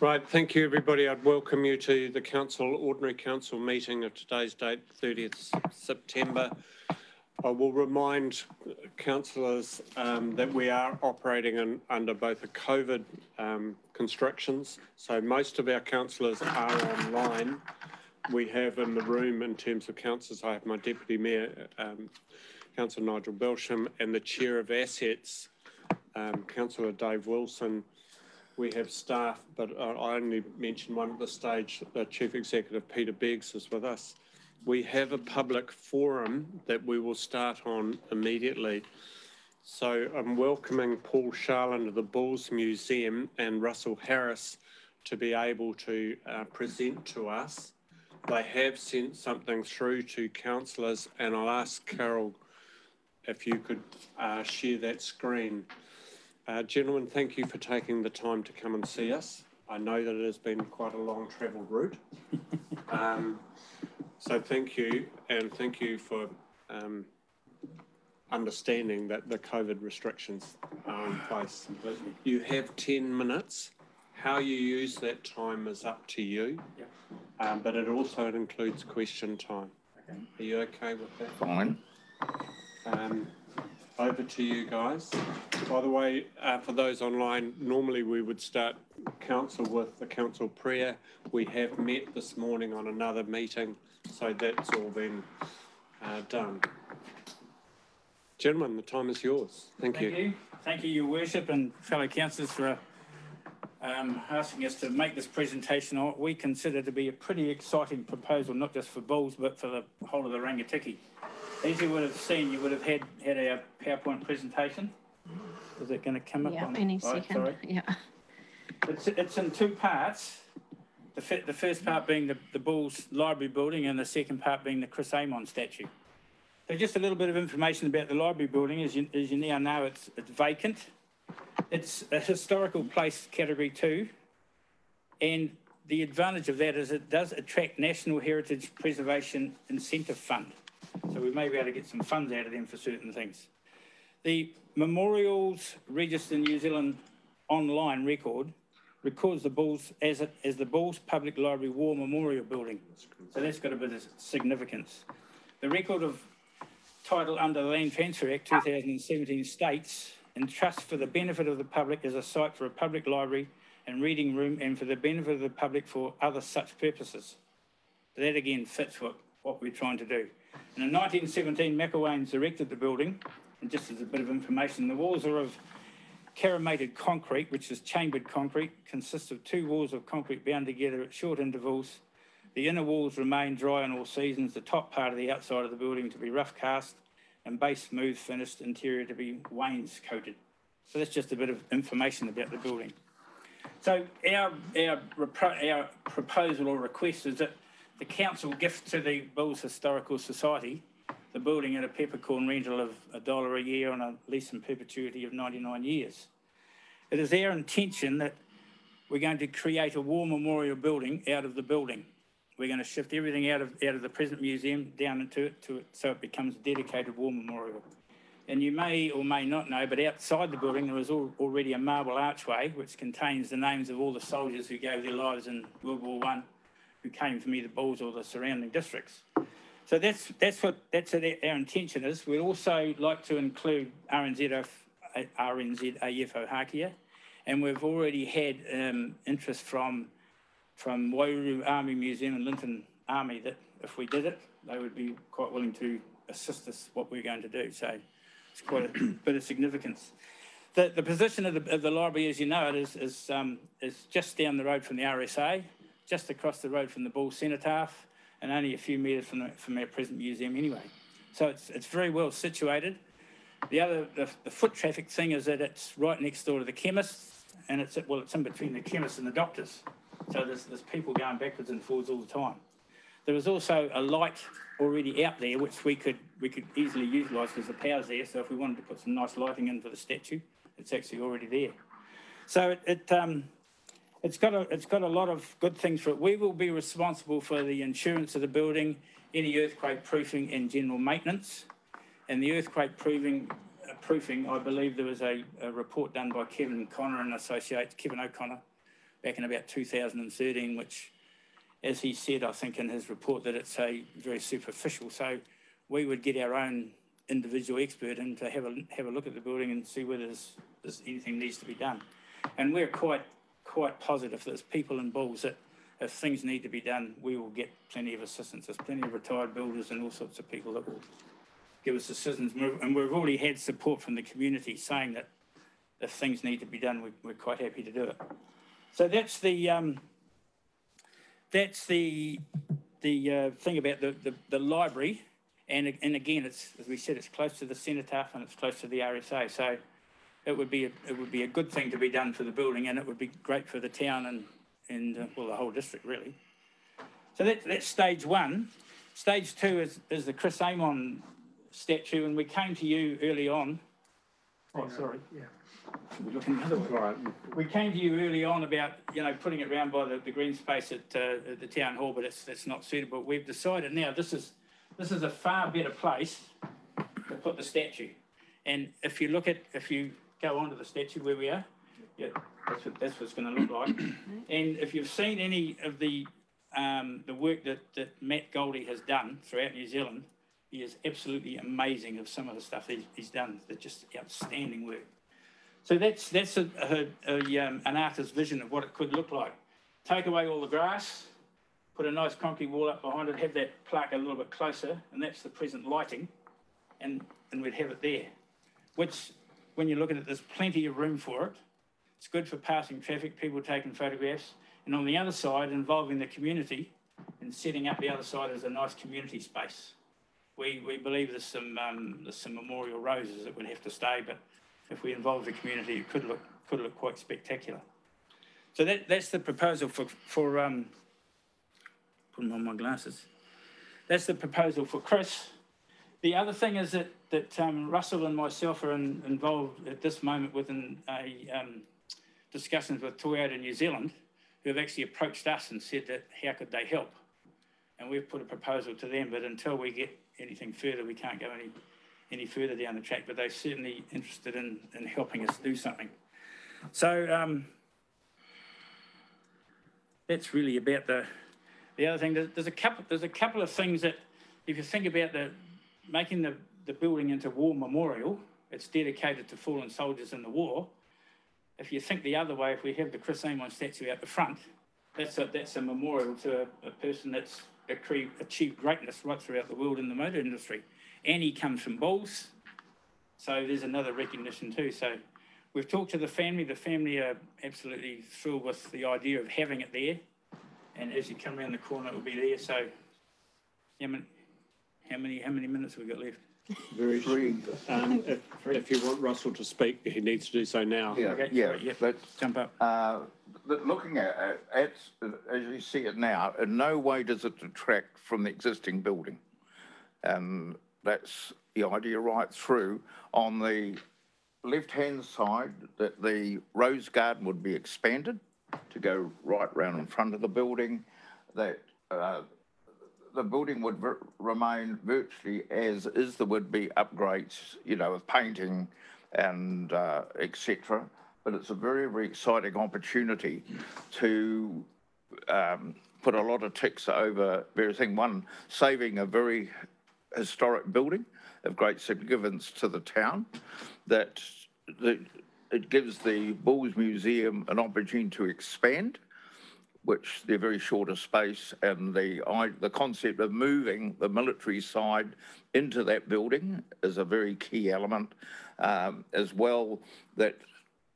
Right, thank you, everybody. I'd welcome you to the council, ordinary council meeting of today's date, 30th September. I will remind councillors um, that we are operating in, under both the COVID um, constrictions. So most of our councillors are online. We have in the room, in terms of councillors, I have my deputy mayor, um, Councillor Nigel Belsham, and the chair of assets, um, Councillor Dave Wilson. We have staff, but I only mentioned one at this stage. The Chief Executive Peter Beggs is with us. We have a public forum that we will start on immediately. So I'm welcoming Paul Sharland of the Bulls Museum and Russell Harris to be able to uh, present to us. They have sent something through to councillors, and I'll ask Carol if you could uh, share that screen. Uh, gentlemen, thank you for taking the time to come and see us. I know that it has been quite a long travelled route. Um, so thank you, and thank you for um, understanding that the COVID restrictions are in place. You have 10 minutes. How you use that time is up to you, Yep. um, but it also includes question time. Okay. Are you okay with that? Fine. Over to you guys. By the way, uh, for those online, normally we would start council with the council prayer. We have met this morning on another meeting, so that's all been uh, done. Gentlemen, the time is yours. Thank Thank you. you. Thank you, your worship and fellow councillors for um, asking us to make this presentation on what we consider to be a pretty exciting proposal, not just for Bulls, but for the whole of the Rangitikei. As you would have seen, you would have had, had a PowerPoint presentation. Is it going to come up Yeah, on? any second, sorry. yeah. It's, it's in two parts. The, fi- the first part being the, the Bulls Library building and the second part being the Chris Amon statue. So just a little bit of information about the library building. As you, as you now know, it's, it's vacant. It's a historical place category two. And the advantage of that is it does attract National Heritage Preservation Incentive Fund. So we may be able to get some funds out of them for certain things. The Memorials Register New Zealand online record records the Bulls as, a, as the Bulls Public Library War Memorial Building. So that's got a bit of significance. The record of title under the Land Transfer Act 2017 states, in trust for the benefit of the public as a site for a public library and reading room and for the benefit of the public for other such purposes. That again fits what, what we're trying to do. And in 1917, McElwain's erected the building, and just as a bit of information, the walls are of Caramated concrete, which is chambered concrete, consists of two walls of concrete bound together at short intervals. The inner walls remain dry in all seasons, the top part of the outside of the building to be rough cast, and base smooth finished interior to be wainscoted. So that's just a bit of information about the building. So our, our, our proposal or request is that the council gift to the Bulls Historical Society the building at a peppercorn rental of a dollar a year on a lease in perpetuity of 99 years. It is our intention that we're going to create a war memorial building out of the building. We're going to shift everything out of, out of the present museum down into it, to it so it becomes a dedicated war memorial. And you may or may not know, but outside the building there is al- already a marble archway which contains the names of all the soldiers who gave their lives in World War One, who came from either Bulls or the surrounding districts. So that's that's what that's what our intention is. We'd also like to include RNZF, RNZAF Ohakea, and we've already had um, interest from from Waiouru Army Museum and Linton Army that if we did it, they would be quite willing to assist us what we're going to do. So it's quite a bit of significance. The, the position of the, of the library, as you know, it is is, um, is just down the road from the RSA, just across the road from the Bull Cenotaph, and only a few metres from, the, from our present museum anyway. So it's, it's very well situated. The other, the, the foot traffic thing is that it's right next door to the chemist and it's, well, it's in between the chemist and the doctors. So there's, there's people going backwards and forwards all the time. There was also a light already out there, which we could, we could easily utilise because the power's there. So if we wanted to put some nice lighting in for the statue, it's actually already there. So it, it um, it's got a, it's got a lot of good things for it. We will be responsible for the insurance of the building, any earthquake proofing and general maintenance. And the earthquake proofing, uh, proofing, I believe there was a, a report done by Kevin Connor and Associates, Kevin O'Connor, back in about 2013, which, as he said, I think in his report, that it's a very superficial. So we would get our own individual expert in to have a, have a look at the building and see whether there's, there's anything needs to be done. And we're quite, quite positive there's people in Bulls that if things need to be done, we will get plenty of assistance. There's plenty of retired builders and all sorts of people that will give us assistance. And we've- already had support from the community saying that if things need to be done, we, we're quite happy to do it. So that's the, um, that's the, the, uh, thing about the, the, the library. And, and again, it's, as we said, it's close to the cenotaph and it's close to the RSA. So it would be, a- it would be a good thing to be done for the building and it would be great for the town and, and, uh, well, the whole district really. So that, that's stage one. Stage two is, is the Chris Amon statue and we came to you early on. Oh, sorry. Yeah. We're looking the way. Right, We came to you early on about, you know, putting it round by the, the green space at, uh, at the town hall, but it's, it's not suitable. We've decided now this is, this is a far better place to put the statue. And if you look at, if you go on to the statue where we are, yeah, that's what, that's what it's gonna look like. And if you've seen any of the, um, the work that, that Matt Gauldie has done throughout New Zealand, he is absolutely amazing of some of the stuff he's, he's done. They're just outstanding work. So that's that's a, a, a um, an artist's vision of what it could look like. Take away all the grass, put a nice concrete wall up behind it, have that plaque a little bit closer, and that's the present lighting, and and we'd have it there. Which, when you look at it, there's plenty of room for it. It's good for passing traffic, people taking photographs, and on the other side, involving the community and setting up the other side as a nice community space. We we believe there's some um, there's some memorial roses that would have to stay, but if we involve the community, it could look, could look quite spectacular. So that, that's the proposal for, for, um, putting on my glasses. That's the proposal for Chris. The other thing is that, that, um, Russell and myself are in, involved at this moment within a, um, discussions with Toyota New Zealand, who have actually approached us and said that how could they help? And we've put a proposal to them, but until we get anything further, we can't go any, any further down the track, but they're certainly interested in, in helping us do something. So, um, that's really about the, the other thing. There's, there's a couple, there's a couple of things that, if you think about the, making the, the building into war memorial, it's dedicated to fallen soldiers in the war. If you think the other way, if we have the Chris Amon statue out the front, that's a, that's a memorial to a, a person that's accre- achieved greatness right throughout the world in the motor industry. And he comes from Bulls, so there's another recognition too. So we've talked to the family. The family are absolutely thrilled with the idea of having it there. And as you come around the corner, it will be there. So how many, how many, how many minutes have we got left? very, um, if, if you want Russell to speak, he needs to do so now. Yeah, Okay, yeah, sorry, yep. but, Jump up. uh, but looking at it, it's, as you see it now, in no way does it detract from the existing building. And that's the idea right through. On the left-hand side, that the rose garden would be expanded to go right round in front of the building, that, uh, the building would vir- remain virtually as is. There would be upgrades, you know, of painting and uh, etc. But it's a very, very exciting opportunity to um, put a lot of ticks over various things. One, saving a very historic building of great significance to the town. That the, it gives the Bulls Museum an opportunity to expand which they're very short of space, and the, I, the concept of moving the military side into that building is a very key element, um, as well that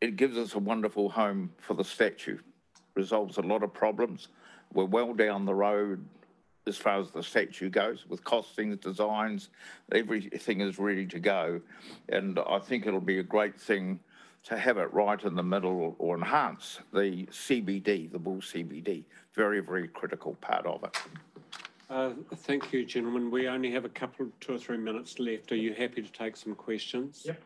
it gives us a wonderful home for the statue, resolves a lot of problems. We're well down the road as far as the statue goes, with costings, designs, everything is ready to go. And I think it'll be a great thing to have it right in the middle or enhance the CBD, the Bull CBD. Very, very critical part of it. Uh, thank you, gentlemen. We only have a couple, two or three minutes left. Are you happy to take some questions? Yep.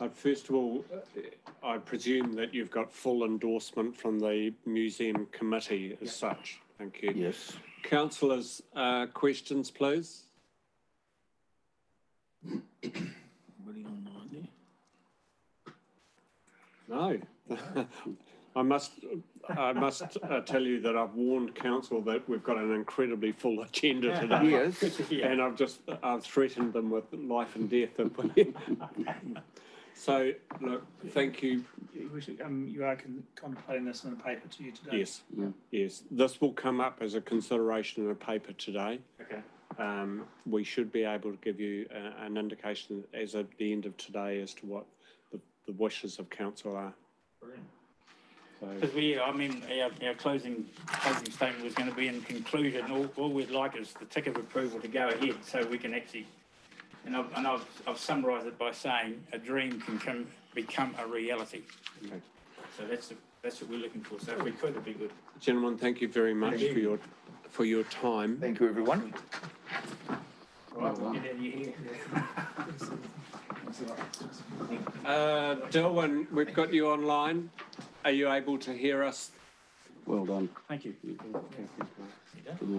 Uh, first of all, uh, I presume that you've got full endorsement from the museum committee as such. Thank you. Yes. Councillors, uh, questions, please? No. I must, I must uh, tell you that I've warned council that we've got an incredibly full agenda today. Yes. Good. And I've just, I've threatened them with life and death. So, look, thank you. You wish- um, you are con- contemplating this in a paper to you today? Yes, yes. This will come up as a consideration in a paper today. Okay. Um, we should be able to give you a, an indication as at the end of today as to what the, the wishes of council are. Brilliant. So, Because we, I mean, our, our closing, closing statement was going to be in conclusion, all, all we'd like is the tick of approval to go ahead so we can actually, and I've, and I've, I've summarised it by saying a dream can come, become a reality. Okay. So that's, the- that's what we're looking for. So if we could, it'd be good. gentlemen, thank you very much Thank for your, for your time. Thank you, everyone. Right, we'll get out of your hair. Uh, Dilwyn, we've got you online. Are you able to hear us? Well done. Thank you.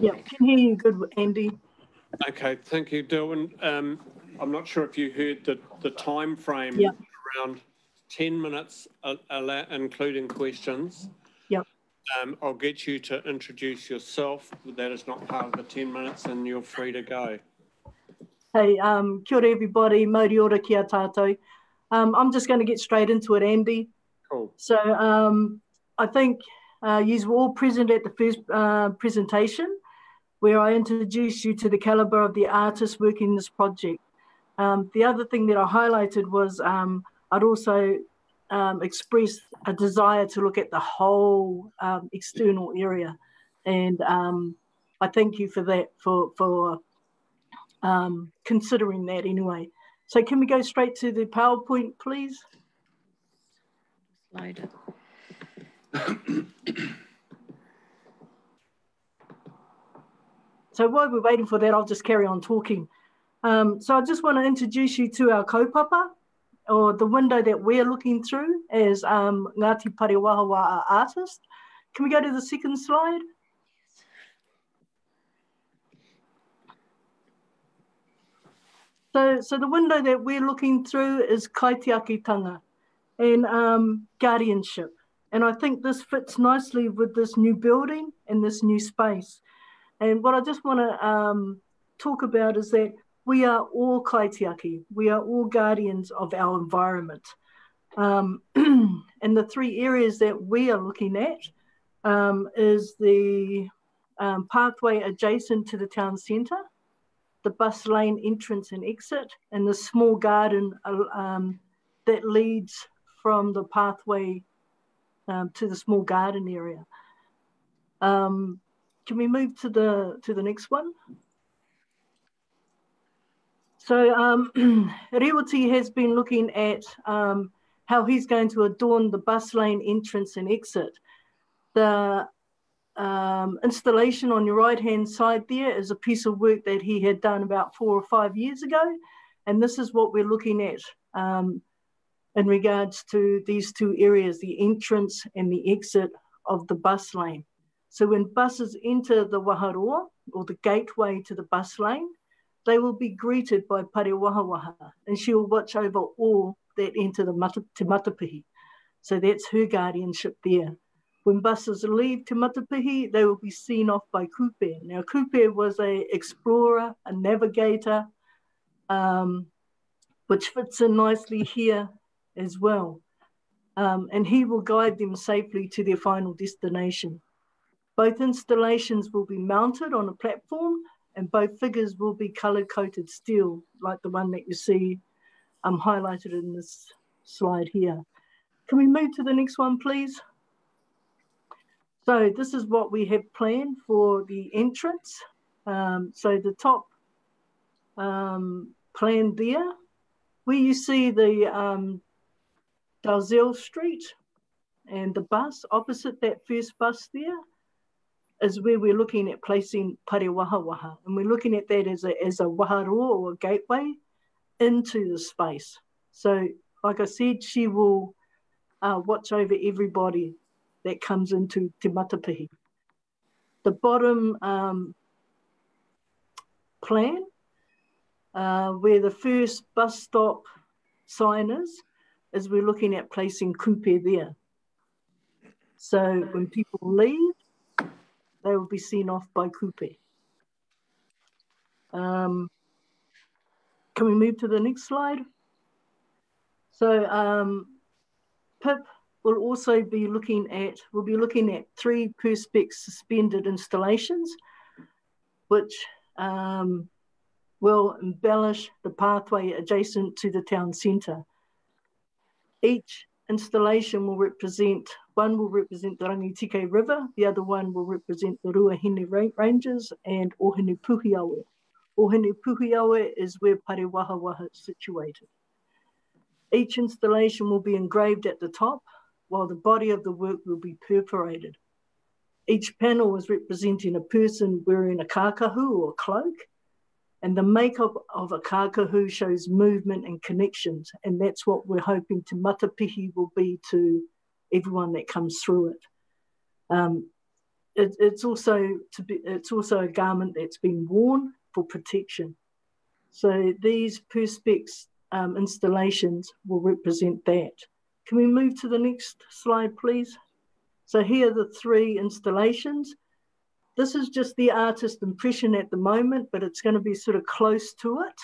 Yeah, can hear you good, Andy. Okay, thank you, Dilwyn. Um, I'm not sure if you heard the, the timeframe. Yep. Around ten minutes, uh, including questions. Yep. Um, I'll get you to introduce yourself. That is not part of the ten minutes and you're free to go. Hey, um, kia ora everybody, Mori ora kia tātou. Um, I'm just going to get straight into it, Andy. Cool. So um, I think uh, you were all present at the first uh, presentation where I introduced you to the caliber of the artists working this project. Um, the other thing that I highlighted was um, I'd also um, expressed a desire to look at the whole um, external area. And um, I thank you for that, for, for um, considering that anyway. So can we go straight to the PowerPoint, please? Slide. So while we're waiting for that, I'll just carry on talking. Um, so I just want to introduce you to our kaupapa, or the window that we're looking through as um, Ngāti Parewahawaha artist. Can we go to the second slide? So, so the window that we're looking through is kaitiakitanga and um, guardianship. And I think this fits nicely with this new building and this new space. And what I just want to um, talk about is that we are all kaitiaki. We are all guardians of our environment. Um, and the three areas that we are looking at um, is the um, pathway adjacent to the town centre, the bus lane entrance and exit, and the small garden um, that leads from the pathway um, to the small garden area. Um, can we move to the to the next one? So um, Rewati has been looking at um, how he's going to adorn the bus lane entrance and exit. The um, installation on your right hand side there is a piece of work that he had done about four or five years ago. And this is what we're looking at um, in regards to these two areas, the entrance and the exit of the bus lane. So when buses enter the Waharoa or the gateway to the bus lane, they will be greeted by Parewahawaha and she will watch over all that enter the mata, Te Matapihi. So that's her guardianship there. When buses leave Te Matapihi, they will be seen off by Kupe. Now, Kupe was a explorer, a navigator, um, which fits in nicely here as well. Um, and he will guide them safely to their final destination. Both installations will be mounted on a platform and both figures will be color coded steel, like the one that you see um, highlighted in this slide here. Can we move to the next one, please? So this is what we have planned for the entrance. Um, so the top um, plan there, where you see the um, Dalzell Street and the bus, opposite that first bus there, is where we're looking at placing Parewahawaha. And we're looking at that as a, as a or a gateway into the space. So, like I said, she will uh, watch over everybody that comes into Te Matapihi. The bottom um, plan, uh, where the first bus stop sign is, is we're looking at placing Kupe there. So when people leave, they will be seen off by kupe. Um, can we move to the next slide? So um, PIP will also be looking at, we'll be looking at three Perspex suspended installations, which um, will embellish the pathway adjacent to the town centre. Each installation will represent, one will represent the Rangitikei River, the other one will represent the Ruahine Ranges and Ōhinepuhiawe. Ohene Puhiawe is where Parewahawaha is situated. Each installation will be engraved at the top, while the body of the work will be perforated. Each panel is representing a person wearing a kakahu or cloak, and the makeup of a kakahu shows movement and connections, and that's what we're hoping to matapihi will be to everyone that comes through it. Um, it it's also to be it's also a garment that's been worn for protection. So these Perspex um, installations will represent that. Can we move to the next slide, please? So here are the three installations. This is just the artist impression at the moment, but it's going to be sort of close to it.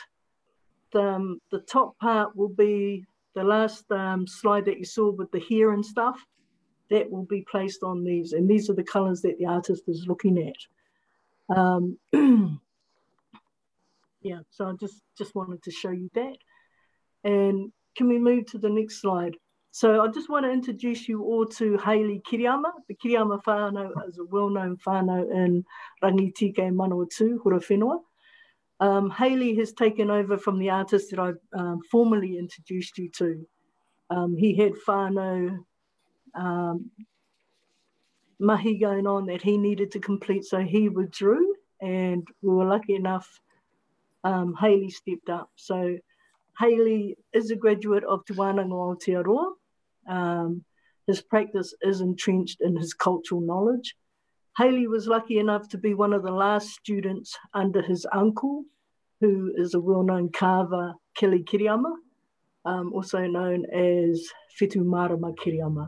The, um, the top part will be the last um, slide that you saw with the hair and stuff. That will be placed on these, and these are the colours that the artist is looking at. Um, yeah, so I just, just wanted to show you that. And can we move to the next slide? So I just want to introduce you all to Hayley Kiriyama. The Kiriyama whānau is a well-known whānau in Rangitikei Manawatu, Horowhenua. Um, Hayley has taken over from the artist that I've um, introduced you to. Um, he had whānau um, mahi going on that he needed to complete, so he withdrew, and we were lucky enough um, Hayley stepped up. So Hayley is a graduate of Te Wānanga Aotearoa. Um, his practice is entrenched in his cultural knowledge. Hayley was lucky enough to be one of the last students under his uncle, who is a well-known carver, Kelly Kiriyama, um, also known as Whitu Marama Kiriyama.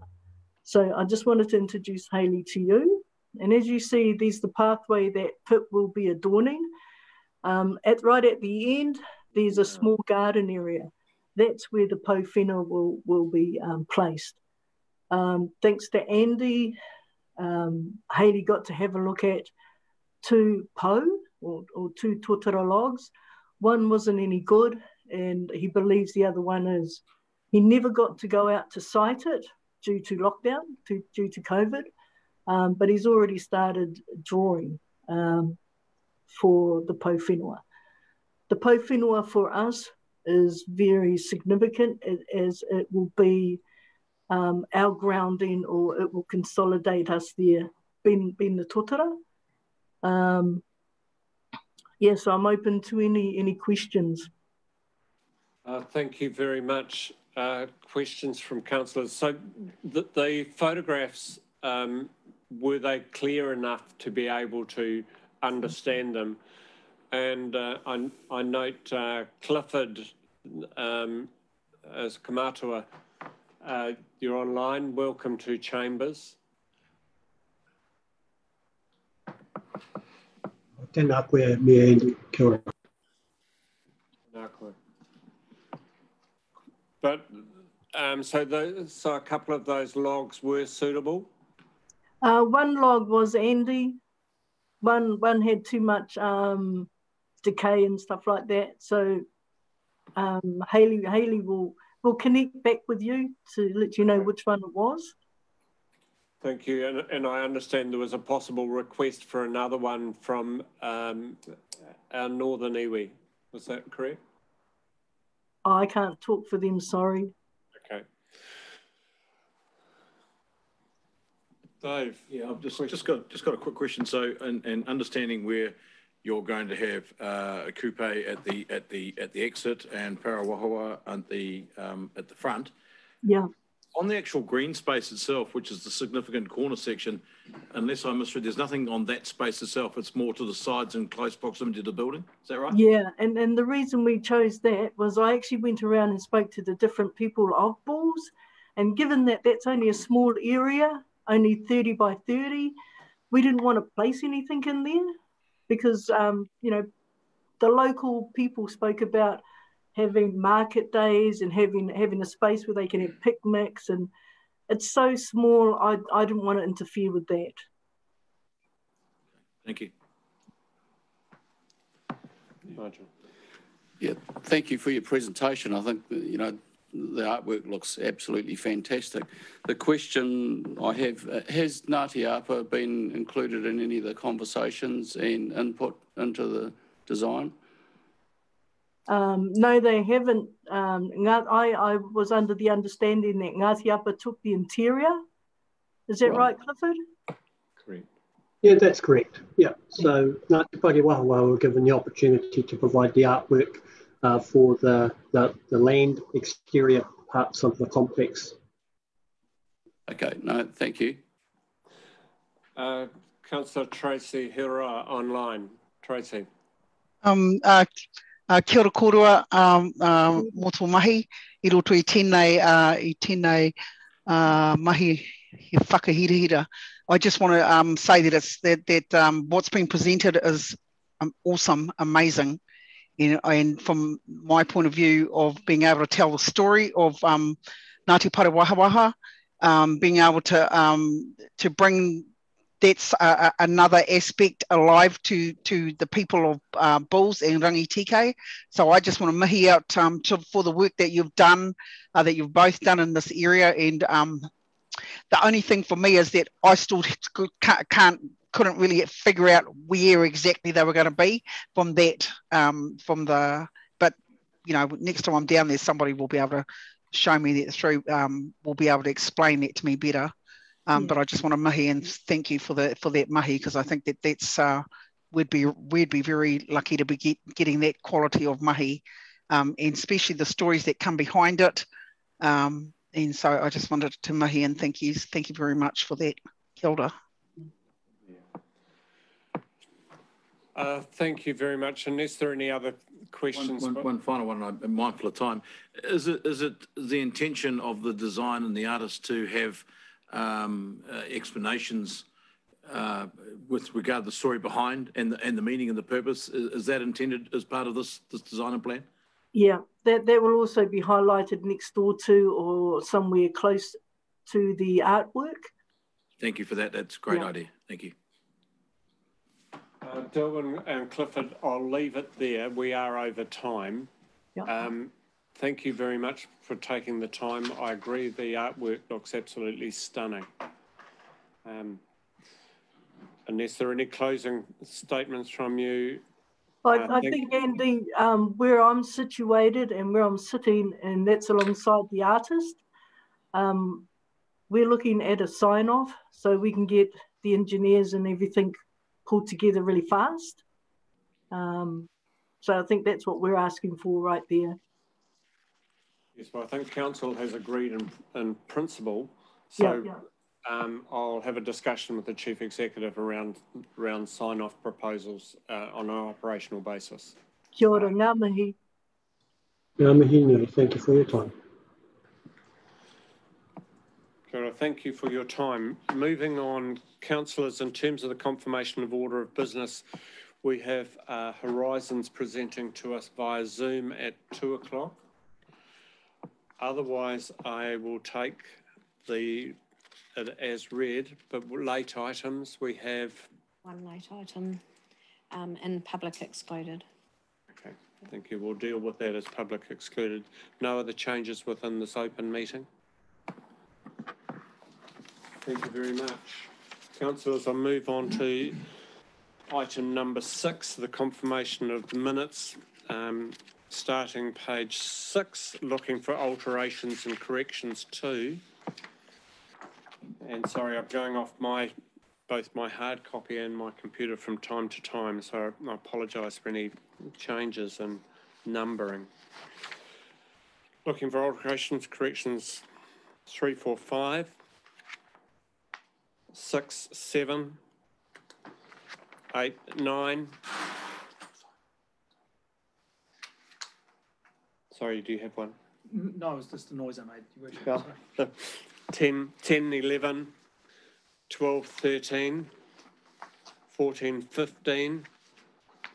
So I just wanted to introduce Hayley to you. And as you see, there's the pathway that Pip will be adorning. Um, at right at the end, there's a small garden area. That's where the Pouwhenua will, will be um, placed. Um, thanks to Andy, um, Hayley got to have a look at two po or, or two totara logs. One wasn't any good, and he believes the other one is. He never got to go out to site it due to lockdown, to, due to COVID, um, but he's already started drawing um, for the Pouwhenua. The Pouwhenua for us is very significant as it will be um, our grounding or it will consolidate us there, being, being the totara. Um, yes, I'm open to any, any questions. Uh, thank you very much. Uh, questions from councillors. So the, the photographs, um, were they clear enough to be able to understand them? And uh, I, I, note uh, Clifford um, as Kaumātua, uh, you're online. Welcome to Chambers. Tēnā koe me Andy, kia ora. But um, so, the, so a couple of those logs were suitable. Uh, one log was Andy. One one had too much um, decay and stuff like that. So um, Hayley Hayley will will connect back with you to let you know which one it was. Thank you, and, and I understand there was a possible request for another one from um, our northern iwi. Was that correct? I can't talk for them. Sorry. Okay. Dave. Yeah, I've just just got just got a quick question. So, and, and understanding where you're going to have uh, a Kupe at the at the at the exit and Parewahawaha at the um, at the front. Yeah. On the actual green space itself, which is the significant corner section, unless I misread, there's nothing on that space itself. It's more to the sides and close proximity to the building. Is that right? Yeah, and and the reason we chose that was I actually went around and spoke to the different people of Bulls, and given that that's only a small area, only 30 by 30. We didn't want to place anything in there because, um, you know, the local people spoke about having market days and having having a space where they can have picnics and it's so small I, I didn't want to interfere with that. Thank you. Nigel. Yeah, thank you for your presentation. I think, you know, the artwork looks absolutely fantastic. The question I have, uh, has Ngāti Apa been included in any of the conversations and input into the design? Um, no, they haven't. Um, Ngā- I, I was under the understanding that Ngāti Apa took the interior. Is that right, Right. Clifford? Correct. Yeah, that's correct. Yeah. So Ngāti Parewahawaha were given the opportunity to provide the artwork uh, for the, the, the land exterior parts of the complex. Okay, no, thank you. Uh, Councillor Tracy Hiroa online. Tracy. Um, uh, uh, kia ora korua, um, uh, moto mahi, i roto i tēnei, uh, i tēnei uh, mahi he whakahirahira. I just want to um, say that it's that, that um, what's been presented is um, awesome, amazing. Know, and from my point of view of being able to tell the story of um, Ngāti Parewahawaha, um, being able to um, to bring that's uh, another aspect alive to to the people of uh, Bulls and Rangitikei. So I just want to mihi out um, to, for the work that you've done, uh, that you've both done in this area. And um, the only thing for me is that I still can't, can't couldn't really figure out where exactly they were going to be from that um, from the. But you know, next time I'm down there, somebody will be able to show me that through. Um, will be able to explain that to me better. Um. But I just want to mahi and thank you for the for that mahi because I think that that's uh, we'd be we'd be very lucky to be get, getting that quality of mahi, um, and especially the stories that come behind it. Um, and so I just wanted to mahi and thank you thank you very much for that, Kilda. Uh, thank you very much. Unless there are any other questions. one, one final one, I'm mindful of time. Is it, is it the intention of the design and the artist to have um, uh, explanations uh, with regard to the story behind and, the- and the meaning and the purpose? Is, is that intended as part of this, this design and plan? Yeah, that, that will also be highlighted next door to or somewhere close to the artwork. Thank you for that. That's a great Yeah. idea. Thank you. Uh, Dilwyn and Clifford, I'll leave it there. We are over time. Um, thank you very much for taking the time. I agree, the artwork looks absolutely stunning. Um, unless there are any closing statements from you, I, Uh, I think, Andy, um, where I'm situated and where I'm sitting, and that's alongside the artist, um, we're looking at a sign off so we can get the engineers and everything pulled together really fast. Um, so I think that's what we're asking for right there. yes, well, I think council has agreed in, in principle. So yeah. um, I'll have a discussion with the chief executive around, around sign-off proposals uh, on an operational basis. Kia ora, ngā mihi. Ngā mihi thank you for your time. Kia ora, thank you for your time. Moving on, councillors, in terms of the confirmation of order of business, we have uh, Horizons presenting to us via Zoom at two o'clock. Otherwise, I will take the, it as read, but late items, we have, one late item, um, and public excluded. okay, thank you, we'll deal with that as public excluded. No other changes within this open meeting? Thank you very much. Councillors, I'll move on to item number six, the confirmation of minutes. Um, starting page six, looking for alterations and corrections to. And sorry, I'm going off my, both my hard copy and my computer from time to time, so I apologise for any changes in numbering. Looking for alterations, corrections, three, four, five six, seven, eight, nine. Sorry, do you have one? No, it was just the noise I made. Yeah. sorry. 10, 10, 11, 12, 13, 14, 15,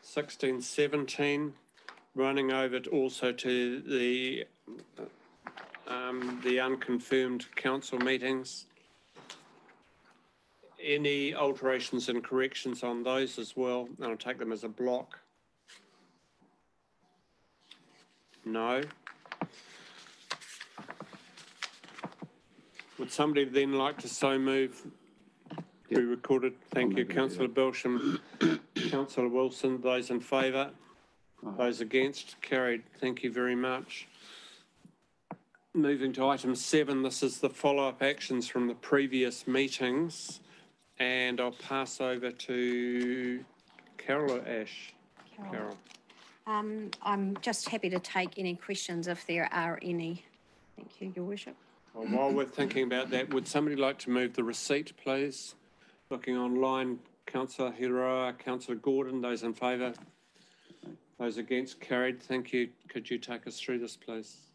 16, 17, running over to also to the, um, the unconfirmed council meetings. Any alterations and corrections on those as well? And I'll take them as a block. No. Would somebody then like to so move? Be recorded. Thank you, councillor Belsham, councillor Wilson. Those in favour? Those against? Carried. Thank you very much. Moving to item seven, this is the follow-up actions from the previous meetings. And I'll pass over to Carol or Ash? Carol. Um, I'm just happy to take any questions if there are any. Thank you, your worship. Well, while we're thinking about that, would somebody like to move the receipt, please? Looking online, councillor Hiroa, councillor Gordon, those in favour? Those against, carried. Thank you. Could you take us through this, please?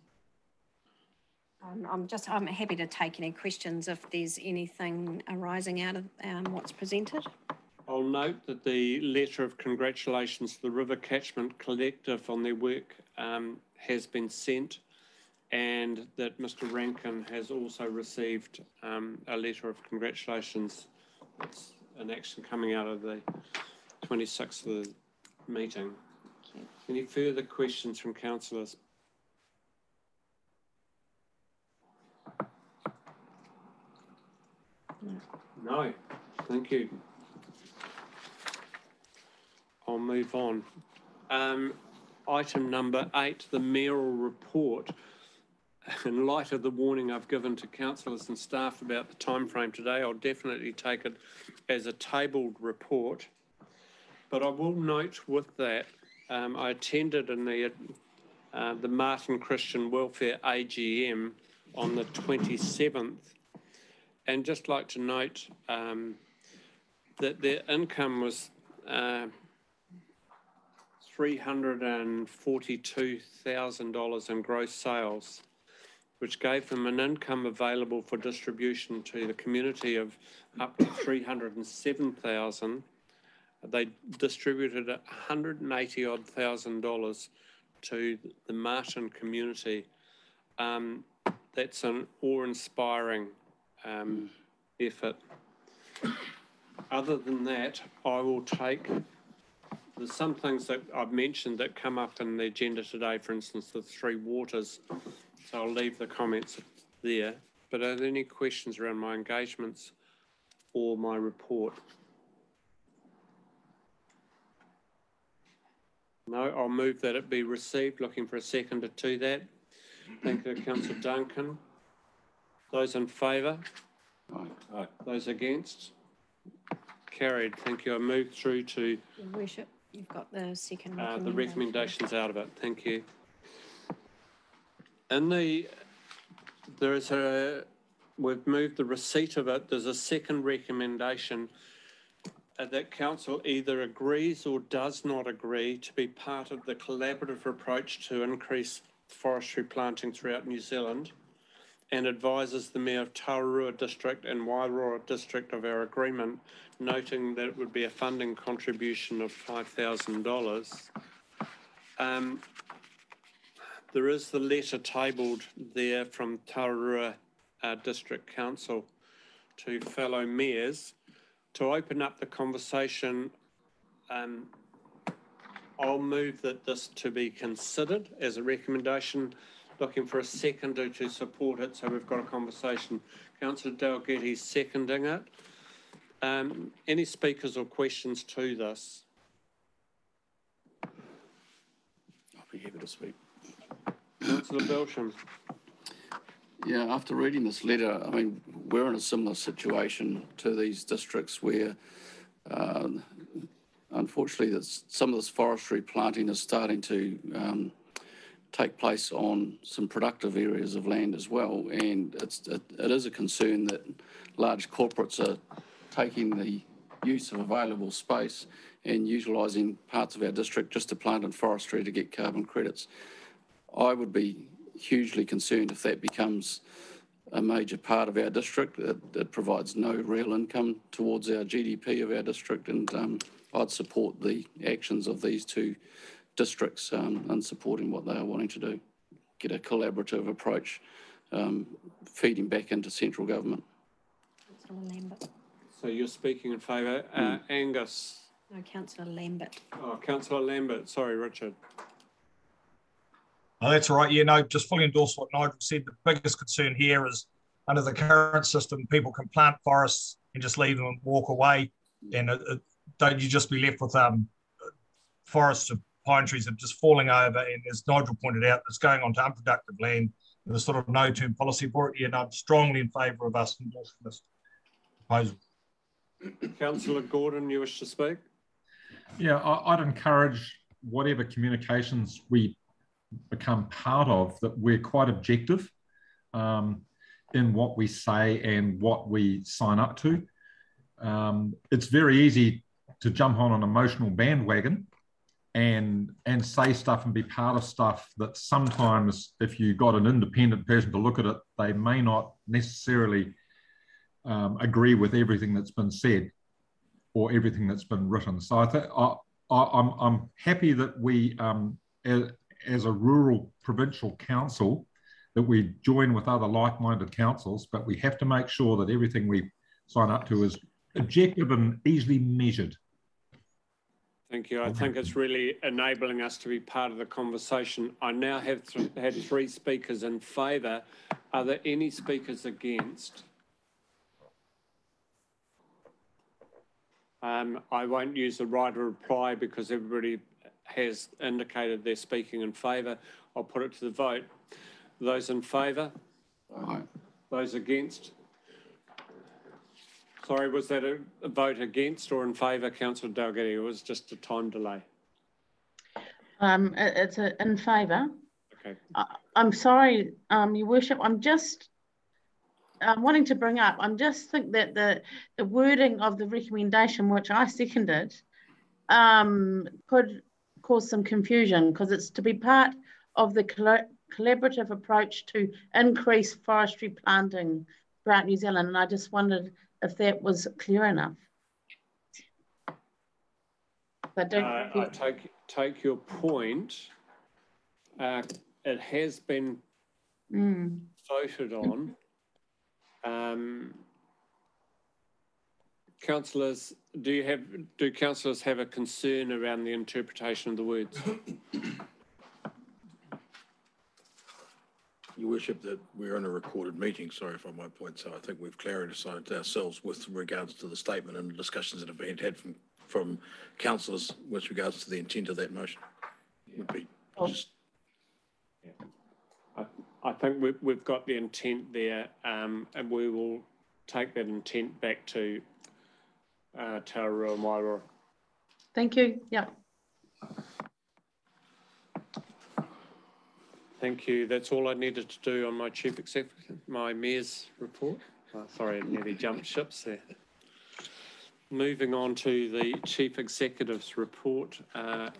Um, I'm just, I'm happy to take any questions if there's anything arising out of um, what's presented. I'll note that the letter of congratulations to the River Catchment Collective on their work um, has been sent and that Mr Rankin has also received um, a letter of congratulations. It's an action coming out of the 26th of the meeting. Any further questions from councillors? No, thank you. I'll move on. Um, item number eight, the mayoral report. In light of the warning I've given to councillors and staff about the time frame today, I'll definitely take it as a tabled report. But I will note with that, um, I attended in the, uh, the Marton Christian Welfare AGM on the 27th. And just like to note um, that their income was uh, $342,000 in gross sales, which gave them an income available for distribution to the community of up to 307,000. They distributed 180 odd thousand dollars to the Marton community. Um, that's an awe-inspiring um, effort. Other than that, I will take there's some things that I've mentioned that come up in the agenda today, for instance, the three waters. So I'll leave the comments there. But are there any questions around my engagements or my report? No, I'll move that it be received. Looking for a seconder to that. Thank you, Councillor Duncan. Those in favour? Aye. Those against? Carried. Thank you. I move through to Your worship, you've got the second uh, the recommendation. recommendations out of it. Thank you. In the, there is a, we've moved the receipt of it. There's a second recommendation uh, that council either agrees or does not agree to be part of the collaborative approach to increase forestry planting throughout New Zealand and advises the Mayor of Tararua District and Wairoa District of our agreement, noting that it would be a funding contribution of $5,000. Um, there is the letter tabled there from Tararua uh, District Council to fellow mayors to open up the conversation. Um, I'll move that this to be considered as a recommendation looking for a seconder to support it, so we've got a conversation. Councillor Dalgety seconding it. Um, any speakers or questions to this? I'll be happy to speak. Councillor Belsham. Yeah, after reading this letter, I mean, we're in a similar situation to these districts where, uh, unfortunately, some of this forestry planting is starting to um, take place on some productive areas of land as well. And it's, it, it is a concern that large corporates are taking the use of available space and utilising parts of our district just to plant in forestry to get carbon credits. I would be hugely concerned if that becomes a major part of our district. It, it provides no real income towards our GDP of our district, and um, I'd support the actions of these two districts um, in supporting what they are wanting to do. Get a collaborative approach, um, feeding back into central government. So you're speaking in favour. Uh, Angus, No, councillor Lambert. oh, councillor Lambert, sorry, Richard. Oh, that's all right. Yeah, no, just fully endorse what Nigel said. The biggest concern here is under the current system, people can plant forests and just leave them and walk away. And it, it, don't you just be left with um, forests of pine trees that are just falling over. And as Nigel pointed out, it's going onto unproductive land. There's sort of no term policy for it. And I'm strongly in favour of us endorsing this proposal. Councillor Gordon, you wish to speak? Yeah, I, I'd encourage whatever communications we become part of that we're quite objective um, in what we say and what we sign up to. Um, it's very easy to jump on an emotional bandwagon and and say stuff and be part of stuff that sometimes if you got an independent person to look at it they may not necessarily um, agree with everything that's been said or everything that's been written. So i think I, I, I'm, I'm happy that we um, as, as a rural provincial council that we join with other like-minded councils but we have to make sure that everything we sign up to is objective and easily measured Thank you. I think it's really enabling us to be part of the conversation. I now have th- had three speakers in favour. Are there any speakers against? Um, I won't use the right of reply because everybody has indicated they're speaking in favour. I'll put it to the vote. Those in favour? Aye. Those against? Sorry, was that a, vote against or in favour, councillor Dalgety? It was just a time delay. Um, it's a, in favour. Okay. I, I'm sorry, um, your worship, I'm just uh, wanting to bring up, I'm just think that the, the wording of the recommendation, which I seconded, um, could cause some confusion because it's to be part of the colla- collaborative approach to increase forestry planting throughout New Zealand. And I just wondered if that was clear enough. But don't. Uh, I take, take your point. Uh, it has been Mm. voted on. Um, councillors, do you have, do councillors have a concern around the interpretation of the words? Your worship, that we're in a recorded meeting, sorry if I might point, so I think we've clarified ourselves with regards to the statement and the discussions that have been had from, from councillors with regards to the intent of that motion. Would be just I, I think we've, we've got the intent there, um, and we will take that intent back to, uh, Tararua and Wairoa. Thank you. Yeah. Thank you. That's all I needed to do on my chief executive, my mayor's report. Oh, sorry, I nearly jumped ships there. Moving on to the chief executive's report, uh,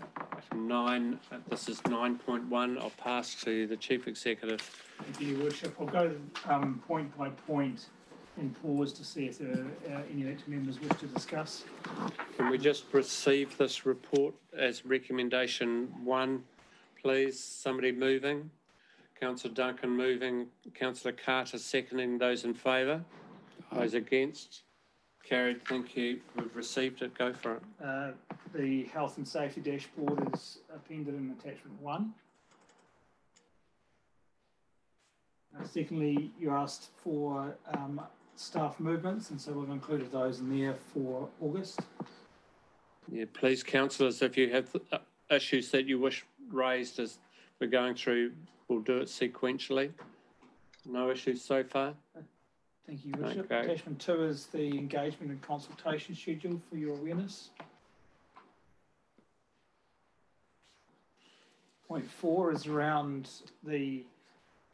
nine, uh, this is nine point one. I'll pass to the chief executive. Thank you, Your worship. I'll go um, point by point and pause to see if there are uh, any elected members wish to discuss. Can we just receive this report as recommendation one, please? Somebody moving? Councillor Duncan moving, councillor Carter seconding. Those in favour? Those against? Carried, thank you. We've received it. Go for it. Uh, The health and safety dashboard is appended in attachment one. Uh, Secondly, you asked for um, staff movements, and so we've included those in there for August. Yeah, please, councillors, if you have uh, issues that you wish raised as we're going through, we'll do it sequentially. No issues so far? Thank you, Worship. Okay. Attachment two is the engagement and consultation schedule for your awareness. Point four is around the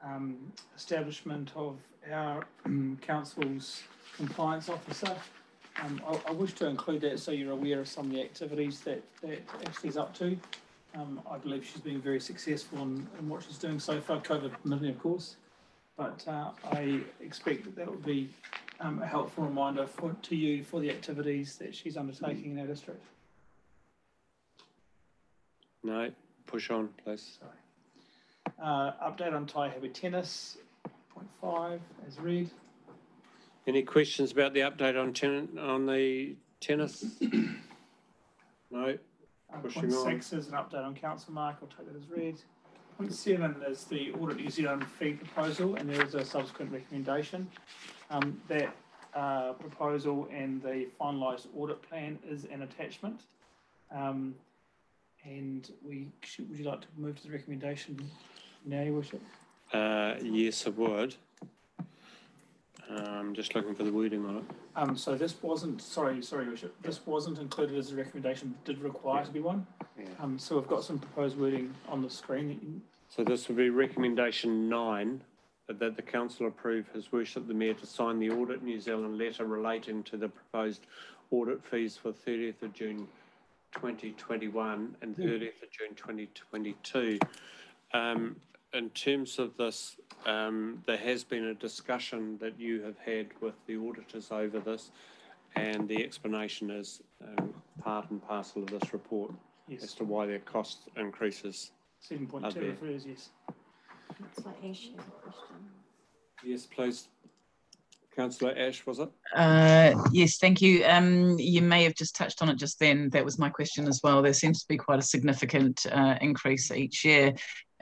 um, establishment of our um, council's compliance officer. Um, I, I wish to include that so you're aware of some of the activities that, that actually is up to. Um, I believe she's been very successful in, in what she's doing so far, COVID permitting, of course. but uh, I expect that that will be um, a helpful reminder for, to you for the activities that she's undertaking in our district. No, push on, please. Uh, update on Taihape tennis, point five, as read. Any questions about the update on ten, on the tennis? No, Uh, Pushing point on. six is an update on council mark, I'll take that as read. Point seven is the Audit New Zealand fee proposal, and there is a subsequent recommendation. Um, that, uh, proposal and the finalised audit plan is an attachment. Um, and we, should, would you like to move to the recommendation now, your worship? uh, yes, I would. Um, just looking for the wording on it. Um, so this wasn't, sorry, sorry, worship, this wasn't included as a recommendation, did require to be one. Yeah. Um, so we've got some proposed wording on the screen that you, So this would be recommendation nine, that the council approve His Worship the Mayor to sign the Audit New Zealand letter relating to the proposed audit fees for thirtieth of June twenty twenty-one and thirtieth of June twenty twenty-two. Um, in terms of this, um, there has been a discussion that you have had with the auditors over this, and the explanation is um, part and parcel of this report as to why their cost increases seven point Are two refers, yes. Councillor Ash has a question. Yes, please. Councillor Ash, was it? Uh, yes, thank you. Um, you may have just touched on it just then. That was my question as well. There seems to be quite a significant uh, increase each year.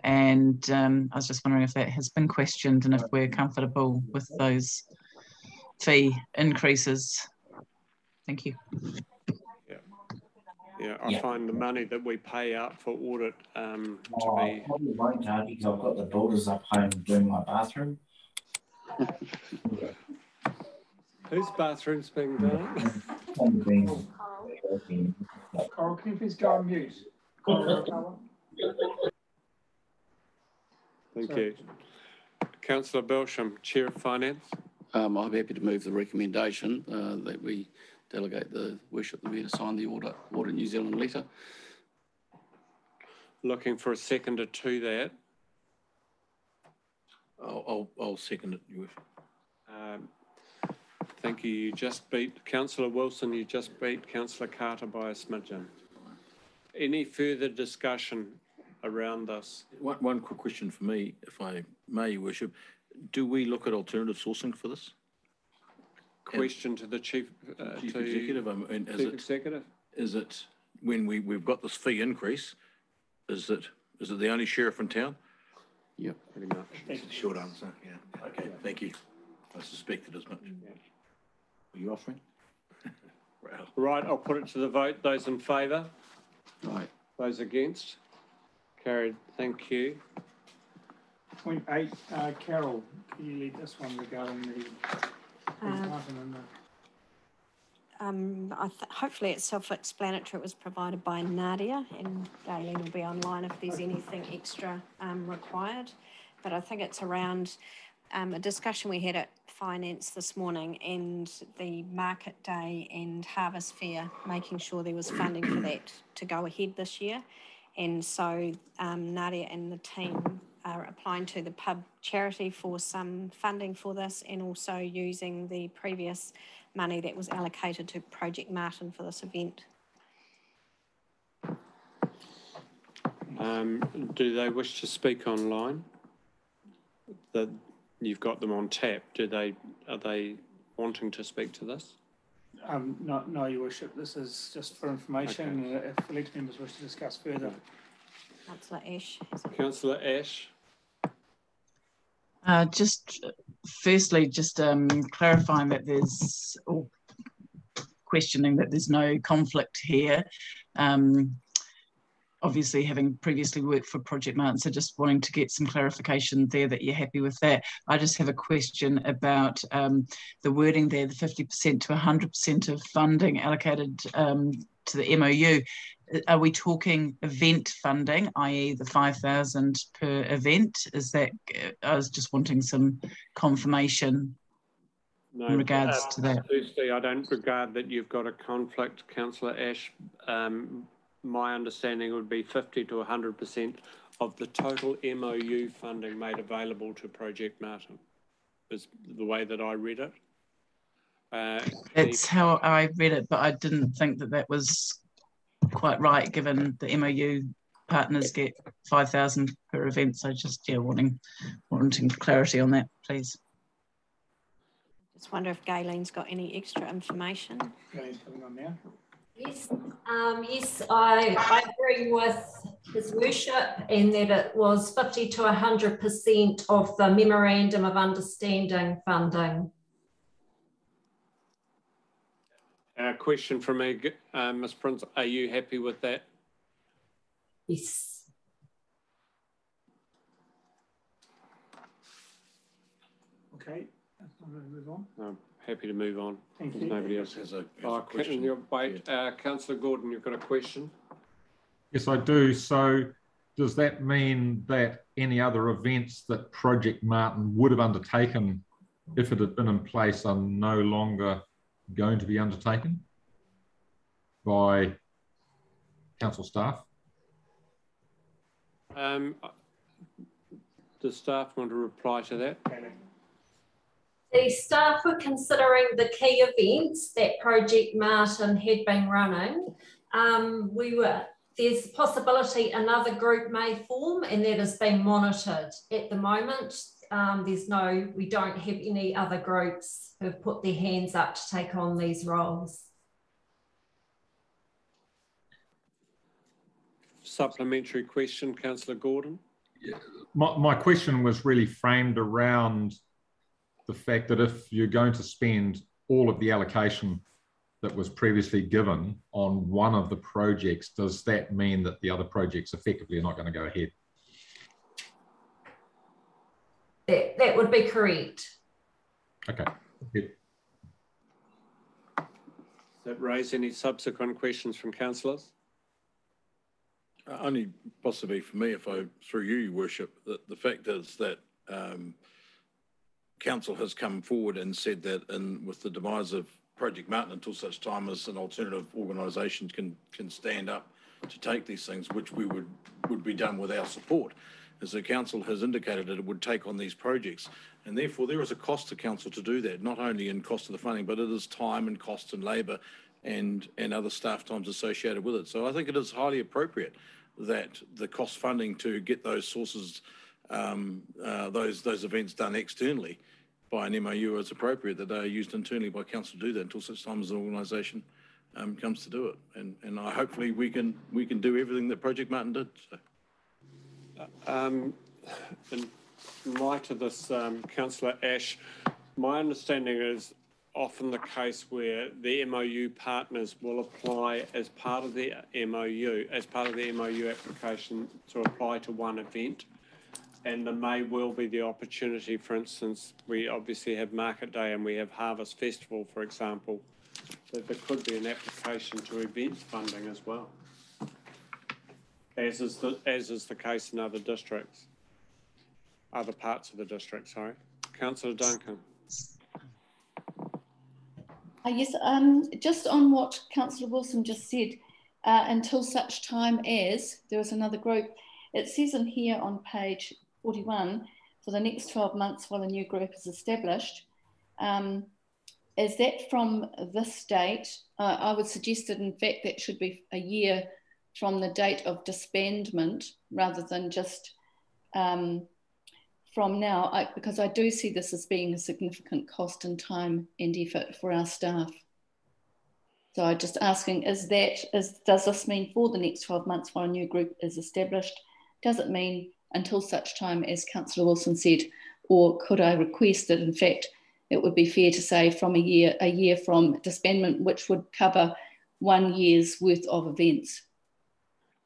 And um, I was just wondering if that has been questioned and if we're comfortable with those fee increases. Thank you. Yeah, yeah I Yeah. find the money that we pay out for audit um, to Oh, I be, probably won't, Artie, because I've got the builders up home doing my bathroom. whose bathroom's being done? And being- Coral, can you please go on mute? Coral, Thank Sorry. you. Councillor Belsham, Chair of Finance. Um, I'm happy to move the recommendation uh, that we delegate the worship the mayor to sign the audit, audit New Zealand letter. Looking for a seconder to that. I'll, I'll, I'll second it, Your Worship. Um, Thank you. You just beat, Councillor Wilson, you just beat Councillor Carter by a smidgen. Any further discussion around this? One, one quick question for me, if I may, Your Worship. Do we look at alternative sourcing for this? Question to the chief, uh, Chief to Executive, um, and is Chief it, Executive? is it, when we, we've got this fee increase, is it, is it the only sheriff in town? Yep. Pretty much. That's the short answer, yeah. Okay, thank you. I suspected as much. Are you offering? Well, Right, I'll put it to the vote. Those in favour? Right. Those against? Carried. Thank you. Point eight, uh, Carol, can you lead this one regarding the, Uh, Marton and Um, I th- hopefully it's self-explanatory. It was provided by Nadia and Galen will be online if there's anything extra um, required. But I think it's around um, a discussion we had at finance this morning and the market day and harvest fair, making sure there was funding for that to go ahead this year. And so um, Nadia and the team are applying to the pub charity for some funding for this and also using the previous money that was allocated to Project Marton for this event. Um, do they wish to speak online? That you've got them on tap. Do they, are they wanting to speak to this? Um, no, no, your worship, this is just for information, uh, if elected members wish to discuss further. Councillor Ash. has a- Councillor Ash? Uh, just firstly, just um, clarifying that there's or questioning that there's no conflict here. Um, obviously, having previously worked for Project Marton, so just wanting to get some clarification there that you're happy with that. I just have a question about um, the wording there: the 50% to 100% of funding allocated um, to the MOU. Are we talking event funding, i.e. the 5,000 per event? Is that, I was just wanting some confirmation No. in regards uh, to that. Firstly, I don't regard that you've got a conflict, councillor Ash. Um, my understanding would be fifty to hundred percent of the total MOU funding made available to Project Marton, is the way that I read it. Uh, That's how I read it, but I didn't think that that was quite right, given the MOU partners get five thousand per event. So just yeah, wanting wanting clarity on that, please. Just wonder if Gaylene's got any extra information. Gaylene's coming on now. Yes, um, yes, I, I agree with his worship in that it was fifty to hundred percent of the memorandum of understanding funding. A question from me, uh, Ms Prince, are you happy with that? Yes. Okay, I'm going to move on. I'm happy to move on. Thank If you. Nobody else Has a- has a Oh, question. can you wait, uh, councillor Gordon, you've got a question? Yes, I do. So does that mean that any other events that Project Marton would have undertaken if it had been in place are no longer going to be undertaken by council staff? Um, does staff want to reply to that? The staff were considering the key events that Project Marton had been running. Um, we were, there's a possibility another group may form and that is being monitored. At the moment, um, there's no, we don't have any other groups who have put their hands up to take on these roles. Supplementary question, councillor Gordon? My, my question was really framed around the fact that if you're going to spend all of the allocation that was previously given on one of the projects, does that mean that the other projects effectively are not going to go ahead? That, that would be correct. Okay. Does that raise any subsequent questions from councillors? Uh, Only possibly for me, if I, through you, your worship, that the fact is that um, council has come forward and said that in, with the demise of Project Marton, until such time as an alternative organisation can, can stand up to take these things, which we would, would be done with our support, as the council has indicated that it would take on these projects. And therefore, there is a cost to council to do that, not only in cost of the funding, but it is time and cost and labour and, and other staff times associated with it. So I think it is highly appropriate that the cost funding to get those sources, um, uh, those, those events done externally by an MOU is appropriate, that they are used internally by council to do that until such time as an organisation um, comes to do it. And, and I, hopefully we can, we can do everything that Project Marton did. So. Um, in light of this, um, councillor Ash, my understanding is often the case where the MOU partners will apply as part of the MOU, as part of the MOU application to apply to one event. And there may well be the opportunity, for instance, we obviously have Market Day and we have Harvest Festival, for example, that there could be an application to events funding as well. As is the, as is the case in other districts, other parts of the district, sorry. Councillor Duncan. Uh, yes, um, just on what Councillor Wilson just said, uh, until such time as there is another group, it says in here on page 41, for the next 12 months while a new group is established. Um, is that from this date? Uh, I would suggest that in fact that should be a year from the date of disbandment rather than just um, from now, I, because I do see this as being a significant cost and time and effort for our staff. So I'm just asking, is that, is, does this mean for the next 12 months while a new group is established? Does it mean until such time as Councillor Wilson said, or could I request that in fact it would be fair to say from a year, a year from disbandment, which would cover one year's worth of events?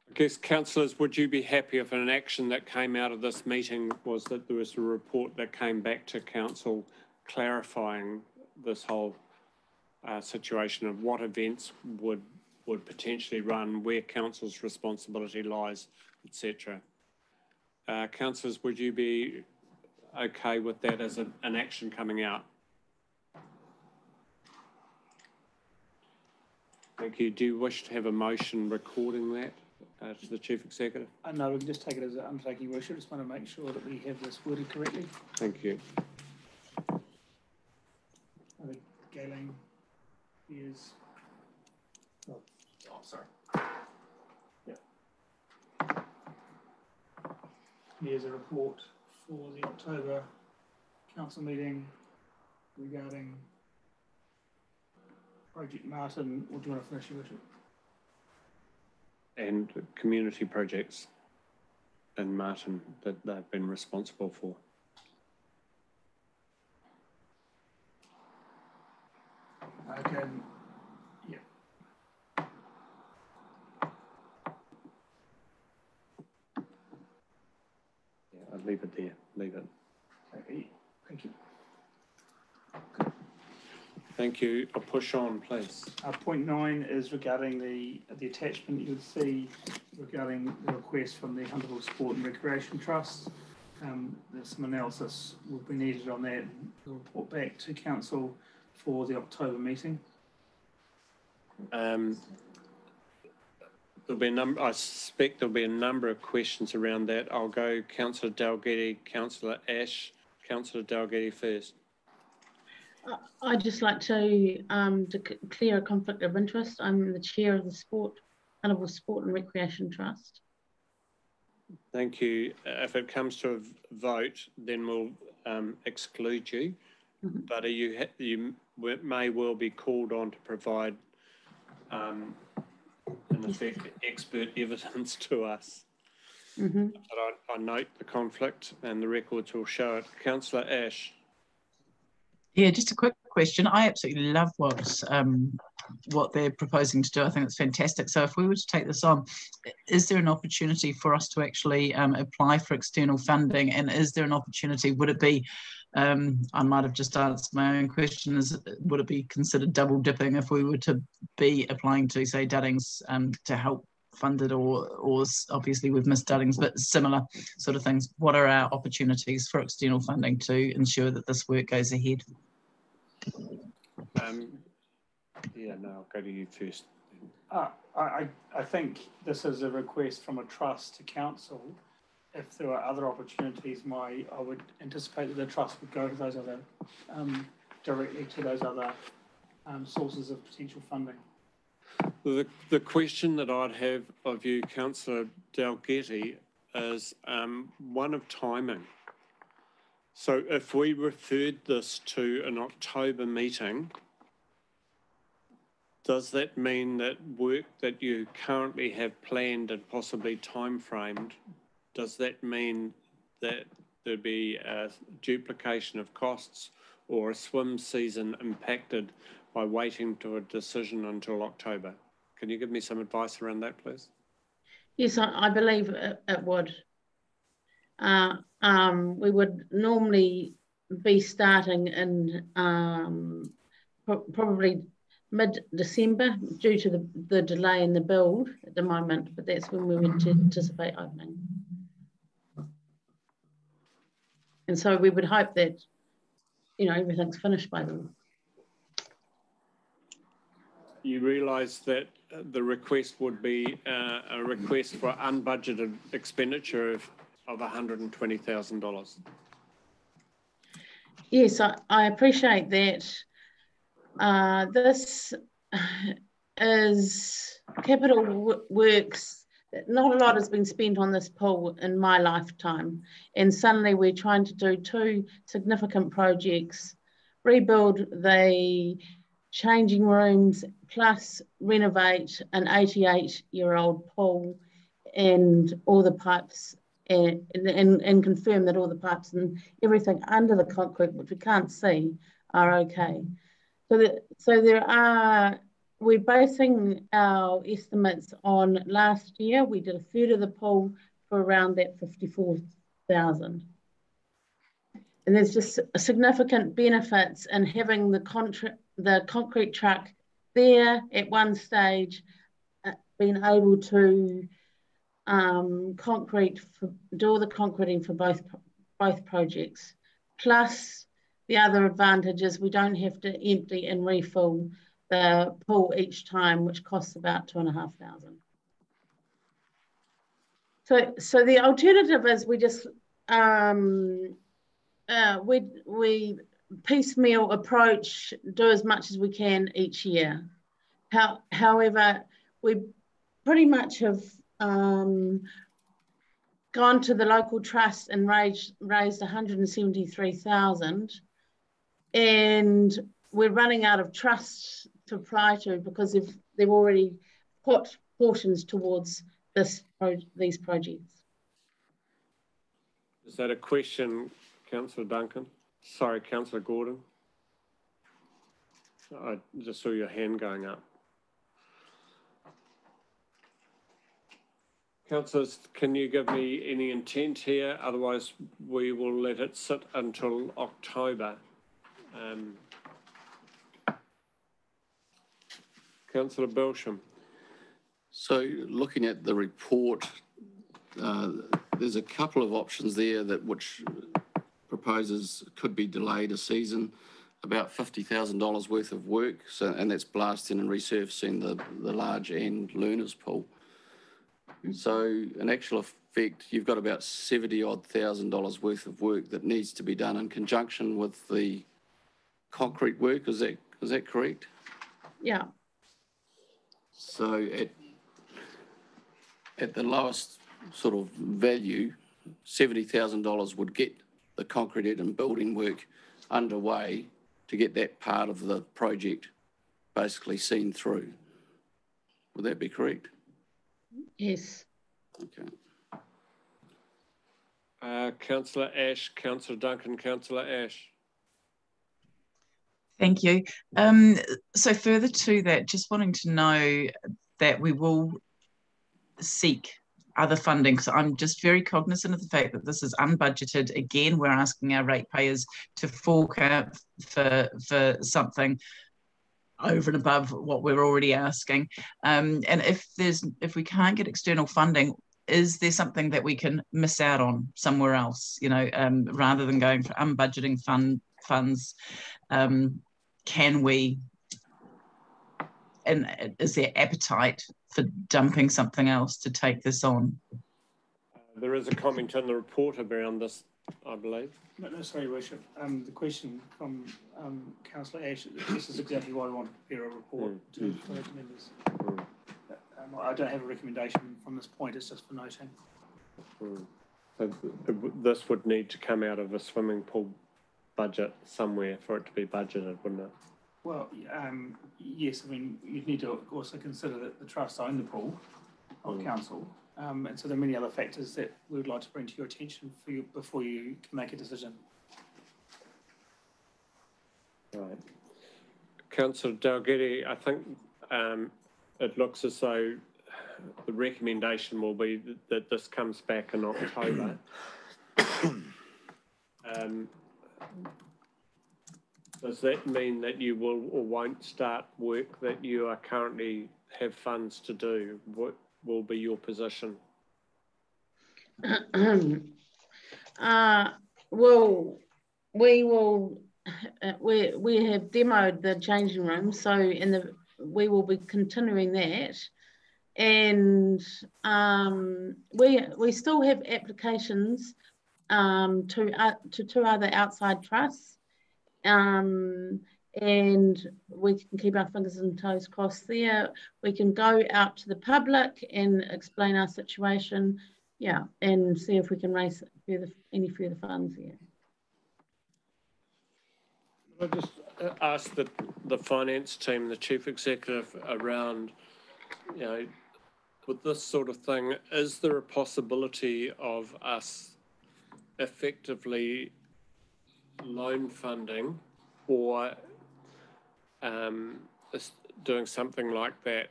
I guess councillors, would you be happy if an action that came out of this meeting was that there was a report that came back to council clarifying this whole uh, situation of what events would would potentially run, where council's responsibility lies, etc. Uh, councillors, would you be okay with that as a, an action coming out? Thank you. Do you wish to have a motion recording that? uh, to the Chief Executive? Uh, no, we can just take it as an undertaking, Your Worship. Just want to make sure that we have this worded correctly. Thank you. I think Galen is. Oh, oh, sorry. Here's a report for the October council meeting regarding Project Marton. Or do you want to finish, Your Worship? And community projects in Marton that they've been responsible for. Okay. Yeah, I'll leave it there, leave it. Okay. Thank you. Thank you. I'll push on, please. Uh, point nine is regarding the, the attachment you'd see regarding the request from the Hunterville Sport and Recreation Trust. Um, there's some analysis will be needed on that. We'll report back to council for the October meeting. Um, there'll be a number, I suspect there'll be a number of questions around that. I'll go councillor Dalgety, councillor Ash, councillor Dalgety first. I- I'd just like to, um, a conflict of interest. I'm the chair of the Sport, Hunterville Sport and Recreation Trust. Thank you. Uh, If it comes to a vote, then we'll um, exclude you. But are you, you may well be called on to provide, um, in effect, expert evidence to us. Mm-hmm. But I, I note the conflict and the records will show it. Councillor Ash. Yeah, just a quick question. I absolutely love what um, what they're proposing to do. I think it's fantastic. So if we were to take this on, is there an opportunity for us to actually um, apply for external funding? And is there an opportunity? Would it be? Um, I might have just answered my own question. Is would it be considered double dipping if we were to be applying to say Duddings um, to help fund it, or or obviously we've missed Duddings, but similar sort of things. What are our opportunities for external funding to ensure that this work goes ahead? Um, yeah, no, I'll go to you first. Uh, I, I, I think this is a request from a trust to council. If there are other opportunities, my, I would anticipate that the trust would go to those other, um, directly to those other, um, sources of potential funding. The, the question that I'd have of you, councillor Dalgety, is um, one of timing. So if we referred this to an October meeting, does that mean that work that you currently have planned and possibly time-framed, does that mean that there'd be a duplication of costs or a swim season impacted by waiting to a decision until October? Can you give me some advice around that, please? Yes, I, I believe it, it would. Uh, um, we would normally be starting in um, pro- probably mid-December due to the, the delay in the build at the moment, but that's when we would anticipate opening. And so we would hope that, you know, everything's finished by then. You realise that the request would be uh, a request for unbudgeted expenditure of, of $120,000. Yes, I, I appreciate that. Uh, this is capital w- works. Not a lot has been spent on this pool in my lifetime, and suddenly we're trying to do two significant projects: rebuild the changing rooms, plus renovate an 88-year-old pool, and all the pipes and, and, and confirm that all the pipes and everything under the concrete, which we can't see, are okay. So, so there are, we're basing our estimates on last year. We did a third of the pool for around that 54,000. And there's just significant benefits in having the, contra- the concrete truck there at one stage, uh, being able to um, concrete for, do all the concreting for both both projects. Plus, the other advantage is we don't have to empty and refill the pool each time, which costs about two and a half thousand. So, so the alternative is we just um, uh, we we piecemeal approach, do as much as we can each year. How, however, we pretty much have um, gone to the local trust and raised raised 173,000, and we're running out of trust to apply to because if they've already put portions towards this pro these projects. Is that a question, Councillor Duncan? Sorry, Councillor Gordon. I just saw your hand going up. Councillors, can you give me any intent here? Otherwise, we will let it sit until October. Um, Councillor Belsham. So looking at the report, uh, there's a couple of options there that which proposes could be delayed a season, about $50,000 worth of work. So, and that's blasting and resurfacing the, the large end learners pool. So in actual effect, you've got about 70 odd thousand dollars worth of work that needs to be done in conjunction with the concrete work. Is that, is that correct? Yeah. So at, at the lowest sort of value, $70,000 would get the concrete and building work underway to get that part of the project basically seen through. Would that be correct? Yes. Okay. Uh, Councillor Ash, Councillor Duncan, Councillor Ash. Thank you. Um, so further to that, just wanting to know that we will seek other funding. So I'm just very cognizant of the fact that this is unbudgeted. Again, we're asking our ratepayers to fork out for, for something over and above what we're already asking. Um, and if there's if we can't get external funding, is there something that we can miss out on somewhere else? You know, um, rather than going for unbudgeting fund funds, um, can we? And is there appetite for dumping something else to take this on? There is a comment in the report around this, I believe. No, no, sorry, Worship. Um, the question from um, Councillor Ash, this is exactly why I want to prepare a report Mm. to fellow members. Um, I don't have a recommendation from this point, it's just for noting. Mm. So th- th- this would need to come out of a swimming pool budget somewhere for it to be budgeted, wouldn't it? Well, um, yes, I mean, you'd need to also consider that the trusts own the pool of Mm. council. Um, and so there are many other factors that we would like to bring to your attention for you before you can make a decision. Right. Councillor Dalgety, I think um, it looks as though the recommendation will be that, that this comes back in October. does that mean that you will or won't start work that you are currently have funds to do? What will be your position? uh, well, we will, uh, we, we have demoed the changing room, so in the, we will be continuing that. And um, we, we still have applications um, to, uh, to two other outside trusts. Um, and we can keep our fingers and toes crossed there. We can go out to the public and explain our situation, yeah, and see if we can raise further, any further funds here. I just uh, ask the, the finance team, the chief executive around, you know, with this sort of thing, is there a possibility of us effectively loan funding or um, doing something like that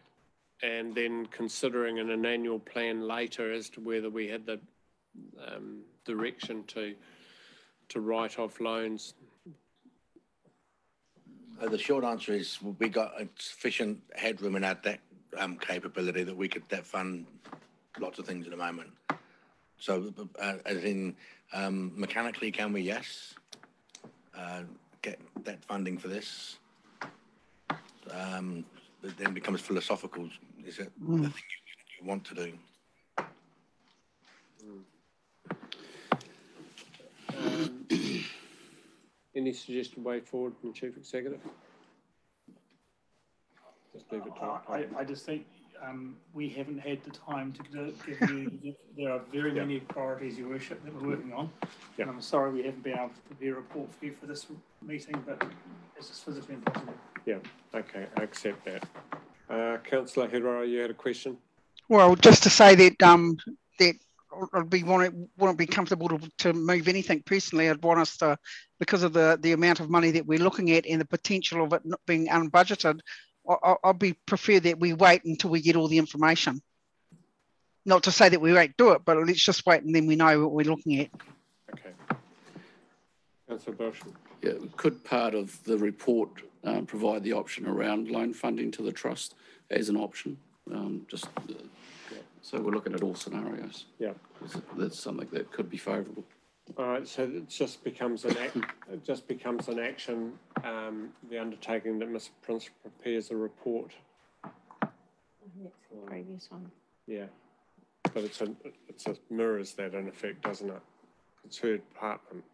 and then considering in an annual plan later as to whether we had the um, direction to to write off loans Uh, the short answer is we got sufficient headroom in our debt um, capability that we could debt fund lots of things at the moment. So, uh, as in um, mechanically, can we? Yes. Uh, get debt funding for this. Um, it then becomes philosophical. Is it the thing you, you want to do? Um, Any suggested way forward from the Chief Executive? Just leave it to. I, I just think um, we haven't had the time to do- give you, there are very many priorities, Your Worship, that we're working on. And I'm sorry we haven't been able to prepare a report for you for this meeting, but it's just physically impossible. Yeah, okay, I accept that. Uh, councillor Hiroa, you had a question? Well, just to say that um, that I'd be want wouldn't be comfortable to, to move anything personally. I'd want us to, because of the the amount of money that we're looking at and the potential of it not being unbudgeted, I, I'd be prefer that we wait until we get all the information. Not to say that we won't do it, but let's just wait and then we know what we're looking at. Okay. Councillor Belsham. Yeah, could part of the report um, provide the option around loan funding to the trust as an option? Um, just uh, so we're looking at all scenarios. Yeah. That's something that could be favourable. All right, so it just becomes an act, it just becomes an action, um, the undertaking that Mr Prince prepares a report. Previous one. Yeah, but it's a, it's a mirrors that in effect, doesn't it? It's her department.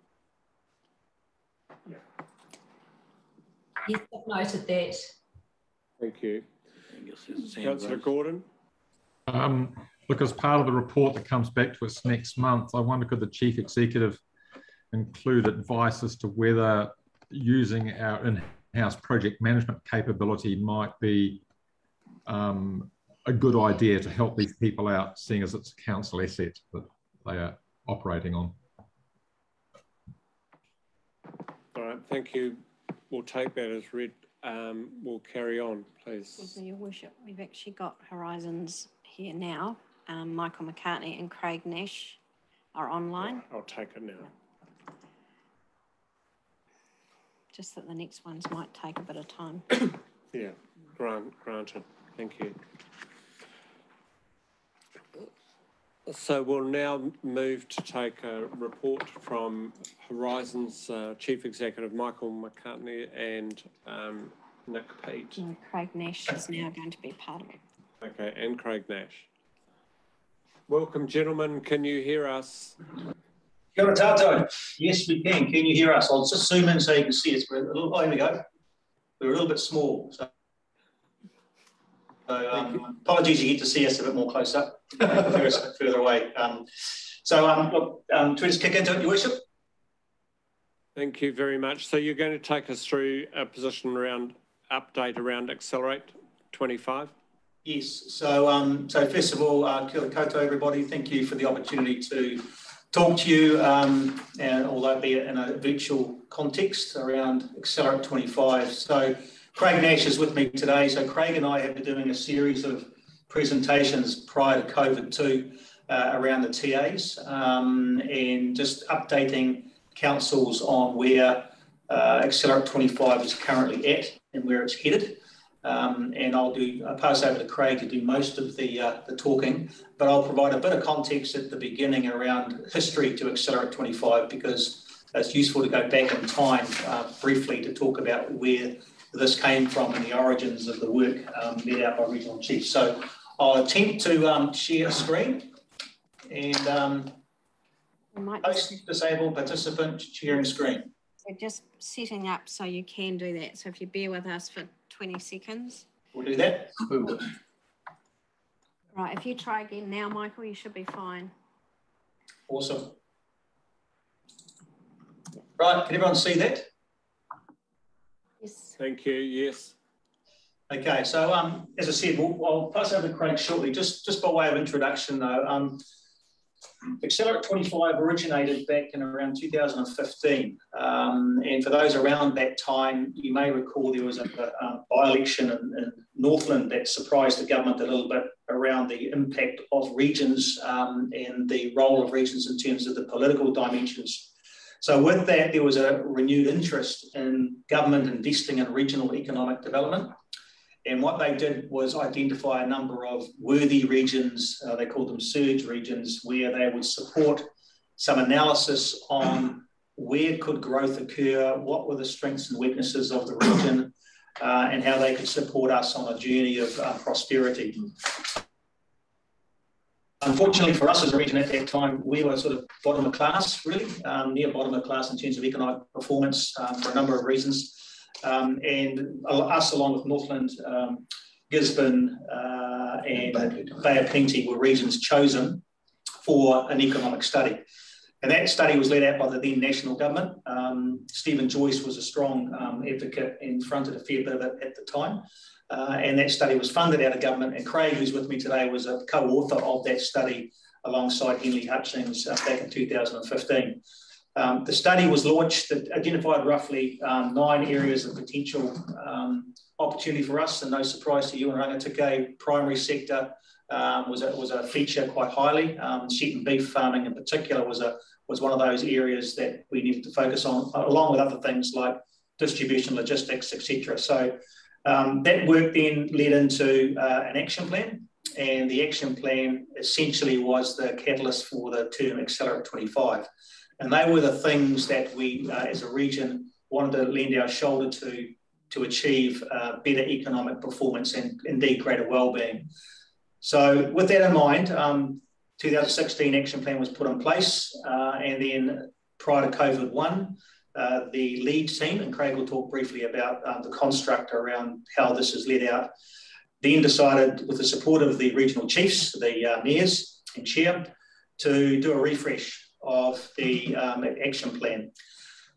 Yes, I've noted that. Thank you. Councillor Gordon? Um, look, as part of the report that comes back to us next month, I wonder could the chief executive include advice as to whether using our in-house project management capability might be um, a good idea to help these people out, seeing as it's a council asset that they are operating on. All right, thank you. We'll take that as read. Um, we'll carry on, please. Your Worship, we've actually got Horizons here now. Um, Michael McCartney and Craig Nash are online. I'll take it now. Just that the next ones might take a bit of time. Yeah, grant, granted. Thank you. So we'll now move to take a report from Horizons uh, Chief Executive Michael McCartney and um, Nick Pete. And Craig Nash is now going to be part of it. Okay, and Craig Nash. Welcome, gentlemen. Can you hear us? Kia ora tātou. Yes, we can. Can you hear us? I'll just zoom in so you can see us. We're a little, oh, here we go. We're a little bit small. So, so um, apologies, you get to see us a bit more close up, further, further away. Um, so, um, look, um, to just kick into it, Your Worship. Thank you very much. So you're going to take us through a position around update around Accelerate 25? Yes. So, um, so first of all, uh, kia koutou, everybody. Thank you for the opportunity to talk to you, um, and although be in a virtual context around Accelerate 25. So, Craig Nash is with me today. So, Craig and I have been doing a series of presentations prior to COVID too uh, around the TAs um, and just updating councils on where uh, Accelerate 25 is currently at and where it's headed. Um, and I'll do I'll pass over to Craig to do most of the uh, the talking, but I'll provide a bit of context at the beginning around history to Accelerate 25 because it's useful to go back in time uh, briefly to talk about where this came from and the origins of the work um, led out by regional chiefs. So I'll attempt to um, share a screen and um, host disabled participant sharing screen. We're just setting up so you can do that. So if you bear with us for 20 seconds. We'll do that. Right, if you try again now, Michael, you should be fine. Awesome. Right, can everyone see that? Yes. Thank you. Yes. Okay, so um, as I said, we'll, I'll pass over to Craig shortly. Just just by way of introduction, though, um, Accelerate 25 originated back in around 2015. Um, and for those around that time, you may recall there was a, a by-election in, in, Northland that surprised the government a little bit around the impact of regions um, and the role of regions in terms of the political dimensions. So with that, there was a renewed interest in government investing in regional economic development. And what they did was identify a number of worthy regions, uh, they called them surge regions, where they would support some analysis on where could growth occur, what were the strengths and weaknesses of the region, uh, and how they could support us on a journey of uh, prosperity. unfortunately for us as a region at that time, we were sort of bottom of class, really, um, near bottom of class in terms of economic performance um, for a number of reasons. Um, and us, along with Northland, um, Gisborne, uh, and Bay of Plenty, were regions chosen for an economic study. And that study was led out by the then national government. Um, Stephen Joyce was a strong um, advocate and fronted a fair bit of it at the time. Uh, and that study was funded out of government. And Craig, who's with me today, was a co-author of that study alongside Henley Hutchings uh, back in 2015. Um, the study was launched that identified roughly um, nine areas of potential um, opportunity for us, and no surprise to you in Rangitikei, primary sector um, was, a, was a feature quite highly. Um, sheep and beef farming in particular was, a, was one of those areas that we needed to focus on, along with other things like distribution, logistics, etc. So um, that work then led into uh, an action plan, and the action plan essentially was the catalyst for the term Accelerate 25. And they were the things that we, uh, as a region, wanted to lend our shoulder to to achieve uh, better economic performance and indeed greater well-being. So with that in mind, um, 2016 action plan was put in place, uh, and then prior to COVID one, uh, the lead team, and Craig will talk briefly about uh, the construct around how this is led out, then decided, with the support of the regional chiefs, the uh, mayors and chair, to do a refresh of the um, action plan.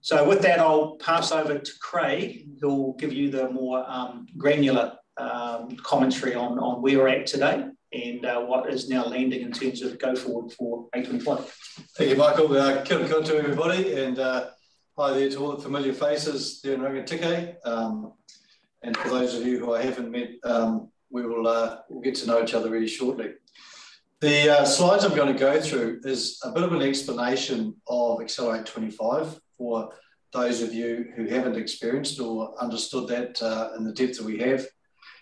So with that, I'll pass over to Craig, who'll give you the more um, granular um, commentary on, on where we're at today and uh, what is now landing in terms of go forward for A25. Thank you, Michael. Uh, kia ora to everybody, and uh, Hi there to all the familiar faces there in Rangitikei. Um, and for those of you who I haven't met, um, we will uh, we'll get to know each other really shortly. The uh, slides I'm going to go through is a bit of an explanation of Accelerate 25 for those of you who haven't experienced or understood that uh, in the depth that we have.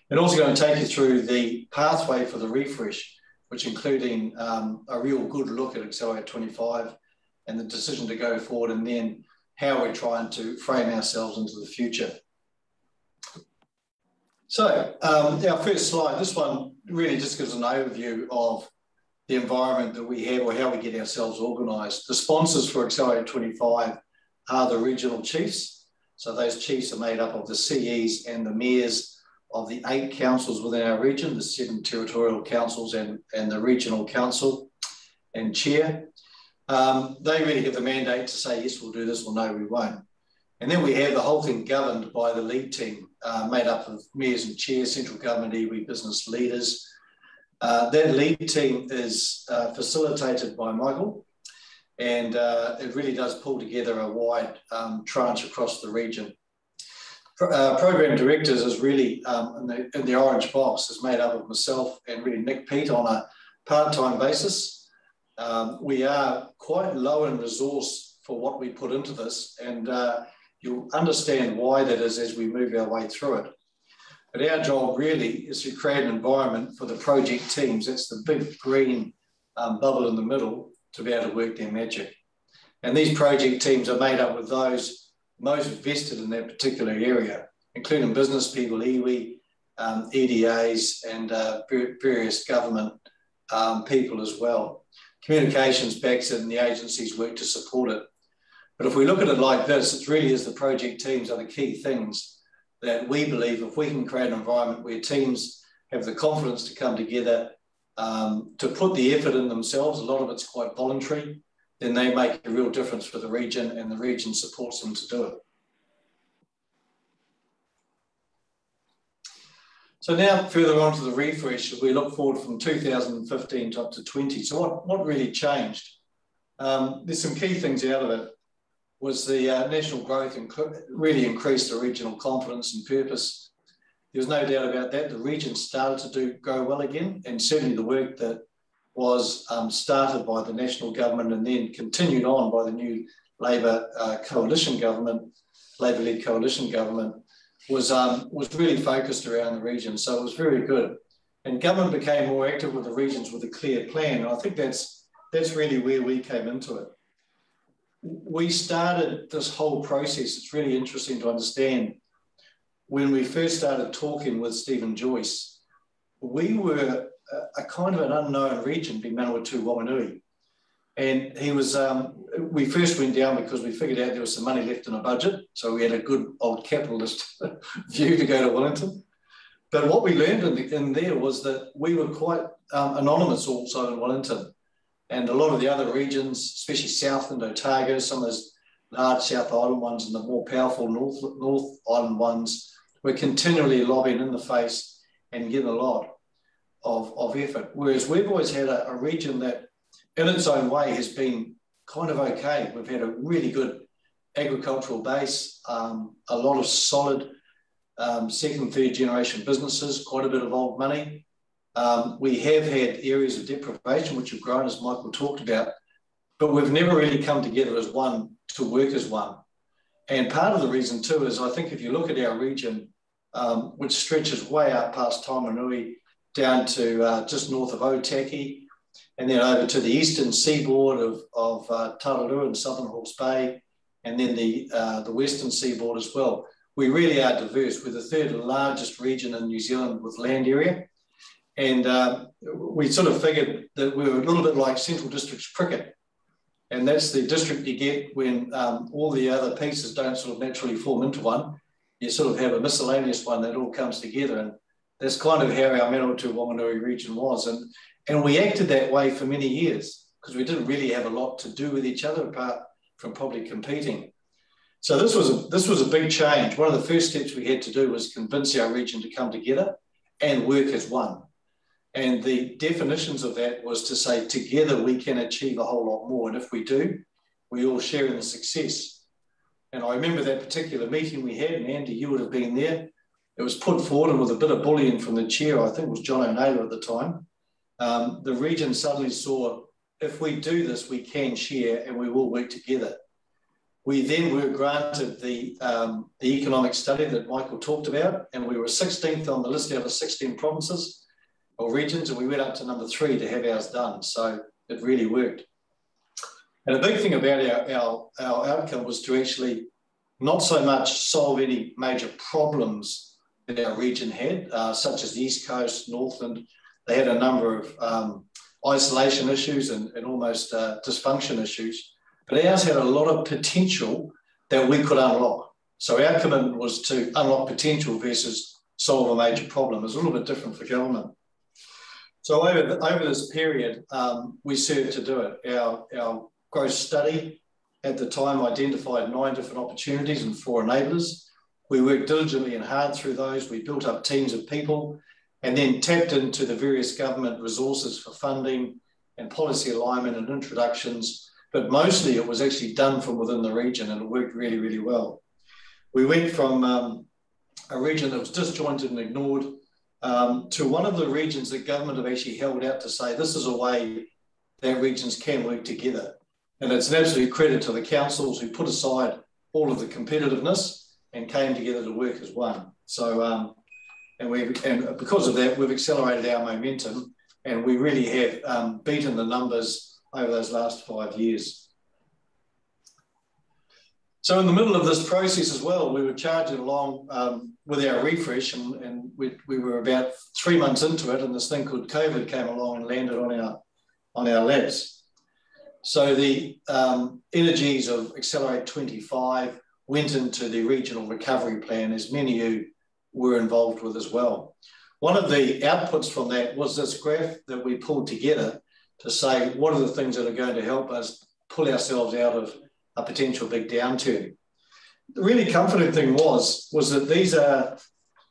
And also going to take you through the pathway for the refresh, which including um, a real good look at Accelerate 25 and the decision to go forward and then how we're trying to frame ourselves into the future. So um, our first slide, this one really just gives an overview of the environment that we have or how we get ourselves organised. The sponsors for Accelerate 25 are the regional chiefs. So those chiefs are made up of the CEs and the mayors of the eight councils within our region, the seven territorial councils and, and the regional council and chair. Um, they really have the mandate to say, yes, we'll do this, or no, we won't. And then we have the whole thing governed by the lead team, uh, made up of mayors and chairs, central government, iwi business leaders. Uh, that lead team is uh, facilitated by Michael, and uh, it really does pull together a wide um, tranche across the region. Pro uh, program directors is really um, in, the, in the orange box is made up of myself and really Nick Pete on a part-time basis um, we are quite low in resource for what we put into this, and uh, you'll understand why that is as we move our way through it. But our job really is to create an environment for the project teams. That's the big green um, bubble in the middle to be able to work their magic. And these project teams are made up of those most vested in that particular area, including business people, iwi, um, EDAs, and uh, various government um, people as well communications backs it and the agencies work to support it. But if we look at it like this, it really is the project teams are the key things that we believe if we can create an environment where teams have the confidence to come together, um, to put the effort in themselves, a lot of it's quite voluntary, then they make a real difference for the region and the region supports them to do it. So now further on to the refresh, we look forward from 2015 to up to 20. So what, what really changed? Um, there's some key things out of it. Was the uh, national growth inc really increased the regional confidence and purpose. There was no doubt about that. The region started to do go well again, and certainly the work that was um, started by the national government and then continued on by the new Labor uh, coalition government, Labor-led coalition government, was, um, was really focused around the region. So it was very good. And government became more active with the regions with a clear plan. And I think that's, that's really where we came into it. We started this whole process. It's really interesting to understand. When we first started talking with Stephen Joyce, we were a, a kind of an unknown region, be Manawatu Whanganui. And he was, um, we first went down because we figured out there was some money left in the budget. So we had a good old capitalist view to go to Wellington. But what we learned in, the, in there was that we were quite um, anonymous also in Wellington. And a lot of the other regions, especially Southland, Otago, some of those large South Island ones and the more powerful North, North Island ones, were continually lobbying in the face and getting a lot of, of effort. Whereas we've always had a, a region that, in its own way, has been kind of okay. We've had a really good agricultural base, um, a lot of solid um, second, third generation businesses, quite a bit of old money. Um, we have had areas of deprivation which have grown, as Michael talked about, but we've never really come together as one to work as one. And part of the reason too is I think if you look at our region, um, which stretches way out past Taumarunui down to uh, just north of Otaki, and then over to the eastern seaboard of, of uh, Tararua and Southern Hawke's Bay, and then the, uh, the western seaboard as well. We really are diverse. We're the third largest region in New Zealand with land area. And uh, we sort of figured that we were a little bit like Central Districts cricket. And that's the district you get when um, all the other pieces don't sort of naturally form into one. You sort of have a miscellaneous one that all comes together. And that's kind of how our Manawatu Whanganui region was. And, and we acted that way for many years because we didn't really have a lot to do with each other apart from probably competing. So this was a, this was a big change. One of the first steps we had to do was convince our region to come together and work as one. And the definitions of that was to say together we can achieve a whole lot more. And if we do, we all share in the success. And I remember that particular meeting we had, and Andy, you would have been there. It was put forward and with a bit of bullying from the chair, I think it was John O'Naylor at the time. Um, the region suddenly saw if we do this, we can share and we will work together. We then were granted the, um, the economic study that Michael talked about, and we were 16th on the list out of 16 provinces or regions, and we went up to number three to have ours done. So it really worked. And a big thing about our, our, our outcome was to actually not so much solve any major problems that our region had, uh, such as the East Coast, Northland. They had a number of um, isolation issues and, and almost uh, dysfunction issues, but ours had a lot of potential that we could unlock. So our commitment was to unlock potential versus solve a major problem. It's a little bit different for government. So over, over this period, um, we served to do it. Our, our growth study at the time identified nine different opportunities and four enablers. We worked diligently and hard through those. We built up teams of people and then tapped into the various government resources for funding and policy alignment and introductions. But mostly it was actually done from within the region and it worked really, really well. We went from um, a region that was disjointed and ignored um, to one of the regions that government have actually held out to say this is a way that regions can work together. And it's an absolute credit to the councils who put aside all of the competitiveness and came together to work as one. So, um, and we and because of that, we've accelerated our momentum, and we really have um, beaten the numbers over those last five years. So in the middle of this process as well, we were charging along um, with our refresh and, and we, we were about three months into it and this thing called COVID came along and landed on our, on our laps. So the um, energies of Accelerate 25 went into the regional recovery plan as many of you were involved with as well. One of the outputs from that was this graph that we pulled together to say what are the things that are going to help us pull ourselves out of a potential big downturn. The really comforting thing was, was that these are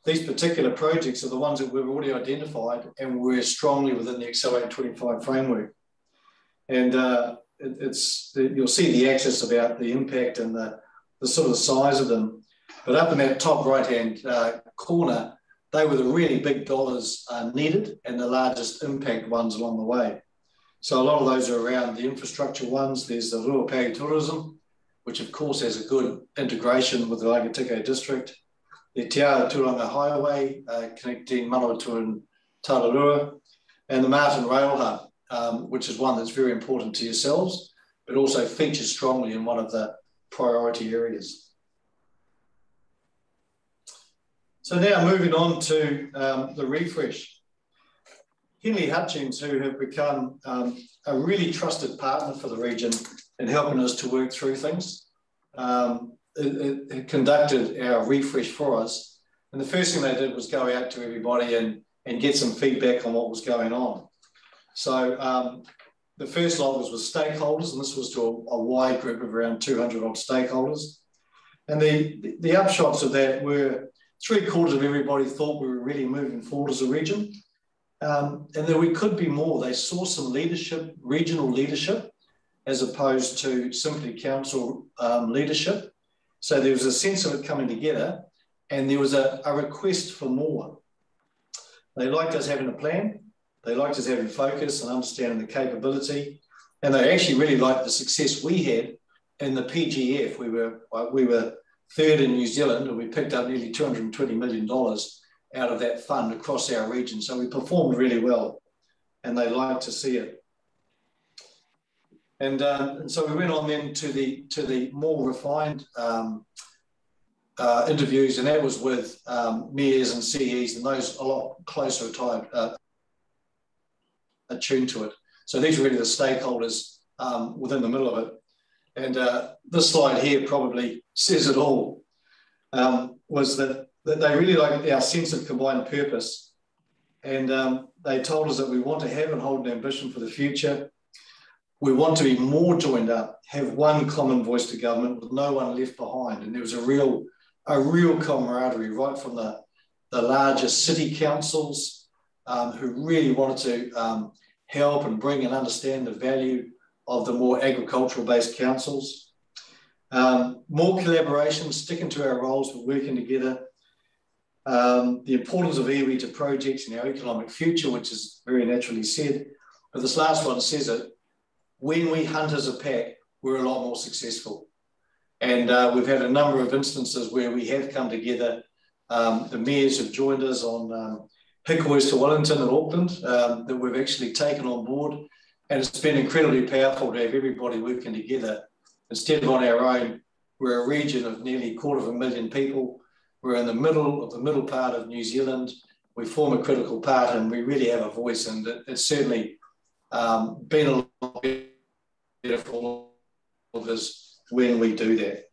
these particular projects are the ones that we've already identified and we're strongly within the Accelerate 25 framework. And uh, it, it's you'll see the axis about the impact and the, the sort of size of them. But up in that top right-hand uh, corner, they were the really big dollars uh, needed and the largest impact ones along the way. So a lot of those are around the infrastructure ones. There's the Ruapehu tourism, which of course has a good integration with the Rangitikei district. The Te Turanga Highway uh, connecting Manawatu and Tararua, and the Marton Rail Hub, um, which is one that's very important to yourselves, but also features strongly in one of the priority areas. So now moving on to um, the refresh. Henley Hutchings, who have become um, a really trusted partner for the region in helping us to work through things. Um, it, it, conducted our refresh for us. And the first thing they did was go out to everybody and, and get some feedback on what was going on. So um, the first lot was with stakeholders, and this was to a, a wide group of around 200 odd stakeholders. And the, the, the upshots of that were three quarters of everybody thought we were really moving forward as a region. Um, and that we could be more. They saw some leadership, regional leadership, as opposed to simply council um, leadership. So there was a sense of it coming together, and there was a, a request for more. They liked us having a plan, they liked us having focus and understanding the capability, and they actually really liked the success we had in the PGF. We were we were third in New Zealand, and we picked up nearly two hundred and twenty million dollars out of that fund across our region. So we performed really well, and they liked to see it. And, um, and so we went on then to the to the more refined um, uh, interviews, and that was with um, mayors and CEs, and those a lot closer tied, uh, attuned to it. So these are really the stakeholders um, within the middle of it. And uh, this slide here probably says it all. Um, was that that they really like our sense of combined purpose, and um, they told us that we want to have and hold an ambition for the future we want to be more joined up, have one common voice to government with no one left behind. And there was a real, a real camaraderie right from the, the largest city councils um, who really wanted to um, help and bring and understand the value of the more agricultural based councils. Um, more collaboration, sticking to our roles, but working together. Um, the importance of iwi to projects in our economic future, which is very naturally said. But this last one says it when we hunt as a pack, we're a lot more successful. And uh, we've had a number of instances where we have come together. Um, the mayors have joined us on um, to Wellington and Auckland um, that we've actually taken on board. And it's been incredibly powerful to have everybody working together instead of on our own. We're a region of nearly a quarter of a million people. We're in the middle of the middle part of New Zealand. We form a critical part and we really have a voice. And it, it's certainly um, been a lot better for all of us when we do that.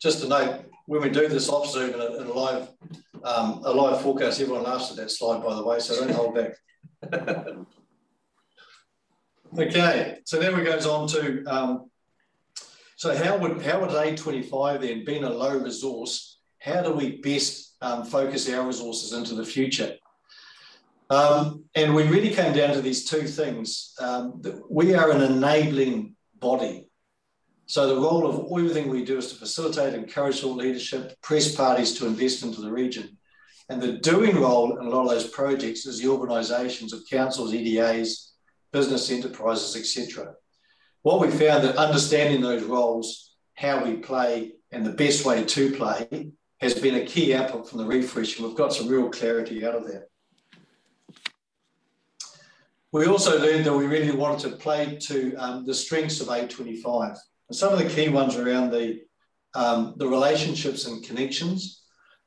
Just to note, when we do this off Zoom in a, in a live um, a live forecast, everyone laughs at that slide, by the way, so don't hold back. okay, so then we goes on to um, so how would how would A25 then, being a low resource, how do we best um, focus our resources into the future? Um, and we really came down to these two things. Um, we are an enabling body. So the role of everything we do is to facilitate, encourage thought leadership, press parties to invest into the region. And the doing role in a lot of those projects is the organisations of councils, EDAs, business enterprises, etc. What we found that understanding those roles, how we play, and the best way to play has been a key output from the refresh, and we've got some real clarity out of that. We also learned that we really wanted to play to um, the strengths of A25. And some of the key ones around the, um, the relationships and connections,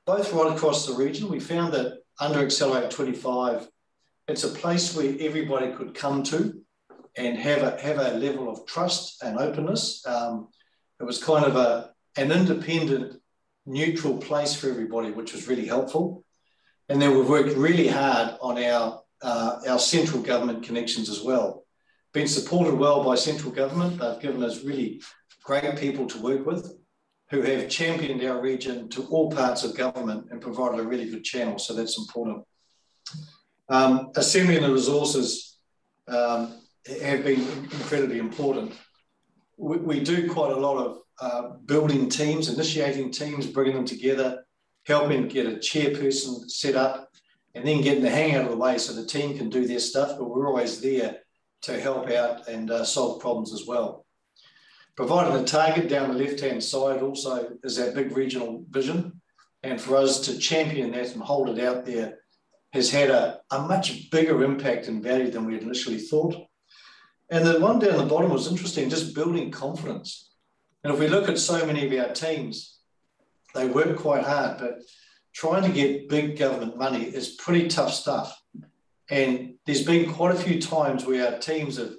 both right across the region. We found that under Accelerate 25, it's a place where everybody could come to and have a, have a level of trust and openness. Um, it was kind of a, an independent, neutral place for everybody, which was really helpful. And then we've worked really hard on our uh, our central government connections as well. Been supported well by central government. They've given us really great people to work with who have championed our region to all parts of government and provided a really good channel. So that's important. Um, assembling the resources um, have been incredibly important. We, we, do quite a lot of uh, building teams, initiating teams, bringing them together, helping get a chairperson set up, and then getting the hang out of the way so the team can do their stuff, but we're always there to help out and uh, solve problems as well. Providing a target down the left-hand side also is our big regional vision. And for us to champion that and hold it out there has had a, a much bigger impact and value than we had initially thought. And the one down the bottom was interesting, just building confidence. And if we look at so many of our teams, they work quite hard, but trying to get big government money is pretty tough stuff. And there's been quite a few times where our teams have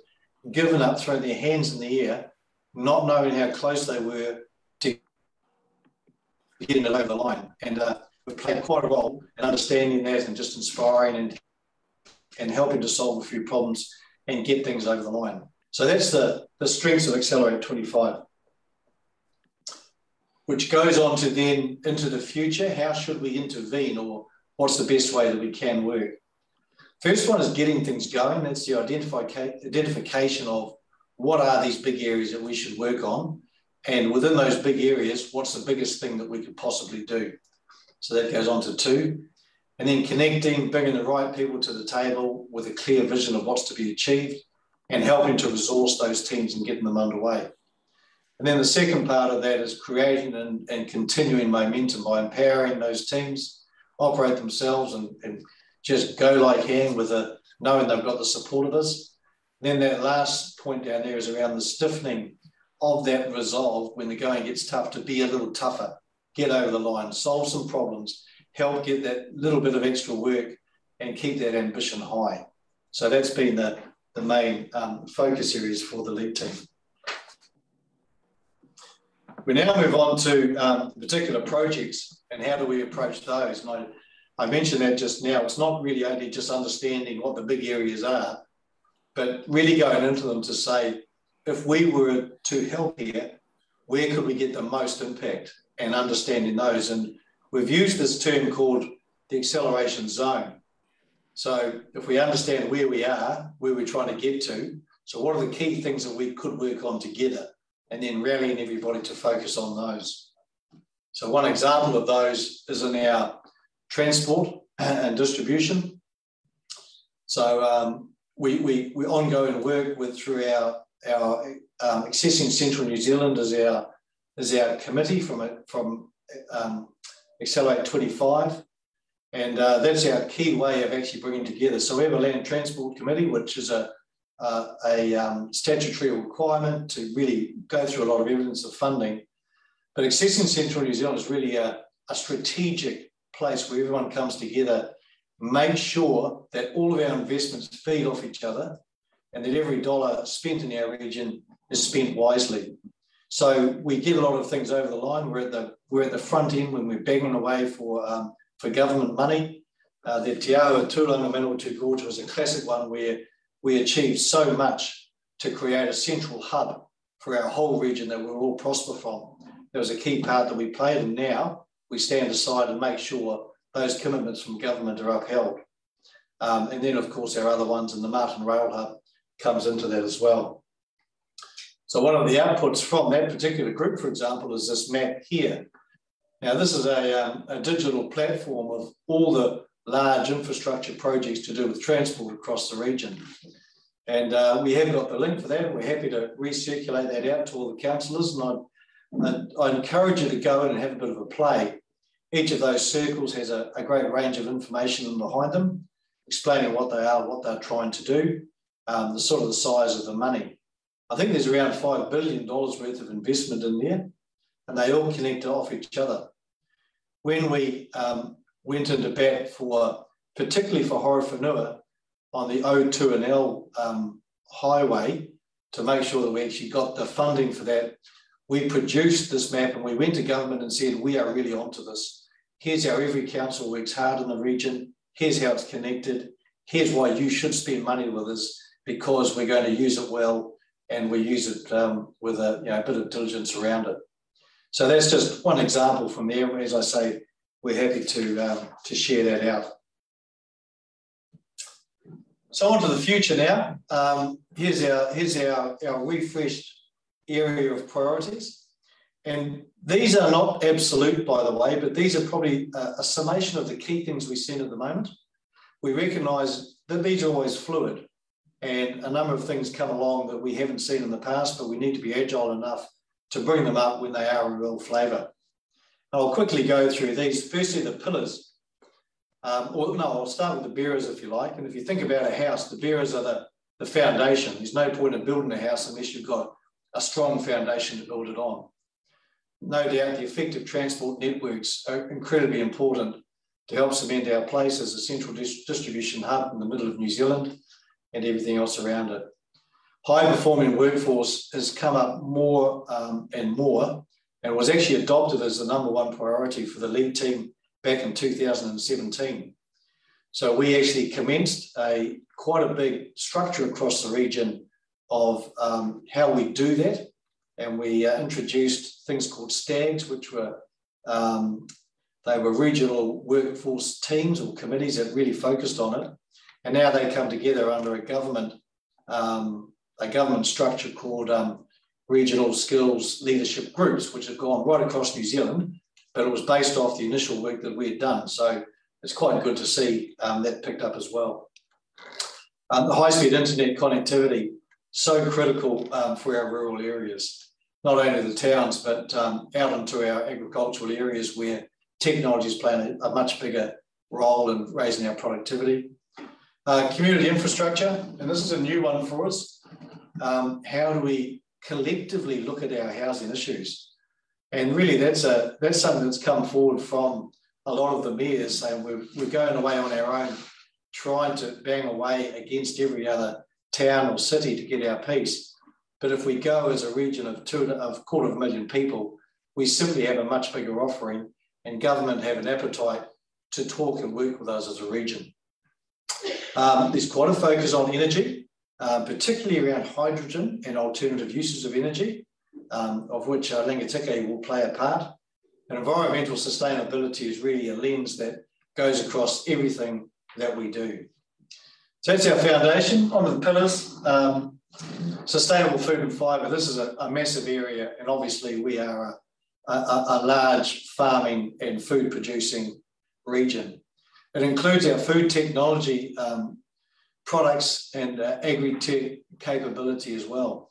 given up, thrown their hands in the air, not knowing how close they were to getting it over the line. And uh, we've played quite a role in understanding that and just inspiring and, and helping to solve a few problems and get things over the line. So that's the, the strengths of Accelerate 25 which goes on to then into the future. How should we intervene or what's the best way that we can work? First one is getting things going. That's the identification of what are these big areas that we should work on. And within those big areas, what's the biggest thing that we could possibly do? So that goes on to two. And then connecting, bringing the right people to the table with a clear vision of what's to be achieved and helping to resource those teams and getting them underway. And then the second part of that is creating and, and continuing momentum by empowering those teams, operate themselves and, and just go like hand with a knowing they've got the support of us. And then that last point down there is around the stiffening of that resolve when the going gets tough to be a little tougher, get over the line, solve some problems, help get that little bit of extra work and keep that ambition high. So that's been the, the main um, focus areas for the lead team. We now move on to um, particular projects and how do we approach those. And I, I mentioned that just now. It's not really only just understanding what the big areas are, but really going into them to say, if we were to help here, where could we get the most impact and understanding those? And we've used this term called the acceleration zone. So if we understand where we are, where we're trying to get to, so what are the key things that we could work on together? and then rallying everybody to focus on those. So one example of those is in our transport and distribution. So um, we, we, we ongoing work with through our, our um, Accessing Central New Zealand as our, as our committee from, a, from um, Accelerate 25. And uh, that's our key way of actually bringing together. So we have a Land Transport Committee, which is a, uh, a um, statutory requirement to really go through a lot of evidence of funding. But Accessing Central New Zealand is really a, a strategic place where everyone comes together, make sure that all of our investments feed off each other and that every dollar spent in our region is spent wisely. So we get a lot of things over the line. We're at the we're at the front end when we're begging away for um, for government money. Uh, the Te Ahu a Tūranga Manawatu Gorge was a classic one where we achieved so much to create a central hub for our whole region that we'll all prosper from. There was a key part that we played, and now we stand aside and make sure those commitments from government are upheld. Um, and then, of course, our other ones and the Marton Rail Hub comes into that as well. So one of the outputs from that particular group, for example, is this map here. Now, this is a, um, a digital platform of all the large infrastructure projects to do with transport across the region. And uh, we have got the link for that, we're happy to recirculate that out to all the councillors. And I'd, I'd, encourage you to go in and have a bit of a play. Each of those circles has a, a great range of information behind them, explaining what they are, what they're trying to do, um, the sort of the size of the money. I think there's around $5 billion worth of investment in there, and they all connect off each other. When we um, went into bat for, particularly for Horowhenua, on the O2 and L um, highway to make sure that we actually got the funding for that. We produced this map and we went to government and said, we are really onto this. Here's how every council works hard in the region. Here's how it's connected. Here's why you should spend money with us because we're going to use it well and we use it um, with a, you know, bit of diligence around it. So that's just one example from there. As I say, we're happy to, um, to share that out. So on to the future now. Um, here's our, here's our, our refreshed area of priorities. And these are not absolute, by the way, but these are probably a, a summation of the key things we see at the moment. We recognise that these are always fluid and a number of things come along that we haven't seen in the past, but we need to be agile enough to bring them up when they are a real flavour. I'll quickly go through these. Firstly, the pillars. Um, or no, I'll start with the bearers if you like. And if you think about a house, the bearers are the, the foundation. There's no point in building a house unless you've got a strong foundation to build it on. No doubt the effective transport networks are incredibly important to help cement our place as a central dis distribution hub in the middle of New Zealand and everything else around it. High performing workforce has come up more um, and more and was actually adopted as the number one priority for the lead team back in 2017. So we actually commenced a quite a big structure across the region of um, how we do that. And we uh, introduced things called STAGs, which were um, they were regional workforce teams or committees that really focused on it. And now they come together under a government um, a government structure called um, regional skills leadership groups, which have gone right across New Zealand, but it was based off the initial work that we had done. So it's quite good to see um, that picked up as well. Um, the high-speed internet connectivity, so critical um, for our rural areas, not only the towns, but um, out into our agricultural areas where technology is playing a, much bigger role in raising our productivity. Uh, community infrastructure, and this is a new one for us. Um, how do we collectively look at our housing issues? And really, that's a that's something that's come forward from a lot of the mayors saying we're, we're going away on our own, trying to bang away against every other town or city to get our piece. But if we go as a region of two of quarter of a million people, we simply have a much bigger offering, and government have an appetite to talk and work with us as a region. Um, there's quite a focus on energy, uh, particularly around hydrogen and alternative uses of energy, um, of which uh, Rangitikei will play a part. And environmental sustainability is really a lens that goes across everything that we do. So that's our foundation. On the pillars, um, sustainable food and fibre. This is a, a, massive area, and obviously we are a, a, a large farming and food producing region. It includes our food technology um, products and uh, agri-tech capability as well.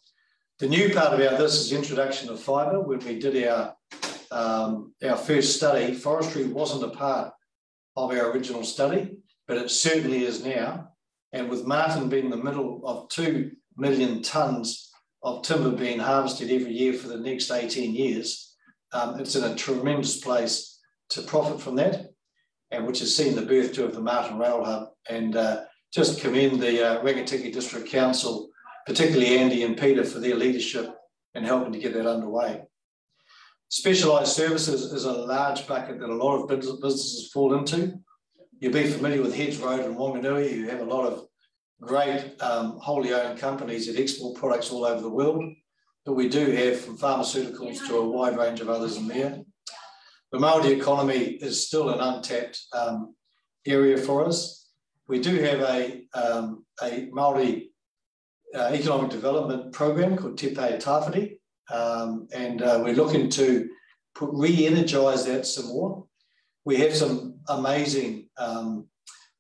The new part about this is the introduction of fibre. When we did our um, our first study, forestry wasn't a part of our original study, but it certainly is now. And with Marton being the middle of two million tonnes of timber being harvested every year for the next 18 years, um, it's in a tremendous place to profit from that, and which has seen the birth to of the Marton Rail Hub. And uh, just commend the uh, District Council, particularly Andy and Peter, for their leadership in helping to get that underway. Specialised services is a large bucket that a lot of businesses fall into. You'll be familiar with Hedge Road and Wanganui. You have a lot of great um, wholly owned companies that export products all over the world. But we do have from pharmaceuticals to a wide range of others in there. The Māori economy is still an untapped um, area for us. We do have a, um, a Māori uh, economic development program called Te Pēa Tāwhiri, um, and uh, we're looking to re-energise that some more. We have some amazing um,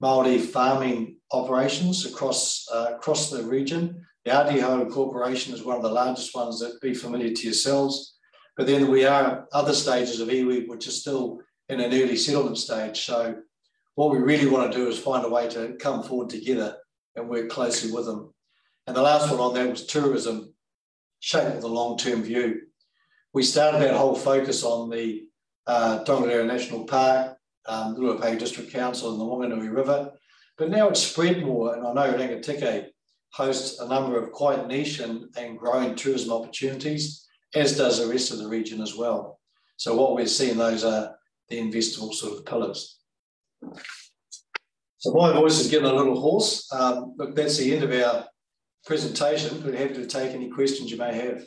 Māori farming operations across uh, across the region. The Atihau Corporation is one of the largest ones that be familiar to yourselves. But then we are other stages of iwi which are still in an early settlement stage. So what we really want to do is find a way to come forward together and work closely with them. And the last one on that was tourism shape with a long-term view. We started that whole focus on the uh, Tongariro National Park, um, Ruapehu District Council and the Wanganui River, but now it's spread more, and I know Rangitikei hosts a number of quite niche and, and growing tourism opportunities, as does the rest of the region as well. So what we're seeing, those are the investable sort of pillars. So my voice is getting a little hoarse. Um, look, that's the end of our presentation, but happy to take any questions you may have.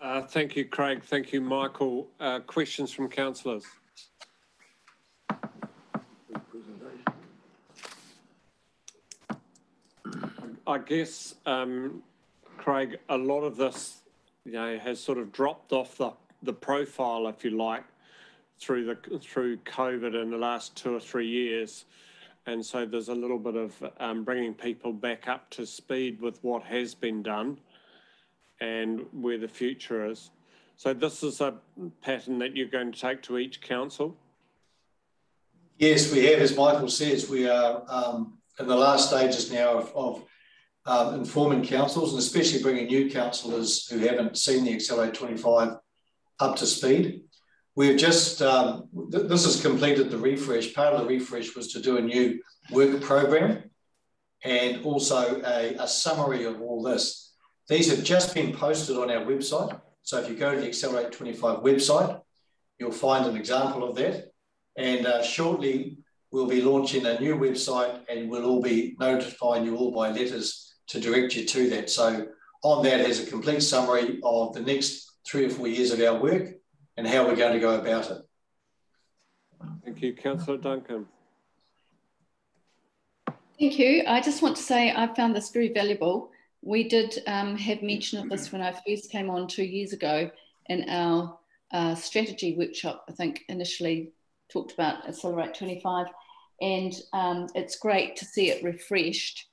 Uh, thank you, Craig. Thank you, Michael. Uh, questions from councillors? I guess, um, Craig, a lot of this, you know, has sort of dropped off the, the profile, if you like, through the through COVID in the last two or three years. And so there's a little bit of um, bringing people back up to speed with what has been done and where the future is. So this is a pattern that you're going to take to each council? Yes, we have. As Michael says, we are um, in the last stages now of, of um, informing councils and especially bringing new councillors who haven't seen the Accelerate 25 up to speed. we've just, um, th this has completed the refresh. Part of the refresh was to do a new work program and also a, a summary of all this. These have just been posted on our website. So if you go to the Accelerate 25 website, you'll find an example of that. And uh, shortly, we'll be launching a new website and we'll all be notifying you all by letters to direct you to that. So on that has a complete summary of the next three or four years of our work and how we're going to go about it. Thank you. Councillor Duncan. Thank you. I just want to say I found this very valuable. We did um, have mention of this when I first came on two years ago in our uh, strategy workshop, I think initially talked about Accelerate 25. And um, it's great to see it refreshed.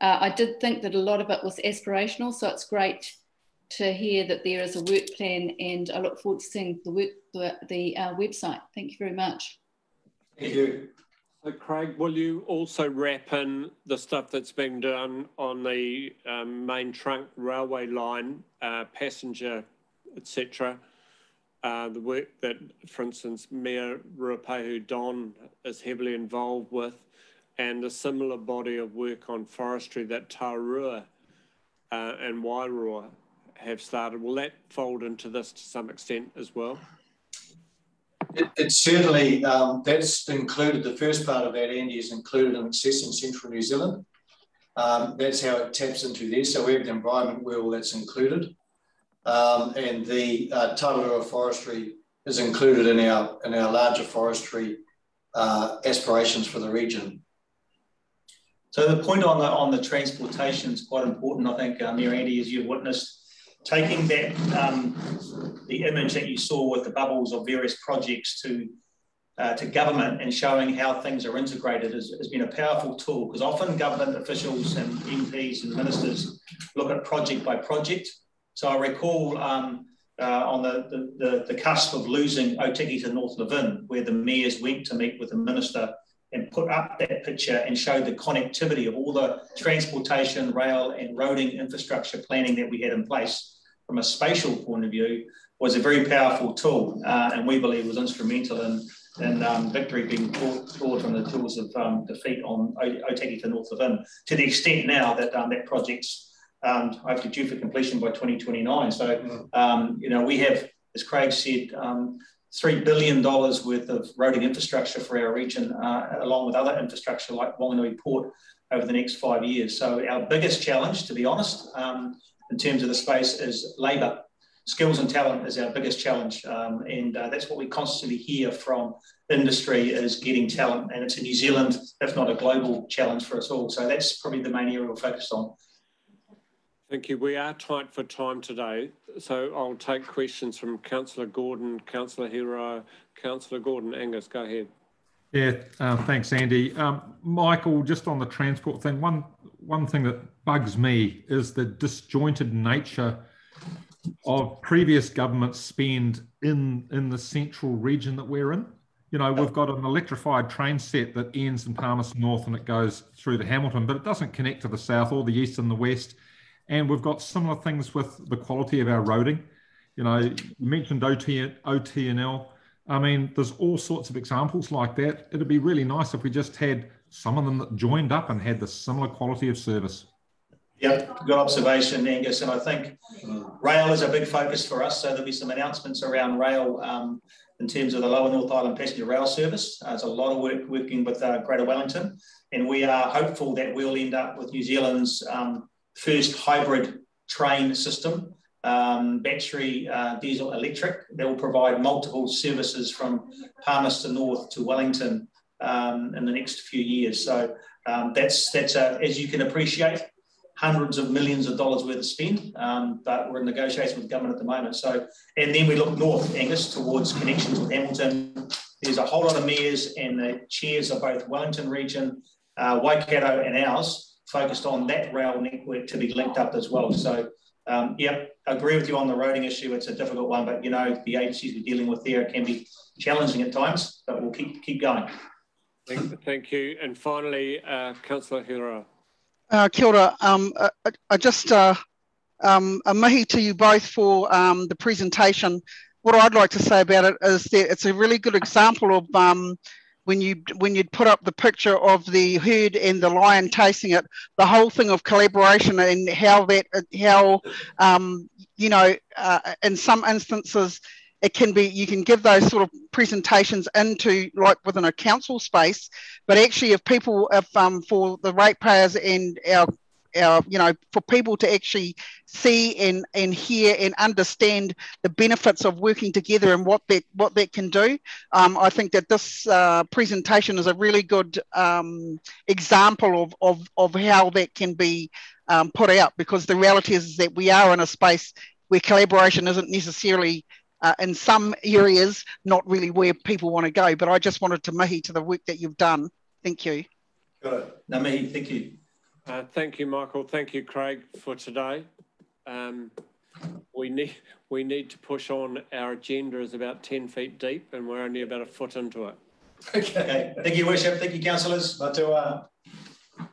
Uh, I did think that a lot of it was aspirational, so it's great to hear that there is a work plan, and I look forward to seeing the work the, the uh, website. Thank you very much. Thank you. So Craig, will you also wrap in the stuff that's been done on the um, main trunk railway line, uh, passenger, etc., uh, the work that, for instance, Mayor Ruapehu Don is heavily involved with, and a similar body of work on forestry that Tararua uh, and Wairua have started. Will that fold into this to some extent as well? It, it certainly, um, that's included, the first part of that, Andy, is included in Accessing Central New Zealand. Um, that's how it taps into there. So we have the environment where all that's included. Um, and the uh, forestry is included in our in our larger forestry uh, aspirations for the region. So the point on the on the transportation is quite important. I think, um, Andy, as you've witnessed, taking that um, the image that you saw with the bubbles of various projects to uh, to government and showing how things are integrated has, has been a powerful tool because often government officials and MPs and ministers look at project by project so I recall um, uh, on the, the, the, the, cusp of losing Otaki to North Levin, where the mayors went to meet with the minister and put up that picture and showed the connectivity of all the transportation, rail, and roading infrastructure planning that we had in place from a spatial point of view was a very powerful tool, uh, and we believe was instrumental in, in um, victory being brought from the tools of um, defeat on Otaki to North Levin, to the extent now that um, that project's um, hopefully due for completion by 2029. So, mm. um, you know, we have, as Craig said, um, $3 billion worth of roading infrastructure for our region, uh, along with other infrastructure like Wanganui Port over the next five years. So our biggest challenge, to be honest, um, in terms of the space is labour. Skills and talent is our biggest challenge. Um, and uh, that's what we constantly hear from industry is getting talent. And it's a New Zealand, if not a global challenge for us all. So that's probably the main area we're focused on. Thank you. We are tight for time today, so I'll take questions from Councillor Gordon, Councillor Hiroa, Councillor Gordon. Angus, go ahead. Yeah, uh, thanks, Andy. Um, Michael, just on the transport thing, one one thing that bugs me is the disjointed nature of previous government spend in in the central region that we're in. You know, we've got an electrified train set that ends in Palmerston North and it goes through the Hamilton, but it doesn't connect to the south or the east and the west and we've got similar things with the quality of our roading. You know, you mentioned OT, OTNL. I mean, there's all sorts of examples like that. It'd be really nice if we just had some of them that joined up and had the similar quality of service. Yeah, good observation, Angus. And I think rail is a big focus for us. So there'll be some announcements around rail um, in terms of the Lower North Island passenger rail service. Uh, there's a lot of work working with uh, Greater Wellington, and we are hopeful that we'll end up with New Zealand's um, first hybrid train system, um, battery, uh, diesel, electric, that will provide multiple services from Palmerston North to Wellington um, in the next few years. So um, that's, that's a, as you can appreciate, hundreds of millions of dollars worth of spend, um, but we're in negotiation with government at the moment. So, and then we look north, Angus, towards connections with Hamilton. There's a whole lot of mayors and the chairs of both Wellington region, uh, Waikato and ours focused on that rail network to be linked up as well. So, um, yeah, I agree with you on the roading issue. It's a difficult one, but you know, the agencies we're dealing with there can be challenging at times, but we'll keep keep going. Thank, thank you. And finally, uh, Councillor Hiroa. Uh, kia ora. Um, I, I just uh, um, a mihi to you both for um, the presentation what I'd like to say about it is that it's a really good example of um, when you when you'd put up the picture of the herd and the lion tasting it, the whole thing of collaboration and how that how um, you know uh, in some instances it can be you can give those sort of presentations into like within a council space but actually if people if um for the ratepayers and our our you know for people to actually see and and hear and understand the benefits of working together and what that what that can do um, i think that this uh, presentation is a really good um, example of, of of how that can be um, put out because the reality is, that we are in a space where collaboration isn't necessarily uh, in some areas, not really where people want to go. But I just wanted to mihi to the work that you've done. Thank you. Got it. No, thank you. Uh, thank you, Michael. Thank you, Craig, for today. Um, we need we need to push on. Our agenda is about 10 feet deep and we're only about a foot into it. Okay. Thank you, Worship. Thank you, councillors. Matua. I'll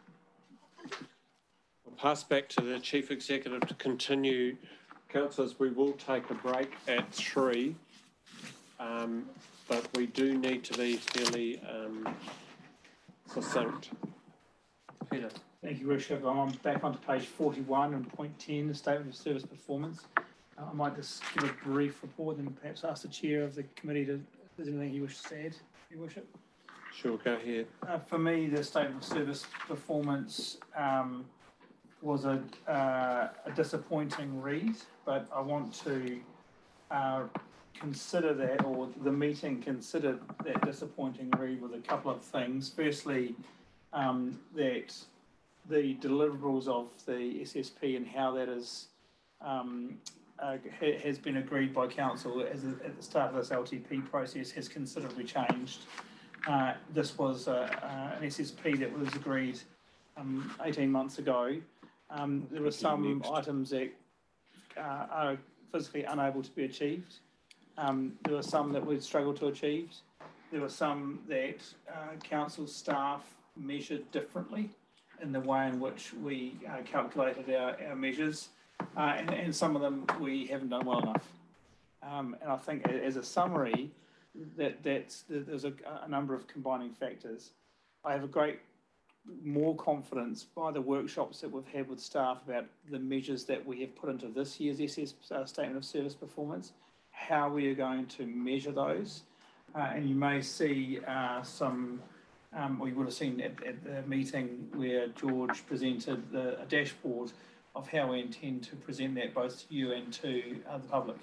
pass back to the Chief Executive to continue Councillors, we will take a break at three, um, but we do need to be fairly um, succinct. Peter. Thank you, Worship. I'm on, back onto page 41 and point 10, the statement of service performance. Uh, I might just give a brief report and perhaps ask the chair of the committee to, if there's anything he wishes to add, Your Worship. Sure, go ahead. Uh, for me, the statement of service performance um, was a, uh, a disappointing read, but I want to uh, consider that, or the meeting considered that disappointing read with a couple of things. Firstly, um, that the deliverables of the SSP and how that is um, uh, has been agreed by council as at the start of this LTP process has considerably changed. Uh, this was uh, an SSP that was agreed um, 18 months ago um, there were some items that uh, are physically unable to be achieved. Um, there were some that we struggled to achieve. There were some that uh, council staff measured differently in the way in which we uh, calculated our, our measures, uh, and, and, some of them we haven't done well enough. Um, and I think as a summary, that that's there's a, a number of combining factors. I have a great more confidence by the workshops that we've had with staff about the measures that we have put into this year's SS uh, Statement of Service Performance, how we are going to measure those. Uh, and you may see uh, some, um, or you would have seen at, at, the meeting where George presented the, a dashboard of how we intend to present that both to you and to uh, the public.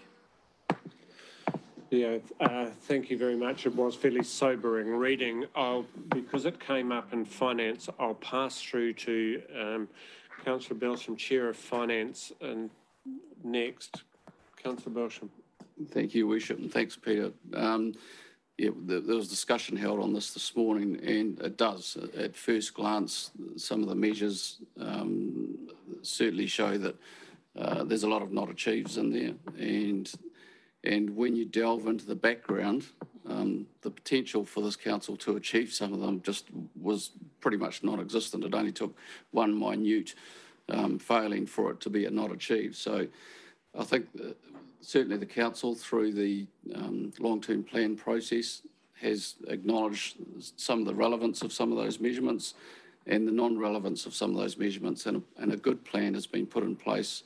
Yeah, uh, thank you very much. It was fairly sobering reading. I'll, because it came up in finance, I'll pass through to um, Councillor Belsham, Chair of Finance, and next, Councillor Belsham. Thank you, Worship, and thanks, Peter. Um, yeah, there, was discussion held on this this morning, and it does, at first glance, some of the measures um, certainly show that uh, there's a lot of not achieves in there, and and when you delve into the background, um, the potential for this council to achieve some of them just was pretty much non-existent. It only took one minute um, failing for it to be not achieved. So I think certainly the council through the um, long-term plan process has acknowledged some of the relevance of some of those measurements and the non-relevance of some of those measurements and a, and a good plan has been put in place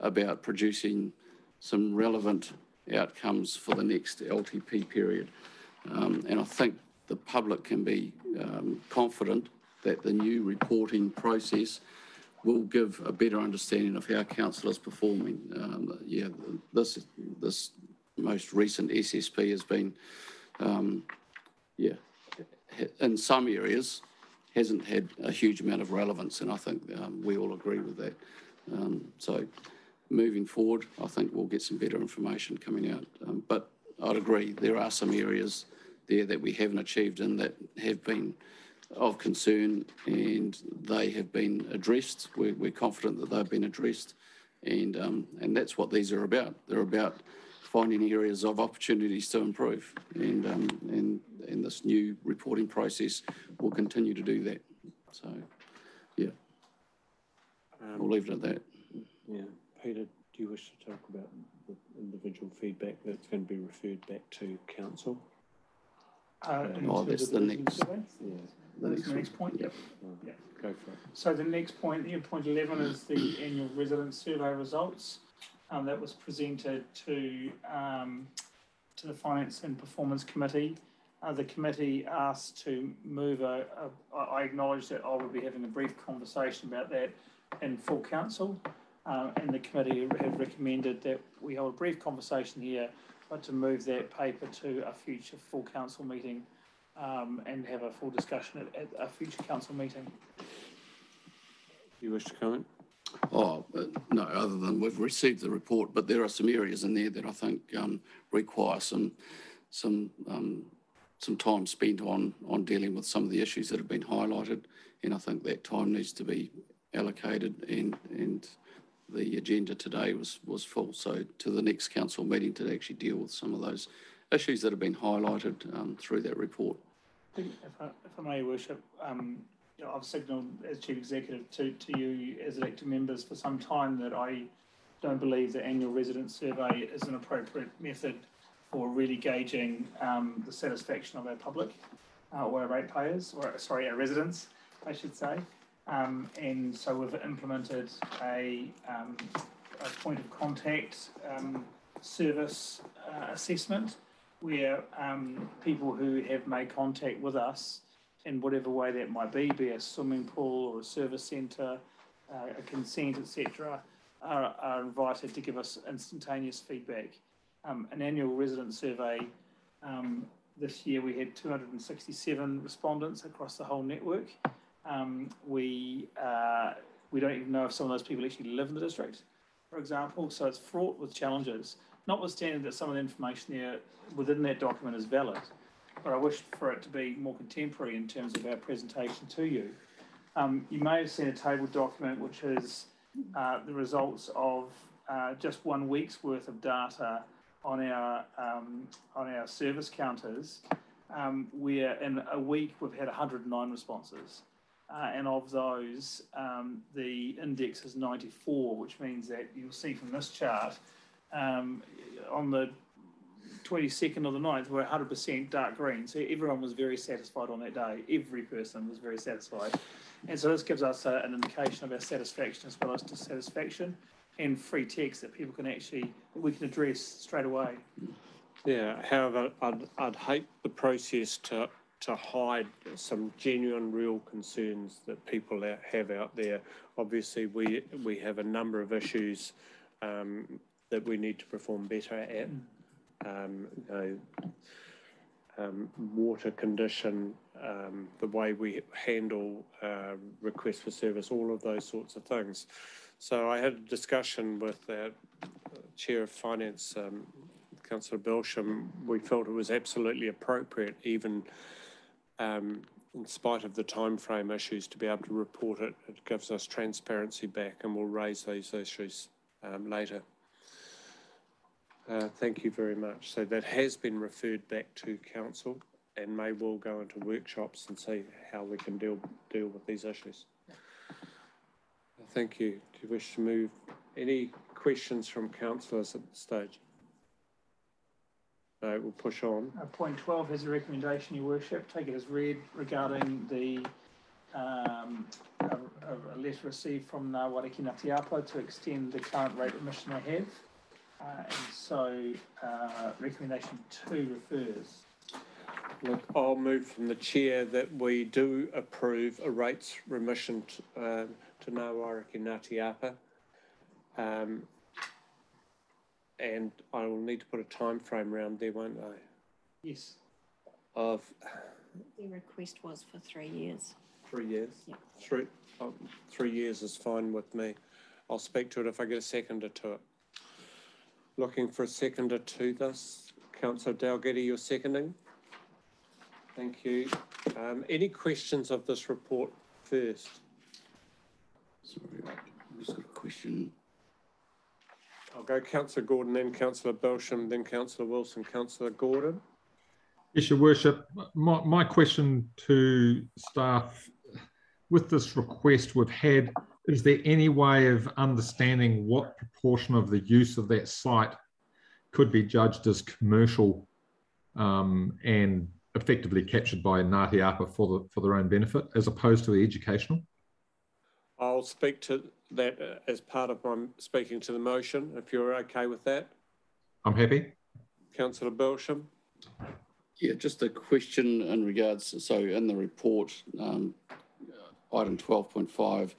about producing some relevant outcomes for the next LTP period. Um, and I think the public can be um, confident that the new reporting process will give a better understanding of how council is performing. Um, yeah, this this most recent SSP has been, um, yeah, in some areas hasn't had a huge amount of relevance, and I think um, we all agree with that. Um, so moving forward, I think we'll get some better information coming out. Um, but I'd agree, there are some areas there that we haven't achieved and that have been of concern and they have been addressed. We're, we're confident that they've been addressed and, um, and that's what these are about. They're about finding areas of opportunities to improve and, um, and, and this new reporting process will continue to do that. So, yeah, um, we'll leave it at that. Yeah. Peter, do you wish to talk about the individual feedback that's going to be referred back to council. Uh, Oh, that's of the next- Yeah. The That's next the next point, Yep. Yeah. Go for it. So the next point, yeah, point eleven is the annual resident survey results. Um, that was presented to, um, to the Finance and Performance Committee. Uh, the committee asked to move a, a, I I acknowledge that I will be having a brief conversation about that in full council. Uh, and the committee have recommended that we hold a brief conversation here, but to move that paper to a future full council meeting um, and have a full discussion at, at a future council meeting. You wish to comment? Oh, uh, no, other than we've received the report, but there are some areas in there that I think um, require some, some, um, some time spent on, on dealing with some of the issues that have been highlighted. And I think that time needs to be allocated and, and the agenda today was, was full. So to the next council meeting to actually deal with some of those issues that have been highlighted um, through that report. If I, if I may, Worship, um, you know, I've signalled as Chief Executive to, to you as elected members for some time that I don't believe the annual resident survey is an appropriate method for really gauging um, the satisfaction of our public uh, or our ratepayers, or sorry, our residents, I should say. Um, and so we've implemented a, um, a point of contact um, service uh, assessment where um, people who have made contact with us in whatever way that might be, be a swimming pool or a service centre, uh, a consent, etc., are, are invited to give us instantaneous feedback. Um, an annual resident survey um, this year we had 267 respondents across the whole network. Um, we uh, we don't even know if some of those people actually live in the district, for example. So it's fraught with challenges. Notwithstanding that some of the information there within that document is valid, but I wish for it to be more contemporary in terms of our presentation to you. Um, you may have seen a table document which is uh, the results of uh, just one week's worth of data on our um, on our service counters. Um, where in a week we've had 109 responses. Uh, and of those, um, the index is 94, which means that you'll see from this chart um, on the 22nd or the 9th, we're 100% dark green. So everyone was very satisfied on that day. Every person was very satisfied. And so this gives us a, an indication of our satisfaction as well as dissatisfaction and free text that people can actually, we can address straight away. Yeah, however, I'd, I'd hate the process to, to hide some genuine, real concerns that people have out there. Obviously, we, we have a number of issues um, that we need to perform better at. Um, you know, um, water condition, um, the way we handle uh, requests for service, all of those sorts of things. So I had a discussion with the Chair of Finance, um, Councillor Belsham. We felt it was absolutely appropriate, even um, in spite of the time frame issues, to be able to report it. It gives us transparency back, and we'll raise those issues um, later. Uh, thank you very much. So that has been referred back to council and may well go into workshops and see how we can deal deal with these issues. Thank you. Do you wish to move? Any questions from councillors at this stage? No, we'll push on. Uh, point 12 has a recommendation, Your Worship. Take it as read regarding the um, a, a, letter received from Ngā Wairiki Ngāti to extend the current rate remission they have. Uh, and so uh, recommendation two refers. Look, I'll move from the chair that we do approve a rates remission to, uh, to Ngā Wairiki Ngāti Apa. Um, and I will need to put a time frame around there, won't I? Yes. Of The request was for three years. three years? Yeah. Three, oh, three years is fine with me. I'll speak to it if I get a seconder to it. Looking for a seconder to this. Councillor Dalgety, you're seconding? Thank you. Um, any questions of this report first? Sorry, I've just got a question. I'll go Councillor Gordon, then Councillor Belsham, then Councillor Wilson, Councillor Gordon. Yes, Your Worship. My, my question to staff with this request we've had, is there any way of understanding what proportion of the use of that site could be judged as commercial um, and effectively captured by Ngāti Apa for, the, for their own benefit as opposed to the educational? I'll speak to that uh, as part of my speaking to the motion, if you're okay with that. I'm happy. Councillor Belsham. Yeah, just a question in regards, so in the report, um, item 12.5,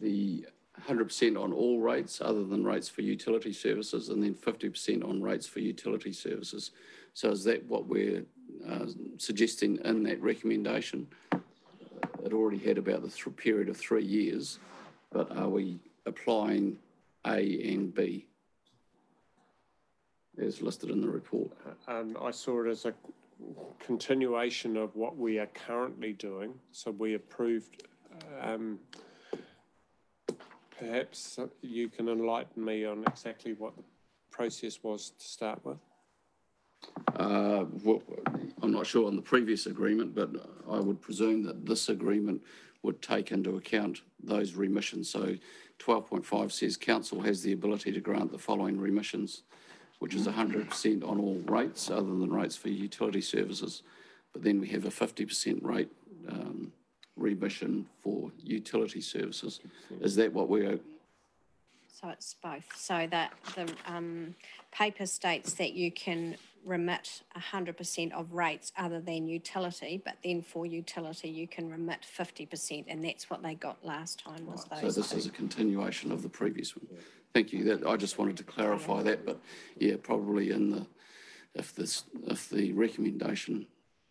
the 100% on all rates other than rates for utility services and then 50% on rates for utility services. So is that what we're uh, suggesting in that recommendation? It already had about the th period of three years, but are we applying A and B as listed in the report? Um, I saw it as a continuation of what we are currently doing. So we approved um, Perhaps you can enlighten me on exactly what the process was to start with. Uh, well, I'm not sure on the previous agreement, but I would presume that this agreement would take into account those remissions. So 12.5 says council has the ability to grant the following remissions, which is 100% on all rates other than rates for utility services. But then we have a 50% rate um, remission for utility services. Is that what we're? So it's both. So that the um, paper states that you can remit 100% of rates other than utility, but then for utility you can remit 50%, and that's what they got last time was right. those. So this two. is a continuation of the previous one. Thank you. That I just wanted to clarify that, but yeah, probably in the if this if the recommendation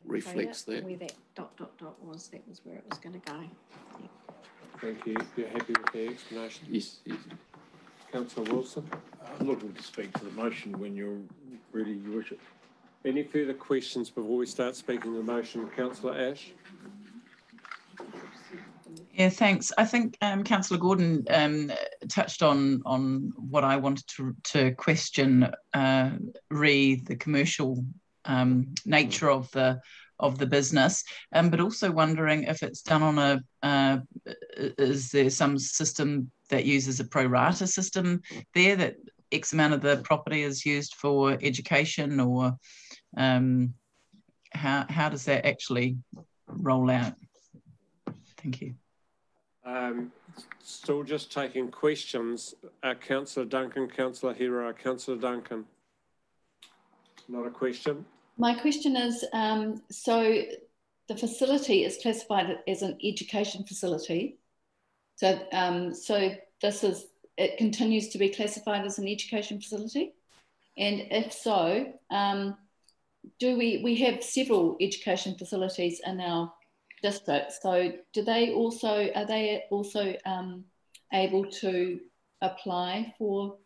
reflects that. Where that dot dot dot was, that was where it was going to go. Thank you. You're happy with the explanation? Yes, yes. Councillor Wilson. I'm looking to speak to the motion when you're ready, Your Worship. Any further questions before we start speaking the motion? Councillor Ash. Yeah, thanks. I think um, Councillor Gordon um, touched on on what I wanted to, to question uh, re the commercial um, nature of the of the business, um, but also wondering if it's done on a uh, is there some system that uses a pro rata system there that X amount of the property is used for education or um, how how does that actually roll out? Thank you. Um, still just taking questions. Uh, Councillor Duncan, Councillor Hiroa, Councillor Duncan. Not a question. My question is, um, so the facility is classified as an education facility. So, um, so this is, it continues to be classified as an education facility? And if so, um, do we, we have several education facilities in our district. So do they also, are they also um, able to apply for?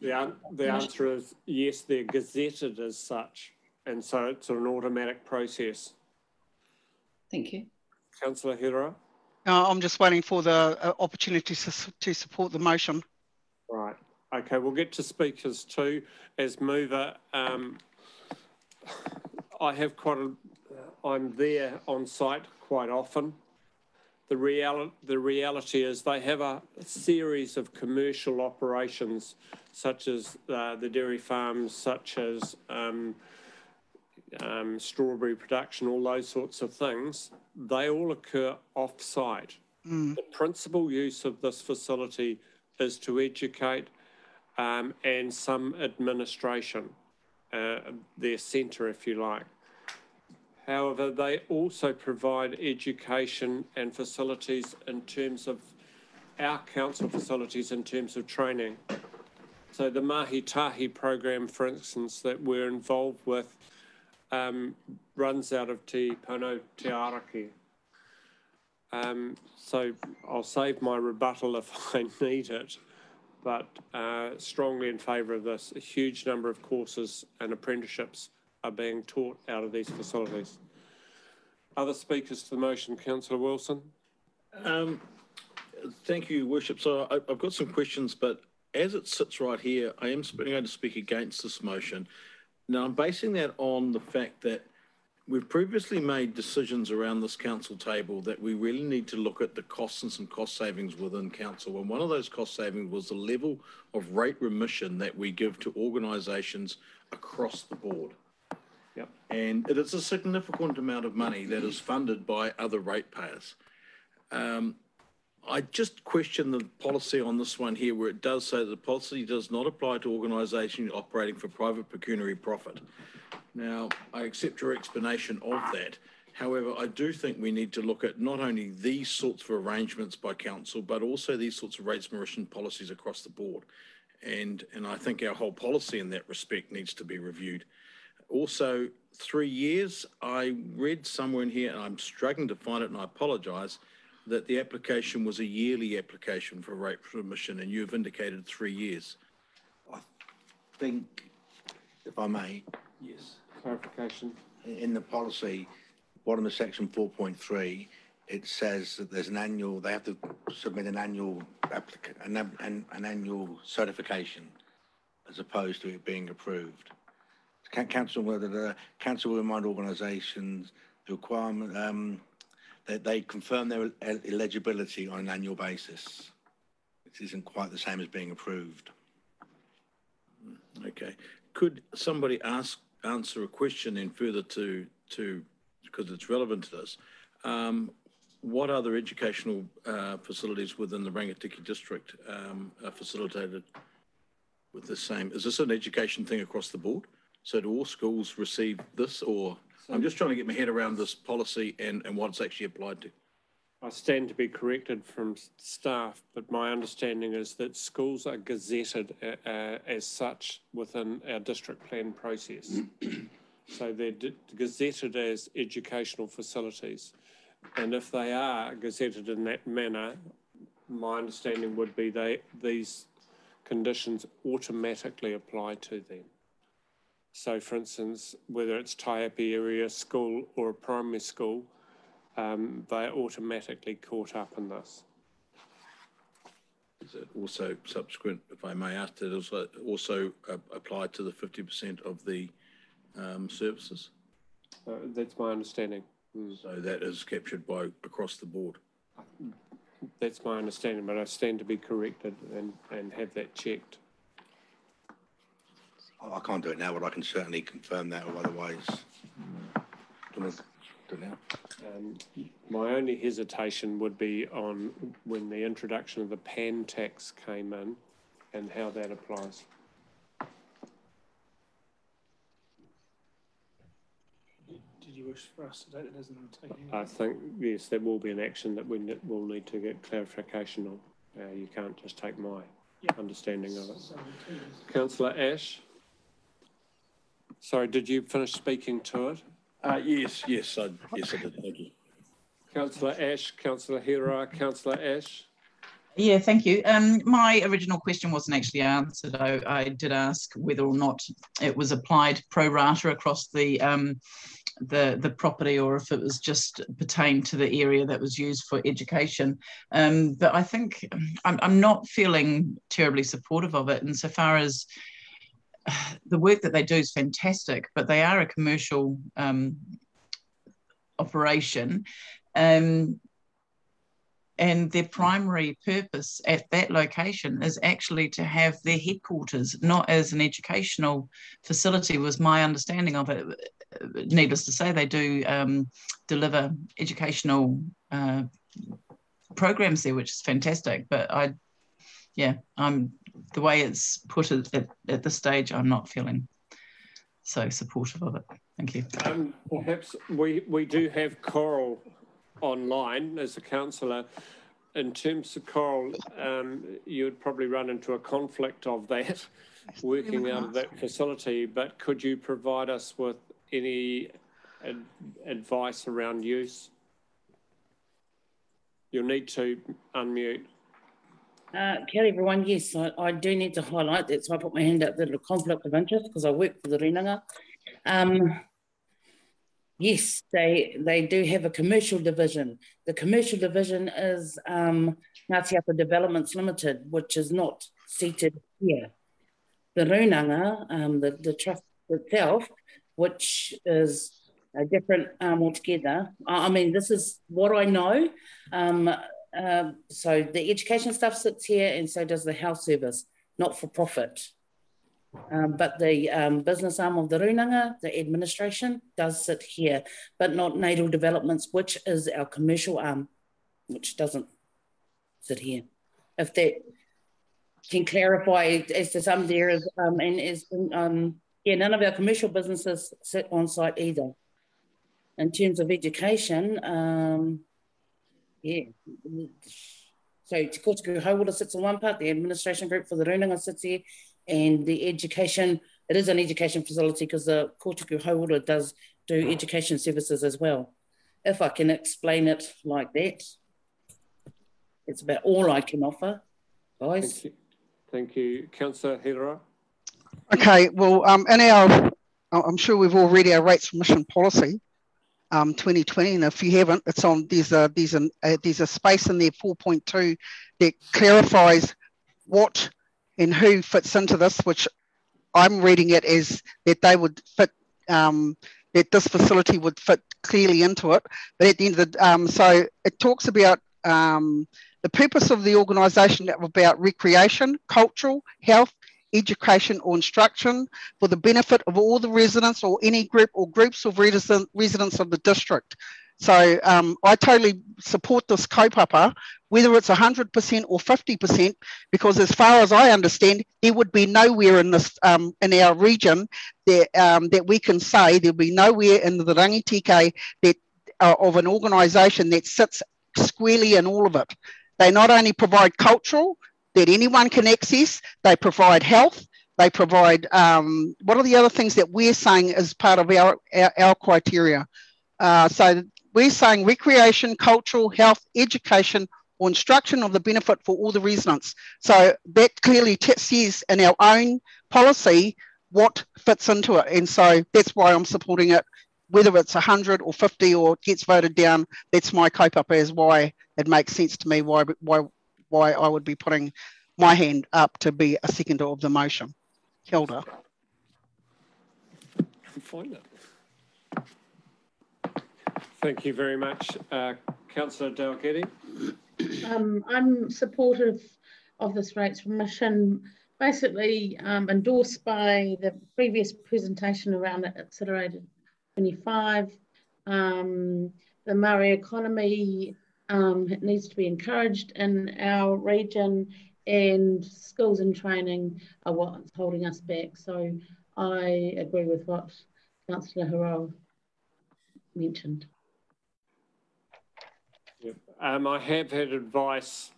The, the answer is yes, they're gazetted as such. And so it's an automatic process. Thank you. Councillor Hiroa? Uh, I'm just waiting for the uh, opportunity to, to support the motion. Right. Okay, we'll get to speakers too. As mover, um, I have quite a, I'm there on site quite often. The, real, the reality is they have a series of commercial operations such as uh, the dairy farms, such as um, um, strawberry production, all those sorts of things, they all occur off-site. Mm. The principal use of this facility is to educate um, and some administration, uh, their centre, if you like. However, they also provide education and facilities in terms of our council facilities in terms of training. So the Mahi Tahi program, for instance, that we're involved with um, runs out of Te Pono Te Araki. Um, so I'll save my rebuttal if I need it, but uh, strongly in favour of this. A huge number of courses and apprenticeships are being taught out of these facilities. Other speakers to the motion, Councillor Wilson. Um, thank you, Worship. So I, I've got some questions, but as it sits right here, I am going to speak against this motion. Now, I'm basing that on the fact that we've previously made decisions around this council table that we really need to look at the costs and some cost savings within council. And one of those cost savings was the level of rate remission that we give to organisations across the board. Yep. And it is a significant amount of money that is funded by other ratepayers. Um, I just question the policy on this one here where it does say the policy does not apply to organisations operating for private pecuniary profit. Now, I accept your explanation of that. However, I do think we need to look at not only these sorts of arrangements by council, but also these sorts of rates remission policies across the board. And, and I think our whole policy in that respect needs to be reviewed. Also, three years, I read somewhere in here, and I'm struggling to find it, and I apologise, that the application was a yearly application for rate remission, and you've indicated three years. I think, if I may. Yes. Clarification. In the policy, bottom of section 4.3, it says that there's an annual, they have to submit an annual application, an, an, an annual certification as opposed to it being approved. Council whether the council will remind organisations the requirement um, that they confirm their eligibility on an annual basis. It isn't quite the same as being approved. Okay. Could somebody ask answer a question then further to to because it's relevant to this? Um, what other educational uh, facilities within the Rangitikei district um, are facilitated with the same? Is this an education thing across the board? So do all schools receive this or I'm just trying to get my head around this policy and, and what it's actually applied to. I stand to be corrected from staff, but my understanding is that schools are gazetted uh, uh as such within our district plan process. so they're gazetted as educational facilities. And if they are gazetted in that manner, my understanding would be they these conditions automatically apply to them. So, for instance, whether it's Taihape area school or a primary school, um, they're automatically caught up in this. Is it also subsequent, if I may ask, that also also uh, applied to the 50% of the um, services? Uh, that's my understanding. Mm. So that is captured by across the board. That's my understanding, but I stand to be corrected and, and have that checked. I can't do it now, but I can certainly confirm that or otherwise. Do it now? Um, my only hesitation would be on when the introduction of the PAN tax came in and how that applies. Did you wish for us to take that as an I think, yes, there will be an action that we will need to get clarification on. Uh, you can't just take my understanding of it. Councillor Ash? Sorry, did you finish speaking to it? Uh, yes, yes, I, yes, I did. Thank you. Councillor Ash, Councillor Hiroa, Councillor Ash. Yeah, thank you. Um, my original question wasn't actually answered. I, I, did ask whether or not it was applied pro rata across the um, the the property, or if it was just pertained to the area that was used for education. Um, but I think I'm, I'm not feeling terribly supportive of it insofar as the work that they do is fantastic, but they are a commercial um, operation. Um, and their primary purpose at that location is actually to have their headquarters, not as an educational facility, was my understanding of it. Needless to say, they do um, deliver educational uh, programs there, which is fantastic. But I, yeah, I'm the way it's put at, at, this stage, I'm not feeling so supportive of it. Thank you. Um, perhaps we, we do have Coral online as a councillor. In terms of Coral, um, you would probably run into a conflict of that working out of that facility, but could you provide us with any ad advice around use? You'll need to unmute. Uh, Kelly, everyone, yes, I, I, do need to highlight that. So I put my hand up, the conflict of interest because I work for the Runanga. Um, yes, they they do have a commercial division. The commercial division is um, Ngāti Apa Developments Limited, which is not seated here. The Runanga, um, the, the trust itself, which is a different um, altogether. I, I mean, this is what I know. Um, uh, so the education stuff sits here, and so does the health service, not for profit. Um, but the um, business arm of the Runanga, the administration, does sit here, but not Natal Developments, which is our commercial arm, which doesn't sit here. If that can clarify as to some there is, um, and is, um, yeah, none of our commercial businesses sit on site either. In terms of education, um, yeah. So Te Kotuku Hauora sits on one part, the administration group for the Runanga sits here, and the education, it is an education facility because the Kotuku Hauora does do education services as well. If I can explain it like that, it's about all I can offer, guys. Thank you, Thank you. Councillor Hiroa. Okay, well, um, in our, I'm sure we've all read our rates remission policy, um, 2020, and if you haven't, it's on. There's a there's a uh, there's a space in there 4.2 that clarifies what and who fits into this, which I'm reading it as that they would fit, um, that this facility would fit clearly into it. But at the end of the, um, so it talks about um, the purpose of the organisation about recreation, cultural, health, education or instruction for the benefit of all the residents or any group or groups of resident, residents of the district. So um, I totally support this kaupapa, whether it's 100% or 50%, because as far as I understand, there would be nowhere in this um, in our region that um, that we can say there'll be nowhere in the Rangitikei that uh, of an organisation that sits squarely in all of it. They not only provide cultural that anyone can access, they provide health, they provide um, what are the other things that we're saying as part of our, our, our criteria. Uh, so we're saying recreation, cultural, health, education, or instruction of the benefit for all the residents. So that clearly says in our own policy what fits into it. And so that's why I'm supporting it, whether it's 100 or 50 or gets voted down. That's my cope up as why it makes sense to me why, why, why I would be putting my hand up to be a seconder of the motion. Hilda. Find it. Thank you very much. Uh, Councillor Dalgety. Um, I'm supportive of this rates remission, basically um, endorsed by the previous presentation around accelerated 25. Um, the Murray economy um, needs to be encouraged in our region and skills and training are what's holding us back. So I agree with what Councillor Hiroa mentioned. Um, I have had advice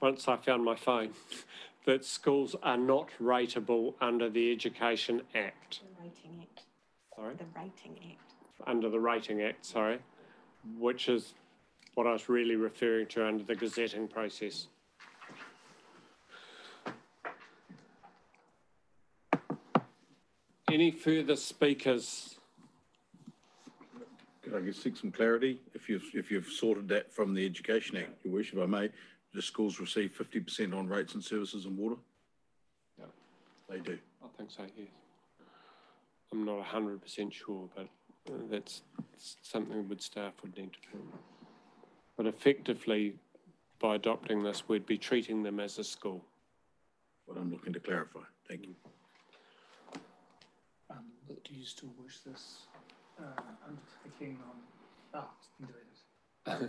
once I found my phone that schools are not rateable under the Education Act. The Rating Act. Sorry? The Rating Act. Under the Rating Act, sorry, which is what I was really referring to under the gazetting process. Any further speakers could I just seek some clarity? If you've, if you've sorted that from the Education Act, your worship, I may, do schools receive fifty percent on rates and services and water? Yeah. They do. I think so, yes. I'm not hundred percent sure, but uh, that's something would staff would need to prove. But effectively, by adopting this, we'd be treating them as a school. What I'm looking to clarify. Thank you. Um, do you still wish this uh, undertaking on, oh,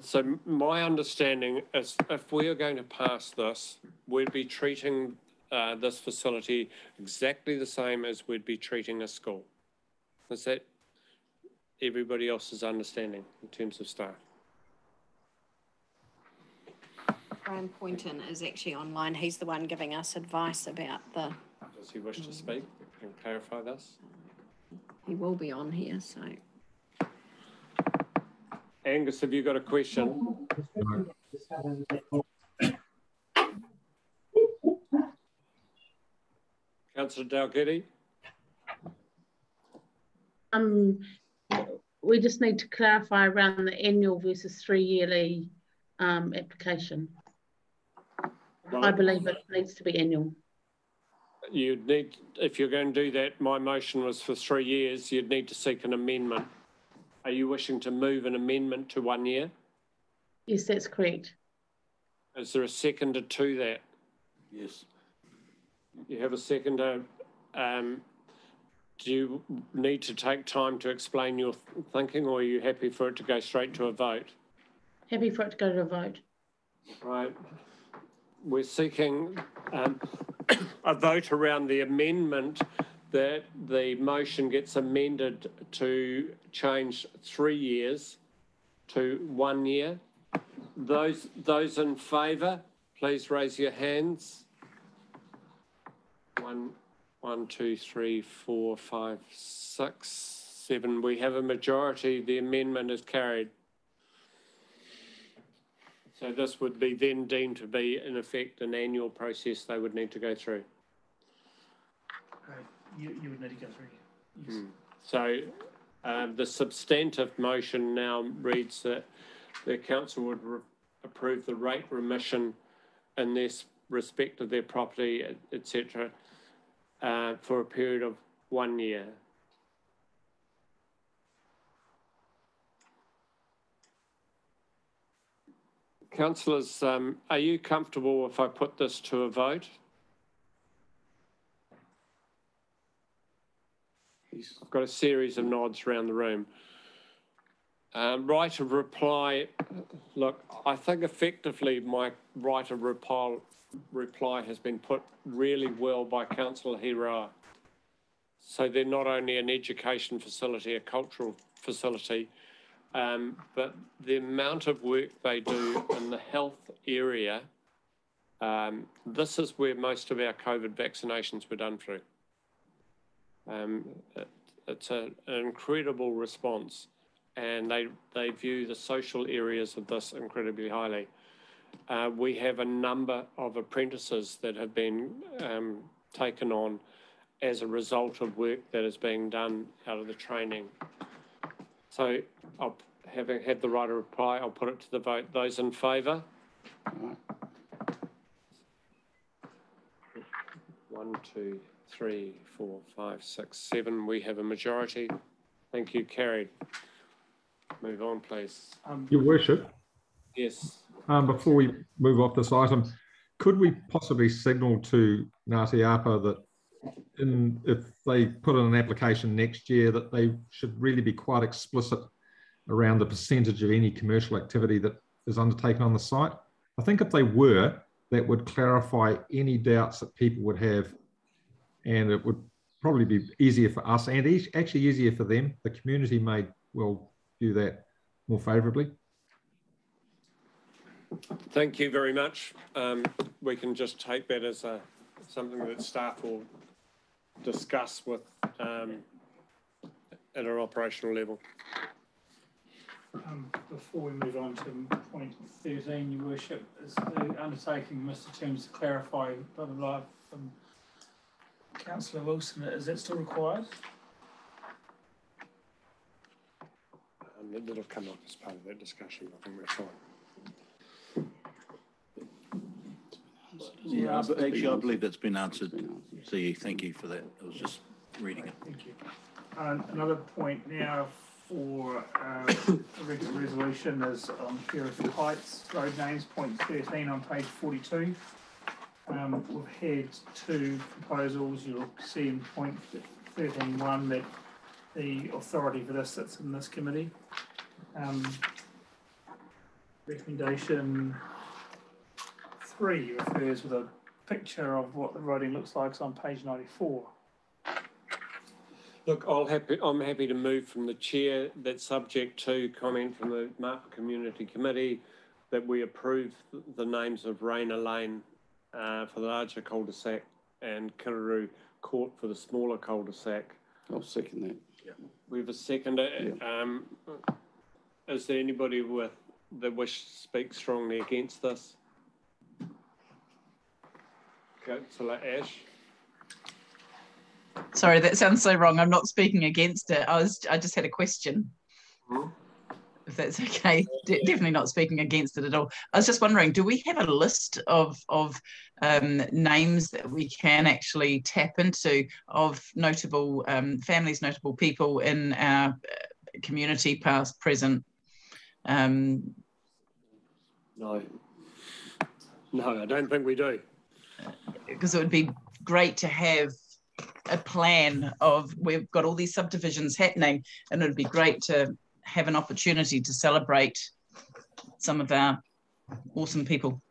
So my understanding is if we are going to pass this, we'd be treating uh, this facility exactly the same as we'd be treating a school. Is that everybody else's understanding in terms of staff? Brian Poynton is actually online. He's the one giving us advice about the. Does he wish to speak and clarify this? He will be on here, so. Angus, have you got a question? Councillor Dalgety? Um, we just need to clarify around the annual versus three yearly um, application. I believe it needs to be annual. you'd need, if you're going to do that, my motion was for three years, you'd need to seek an amendment. Are you wishing to move an amendment to one year? Yes, that's correct. Is there a seconder to that? Yes. You have a seconder. Um, do you need to take time to explain your thinking or are you happy for it to go straight to a vote? Happy for it to go to a vote. Right. We're seeking um, a vote around the amendment that the motion gets amended to change three years to one year. Those, those in favour, please raise your hands. One, one, two, three, four, five, six, seven. We have a majority. The amendment is carried. So this would be then deemed to be in effect an annual process they would need to go through. Uh, You, you would need to go through. Yes. Hmm. So um, the substantive motion now reads that the council would re- approve the rate remission in this respect of their property, etc., uh, for a period of one year. Councillors, um, are you comfortable if I put this to a vote? I've got a series of nods around the room. Um, right of reply, look, I think effectively my right of reply, reply has been put really well by Councillor Hiroa. So they're not only an education facility, a cultural facility, um, but the amount of work they do in the health area, um, this is where most of our COVID vaccinations were done through. Um, it, it's a, an incredible response, and they they view the social areas of this incredibly highly. Uh, we have a number of apprentices that have been um, taken on as a result of work that is being done out of the training. So, I'll, having had the right of reply, I'll put it to the vote. Those in favour? One, two, three, four, five, six, seven. We have a majority. Thank you, carried. Move on, please. Um, Your worship, Yes. Um, before we move off this item, could we possibly signal to Ngāti Apa that in, if they put in an application next year, that they should really be quite explicit around the percentage of any commercial activity that is undertaken on the site? I think if they were, that would clarify any doubts that people would have, and it would probably be easier for us and actually easier for them. The community may well view that more favourably. Thank you very much. Um, we can just take that as a, something that staff will discuss with, um, at an operational level. Um, before we move on to point thirteen, your worship, is the undertaking, Mr Terms, to clarify, blah, blah, blah, from councillor Wilson, is that still required? Um, it'll come up as part of that discussion. I think we're fine. Yeah, I be- actually, I believe that's been answered. So you, thank you for that. I was just reading it. Thank you. Um, another point now for, uh, a regular resolution is on Hereford Heights road names, point thirteen on page forty-two. Um, we've had two proposals, you'll see in point thirteen one that the authority for this sits in this committee. Um, recommendation three refers with a picture of what the roading looks like, it's on page ninety-four. Look, I'll happy, I'm happy to move from the chair, that subject to comment from the Marton Community Committee that we approve the names of Rainer Lane uh, for the larger cul-de-sac and Kiraroo Court for the smaller cul-de-sac. I'll second that. We have a seconder. Um, is there anybody with the wish to speak strongly against this? Councillor Ash? Sorry, that sounds so wrong. I'm not speaking against it. I was, I just had a question. Hmm? if that's okay. De- definitely not speaking against it at all. I was just wondering, do we have a list of of um, names that we can actually tap into of notable um, families, notable people in our uh, community, past, present? Um, No. No, I don't think we do. Because it would be great to have a plan of we've got all these subdivisions happening and it would be great to have an opportunity to celebrate some of our awesome people.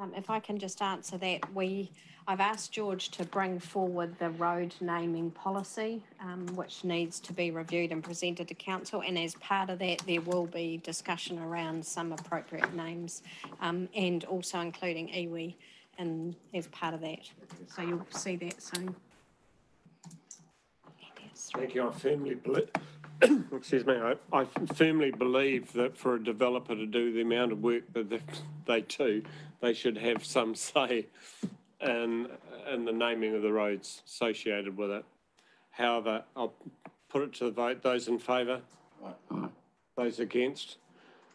Um, if I can just answer that, we, I've asked George to bring forward the road naming policy, um, which needs to be reviewed and presented to council. And as part of that, there will be discussion around some appropriate names, um, and also including iwi and as part of that. So you'll see that soon. Thank you. I firmly believe, excuse me, I, I firmly believe that for a developer to do the amount of work that they, they do, they should have some say in, in the naming of the roads associated with it. However, I'll put it to the vote. Those in favour? Those against?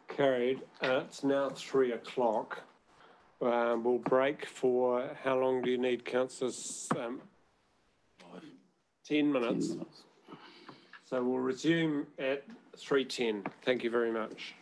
Carried. Uh, it's now three o'clock. Um, we'll break for, how long do you need, councillors? Um, Ten minutes. So we'll resume at three ten. Thank you very much.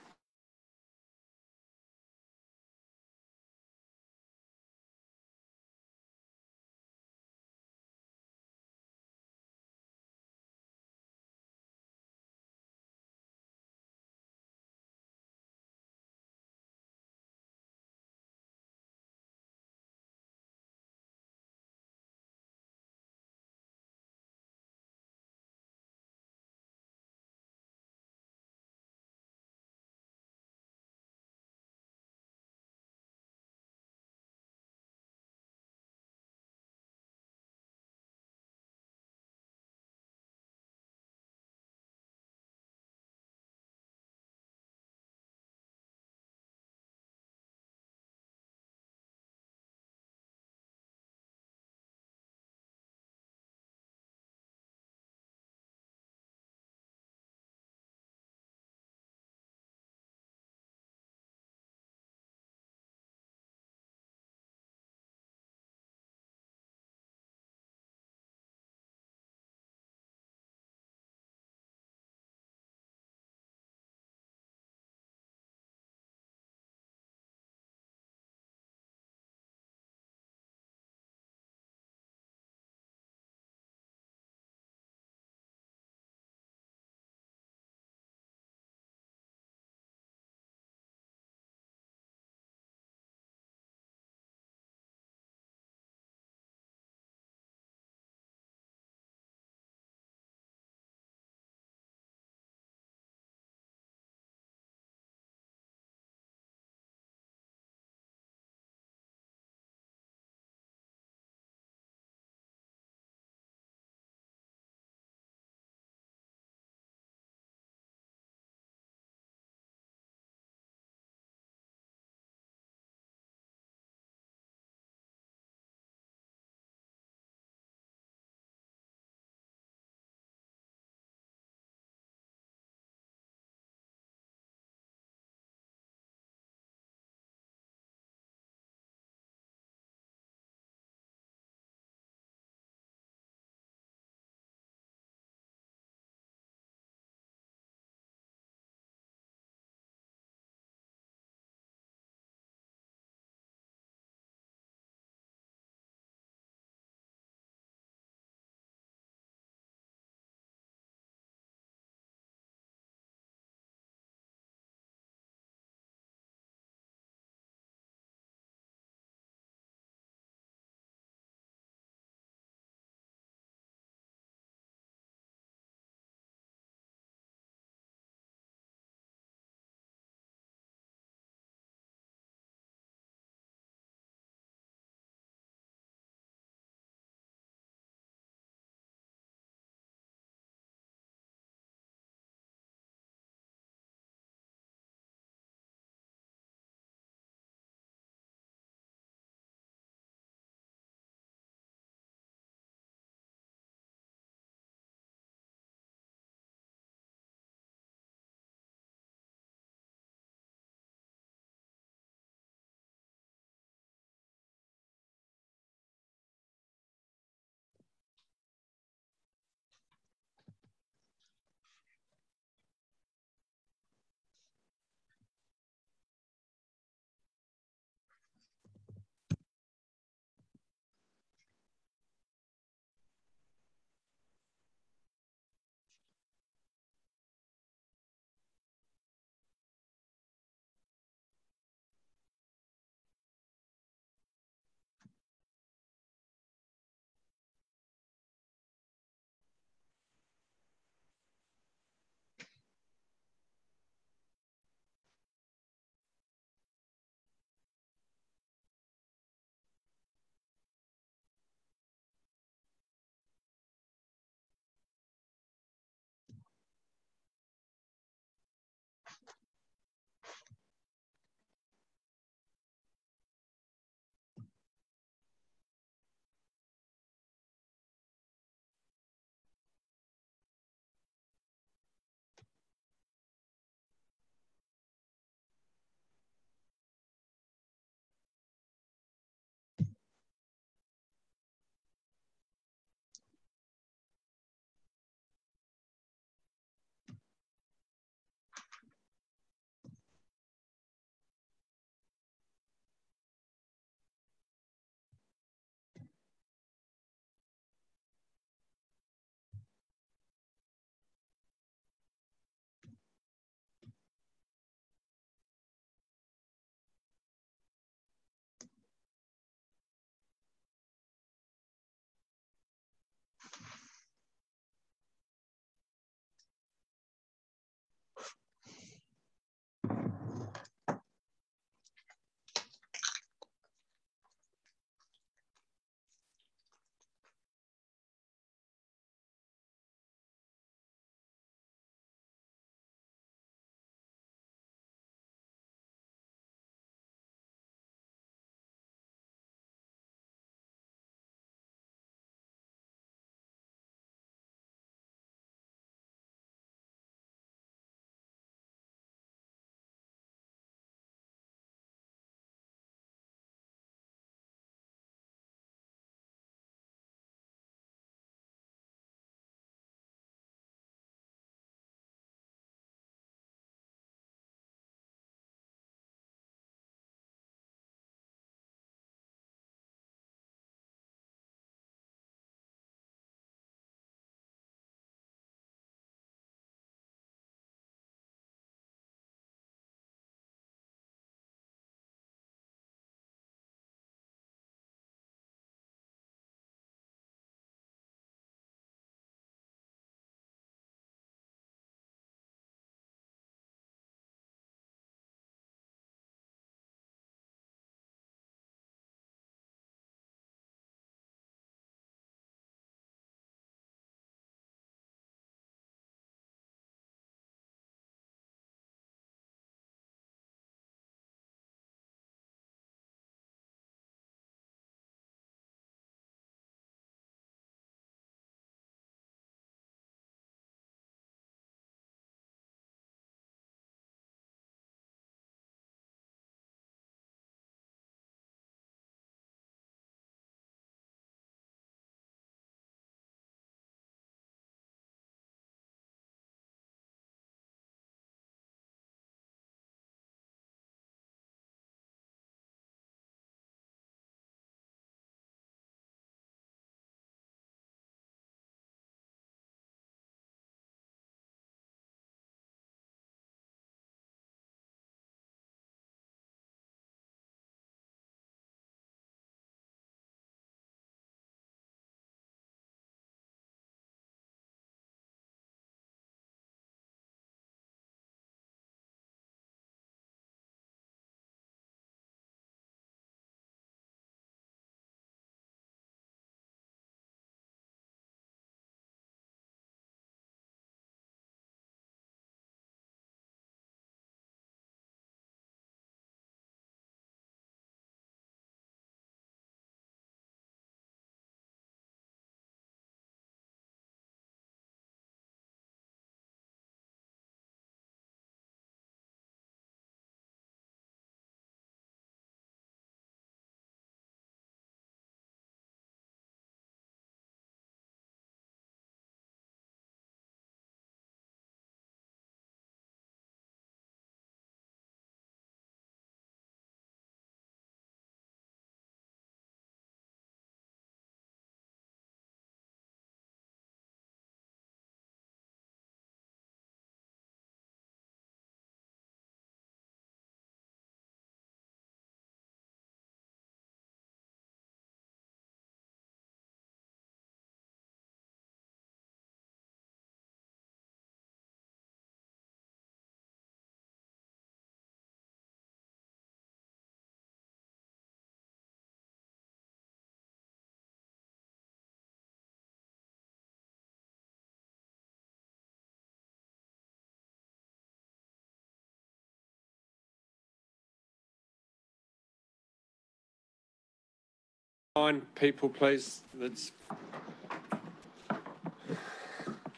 Line, people, please. That's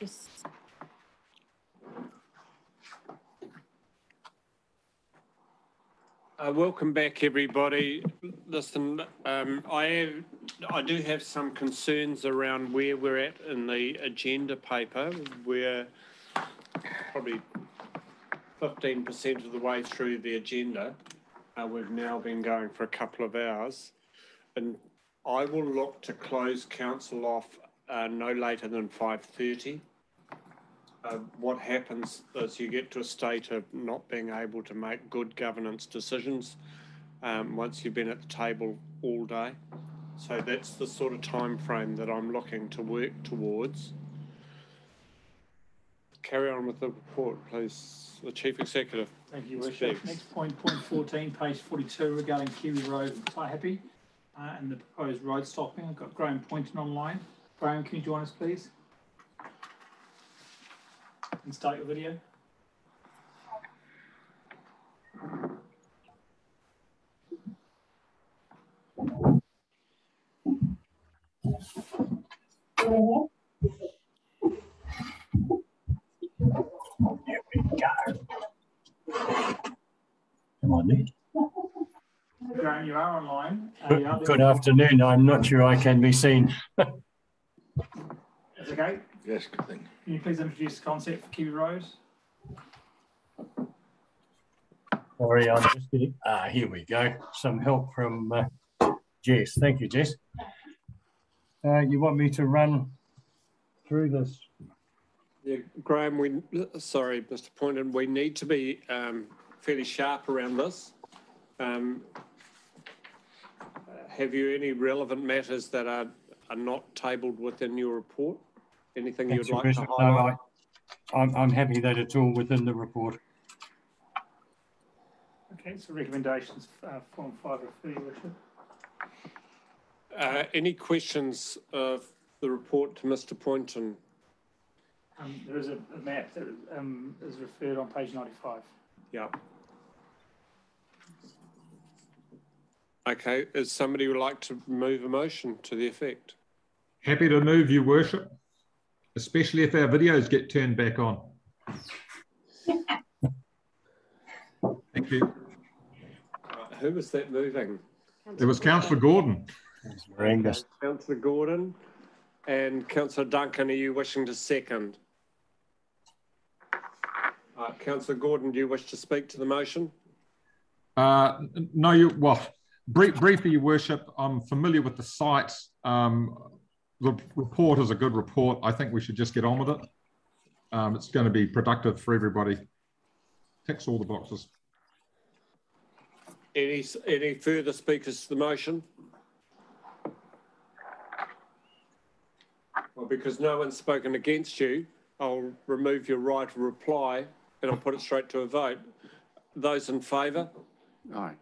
Yes. Uh, welcome back, everybody. Listen, um, I have, I do have some concerns around where we're at in the agenda paper. We're probably fifteen percent of the way through the agenda. Uh, we've now been going for a couple of hours, and I will look to close council off uh, no later than five thirty. Uh, what happens is you get to a state of not being able to make good governance decisions um, once you've been at the table all day. So that's the sort of time frame that I'm looking to work towards. Carry on with the report, please. The Chief Executive. Thank you. Worship. Next point, point fourteen, page forty-two regarding Kiwi Road, Taihape, uh, and the proposed road stopping. I've got Graham Poynton online. Graham, can you join us, please? And start your video. You we go. Come on, Nick. Graham, you are online. Uh, you are Good, good afternoon. I'm not sure I can be seen. That's okay. Yes, good thing. Can you please introduce the concept for Kiwi Road? Sorry, I'm just getting, ah, here we go. Some help from uh, Jess. Thank you, Jess. Uh, you want me to run through this? Yeah, Graham, we, sorry, Mr. Poynton, we need to be um, fairly sharp around this. Um, have you any relevant matters that are, are not tabled within your report? Anything you'd Thanks, Your like to Worship. No, highlight? I- I'm, I'm happy that it's all within the report. Okay, so recommendations, uh, form five refer, your worship. Uh, any questions of the report to Mr. Poynton? Um, there is a, a map that, um, is referred on page ninety-five. Yeah. Okay, is somebody would like to move a motion to the effect? Happy to move, Your Worship, especially if our videos get turned back on. Thank you. Right, Who was that moving? It was Councillor Gordon. Councillor Gordon and Councillor Duncan, are you wishing to second? Uh, Councillor Gordon, do you wish to speak to the motion? Uh, no, you, well, brief, briefly, Your Worship, I'm familiar with the site. Um, the report is a good report. I think we should just get on with it. Um, it's going to be productive for everybody. Ticks all the boxes. Any, any further speakers to the motion? Well, because no one's spoken against you, I'll remove your right of reply and I'll put it straight to a vote. Those in favour? Aye.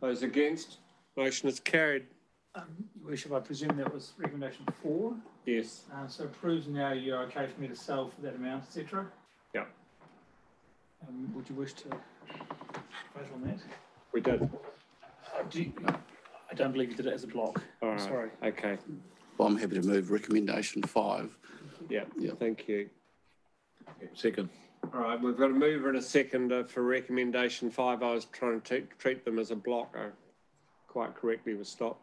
Those against? Motion is carried. Um, Your worship, I presume that was recommendation four. Yes. Uh, so approves now, you're okay for me to sell for that amount, etc. cetera? Yeah. Um, would you wish to vote on that? We did. Uh, do you- I don't believe you did it as a block. All sorry. Okay. Well, I'm happy to move recommendation five. Yeah, Yeah. thank you. Second. All right, we've got a mover and a seconder for recommendation five. I was trying to treat- treat them as a block. I quite correctly was stopped.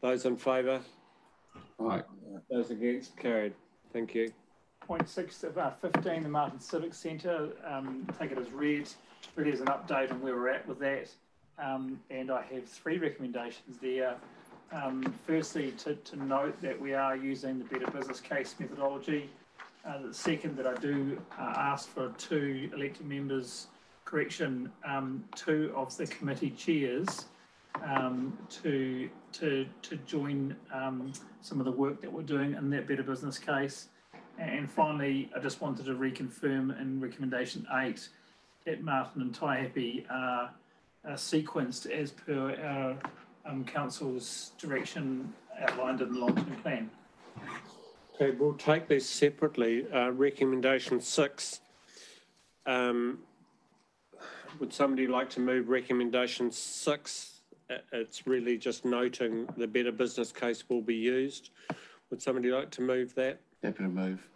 Those in favour? Aye. Those against? Carried. Thank you. Point six of uh, fifteen, the Marton Civic Centre, um, take it as read, really as an update on where we're at with that. Um, and I have three recommendations there. Um, firstly, to, to note that we are using the Better Business Case methodology. Uh, the second, that I do uh, ask for two elected members, correction, um, two of the committee chairs um, to, to, to join um, some of the work that we're doing in that Better Business Case. And finally, I just wanted to reconfirm in recommendation eight that Marton and Taihape are, are sequenced as per our um, council's direction outlined in the long-term plan. Okay, we'll take these separately. Uh, recommendation six. Um, would somebody like to move recommendation six uh, it's really just noting the better business case will be used. Would somebody like to move that? Happy to move.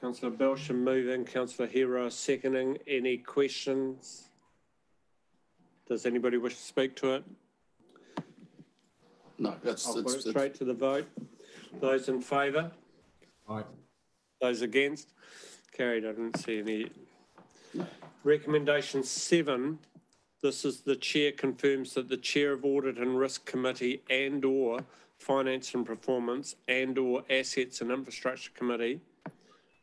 Councillor Belsham moving, Councillor Hiroa seconding. Any questions? Does anybody wish to speak to it? No, that's, I'll put that's, it straight to the vote. Those in favour? Aye. Those against? Carried. I didn't see any. Recommendation seven, this is the chair confirms that the chair of audit and risk committee and or finance and performance and or assets and infrastructure committee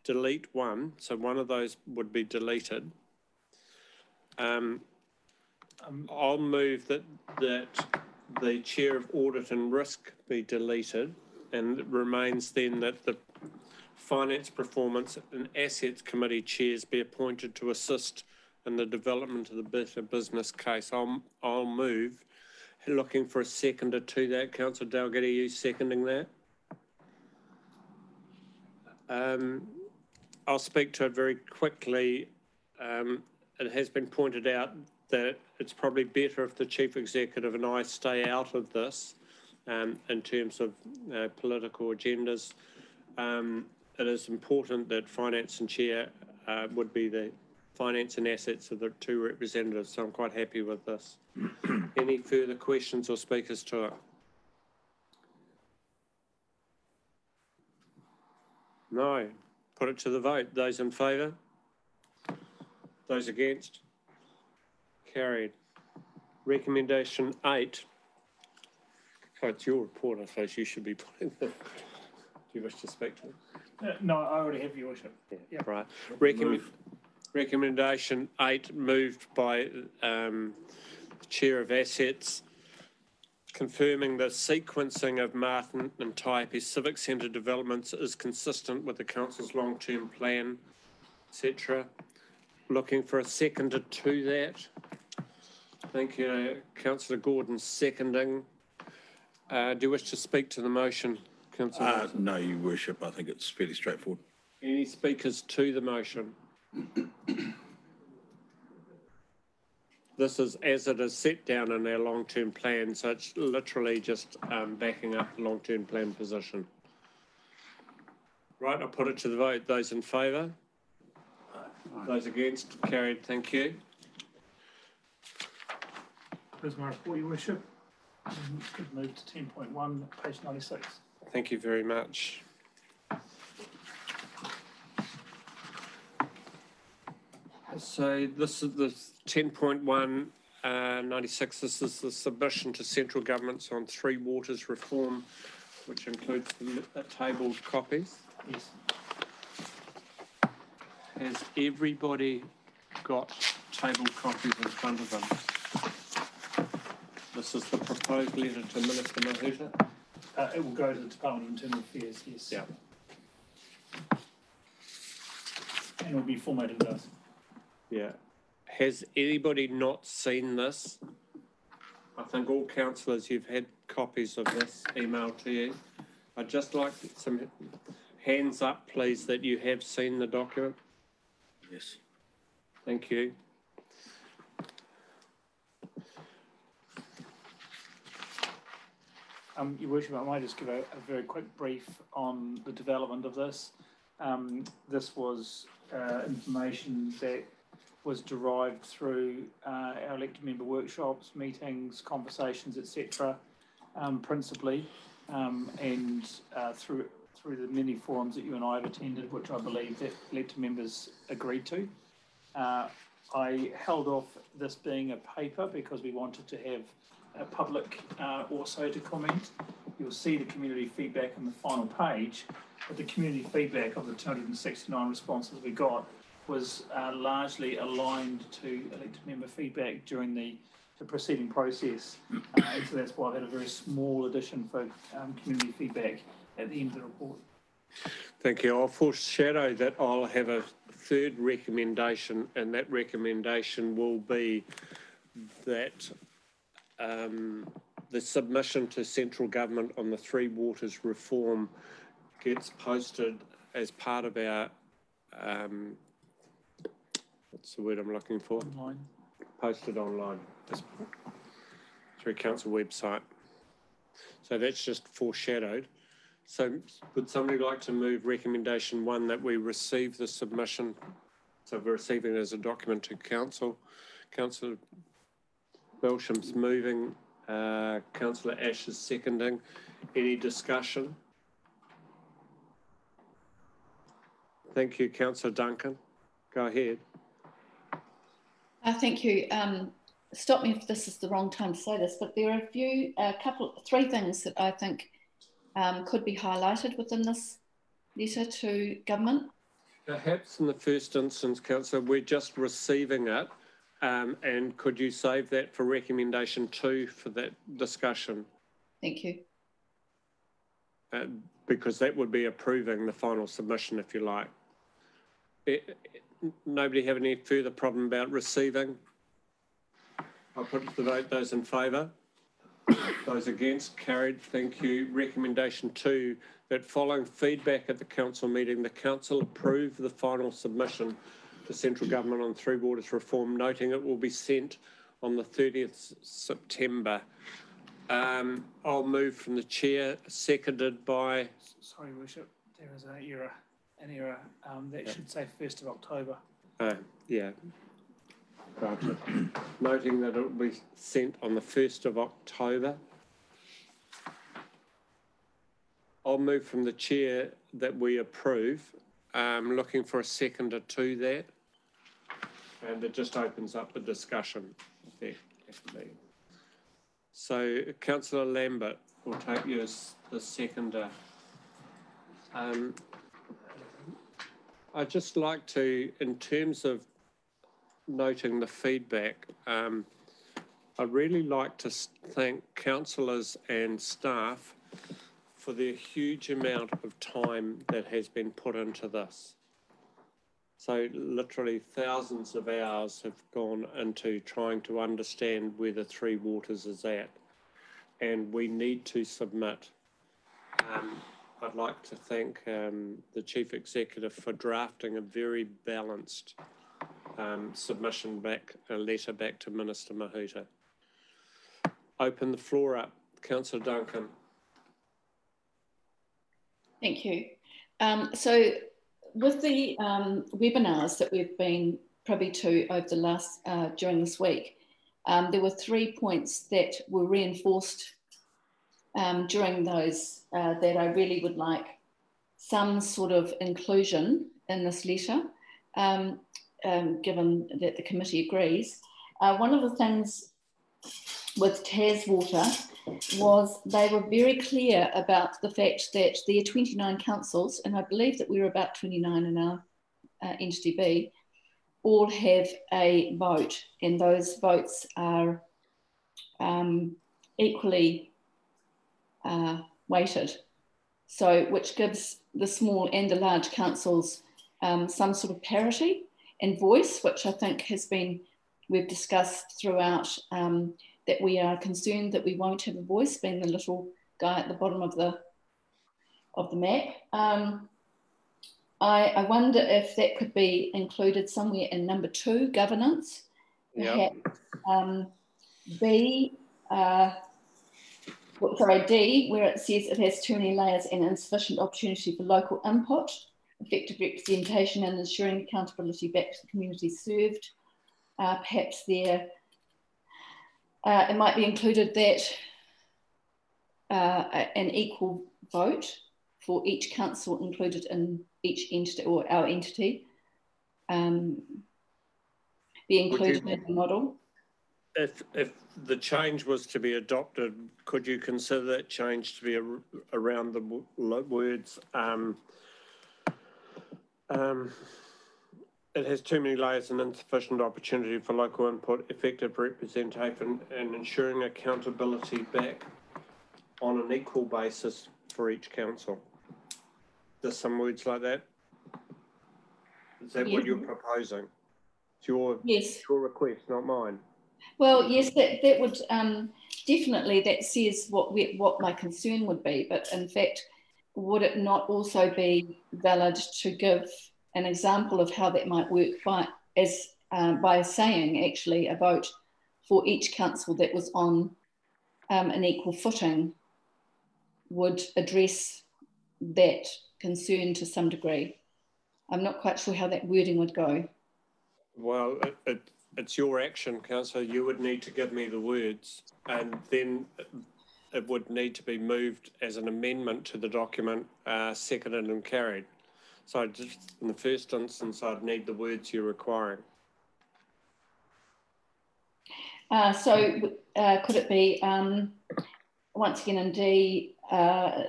delete one, so one of those would be deleted. Um, I'll move that, that the chair of audit and risk be deleted and it remains then that the finance performance and assets committee chairs be appointed to assist in the development of the better business case. I'll, I'll move. Looking for a seconder to that. Councillor Dalgety, are you seconding that? Um, I'll speak to it very quickly. Um, it has been pointed out that it's probably better if the chief executive and I stay out of this um, in terms of uh, political agendas. Um, it is important that finance and chair uh, would be the finance and assets of the two representatives, so I'm quite happy with this. Any further questions or speakers to it? No. Put it to the vote. Those in favour? Those against? Carried. Recommendation eight. Oh, it's your report, I suppose you should be putting the. Do you wish to speak to it? Uh, no, I already have your worship. Yeah, right. Recommend, recommendation eight moved by um, the Chair of Assets, confirming the sequencing of Marton and Taihape Civic Centre developments is consistent with the council's long-term plan, etc. Looking for a seconder to that. Thank you, councillor Gordon seconding. Uh, do you wish to speak to the motion, councillor? Uh, no, your worship, I think it's fairly straightforward. Any speakers to the motion? This is as it is set down in our long-term plan, so it's literally just um, backing up the long-term plan position. Right, I'll put it to the vote. Those in favour? Those against? Carried, thank you. There's my report, your worship. Um, Could move to ten point one, page ninety-six. Thank you very much. So this is the ten point one uh, ninety-six. This is the submission to central governments on three waters reform, which includes the uh, tabled copies. Yes. Has everybody got tabled copies in front of them? This is the proposed letter to Minister Mahuta. Uh, it will go to the Department of Internal Affairs, yes. Yeah. And it will be formatted as. Yeah. Has anybody not seen this? I think all councillors, you've had copies of this emailed to you. I'd just like some hands up, please, that you have seen the document. Yes. Thank you. Um, Your Worship, I might just give a, a very quick brief on the development of this. Um, this was uh, information that was derived through uh, our elected member workshops, meetings, conversations, etc., um, principally, um, and uh, through through the many forums that you and I have attended, which I believe that elected members agreed to. Uh, I held off this being a paper because we wanted to have public uh, also to comment. You'll see the community feedback on the final page, but the community feedback of the 269 responses we got was uh, largely aligned to elected member feedback during the, the proceeding process. Uh, so that's why I had a very small addition for um, community feedback at the end of the report. Thank you. I'll foreshadow that I'll have a third recommendation, and that recommendation will be that um, the submission to central government on the Three Waters reform gets posted as part of our, um, what's the word I'm looking for? Online. Posted online. Victoria Council website. So that's just foreshadowed. So would somebody like to move recommendation one that we receive the submission? So we're receiving it as a document to council. Councillor Belsham's moving, uh, Councillor Ash is seconding. Any discussion? Thank you, Councillor Duncan. Go ahead. Uh, thank you. Um, stop me if this is the wrong time to say this, but there are a few, a couple, three things that I think um, could be highlighted within this letter to government. Perhaps in the first instance, Councillor, we're just receiving it. Um, and could you save that for recommendation two for that discussion? Thank you. Uh, because that would be approving the final submission, if you like. It, it, nobody have any further problem about receiving? I'll put to the vote those in favour. Those against, carried. Thank you. Recommendation two, that following feedback at the council meeting, the council approve the final submission to central government on Three Waters reform, noting it will be sent on the 30th September. Um, I'll move from the chair, seconded by. Sorry, Worship, there is an error, an error um, that should say 1st of October. Uh, yeah. Granted. Noting that it will be sent on the 1st of October. I'll move from the chair that we approve. Um, looking for a seconder to that. And it just opens up the discussion effectively. So Councillor Lambert will take you as the seconder. Um, I'd just like to, in terms of noting the feedback, um, I'd really like to thank councillors and staff for the huge amount of time that has been put into this. So literally thousands of hours have gone into trying to understand where the Three Waters is at. And we need to submit. Um, I'd like to thank um, the Chief Executive for drafting a very balanced um, submission back, a letter back to Minister Mahuta. Open the floor up. Councillor Duncan. Thank you. Um, so with the um, webinars that we've been privy to over the last, uh, during this week, um, there were three points that were reinforced um, during those uh, that I really would like some sort of inclusion in this letter, um, um, given that the committee agrees. Uh, one of the things with TasWater was they were very clear about the fact that are 29 councils, and I believe that we are about 29 in our uh, all have a vote, and those votes are um, equally uh, weighted. So, which gives the small and the large councils um, some sort of parity and voice, which I think has been we've discussed throughout um, that we are concerned that we won't have a voice, being the little guy at the bottom of the of the map. Um, I, I, wonder if that could be included somewhere in number two, governance. Perhaps um, B, uh, sorry, D, where it says it has too many layers and insufficient opportunity for local input, effective representation and ensuring accountability back to the community served. Uh, perhaps there uh, it might be included that uh, an equal vote for each council included in each entity or our entity um, be included you, in the model. If, if the change was to be adopted, could you consider that change to be a, around the words um, um, it has too many layers and insufficient opportunity for local input, effective representation, and ensuring accountability back on an equal basis for each council. There's some words like that. Is that yeah. what you're proposing? It's your, yes. your request, not mine. Well, yes, that, that would um, definitely, that says what, we, what my concern would be. But in fact, would it not also be valid to give an example of how that might work by, as, um, by saying actually a vote for each council that was on um, an equal footing would address that concern to some degree. I'm not quite sure how that wording would go. Well, it, it, it's your action, councillor. You would need to give me the words and then it would need to be moved as an amendment to the document, uh, seconded and carried. So just, in the first instance, I'd need the words you're requiring. Uh, so uh, could it be, um, once again in D, uh,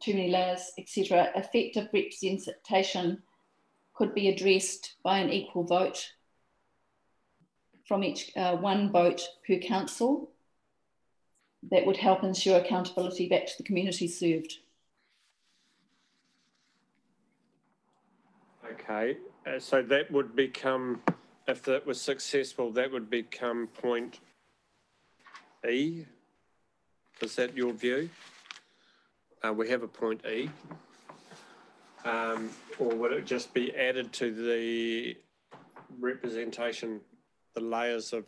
too many layers, etc., effective representation could be addressed by an equal vote from each uh, one vote per council that would help ensure accountability back to the community served. Okay, uh, so that would become, if that was successful, that would become point E. Is that your view? Uh, we have a point E. Um, or would it just be added to the representation, the layers of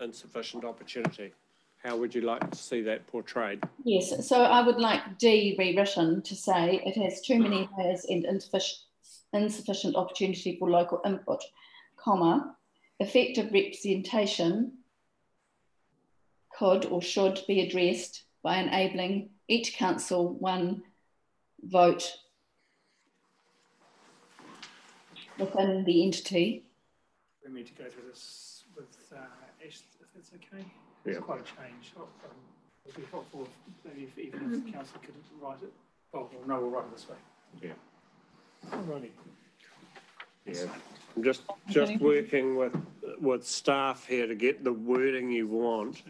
insufficient opportunity? How would you like to see that portrayed? Yes, so I would like D rewritten to say it has too many layers and insufficient, insufficient opportunity for local input, comma, effective representation could or should be addressed by enabling each council one vote within the entity. We need to go through this with uh, Ash, if that's okay. Yeah. It's quite a change. Um, it would be helpful if maybe if even if the council could write it. Oh, well, no, we'll write it this way. Yeah. Alrighty. Yeah, I'm just, just working with, with staff here to get the wording you want,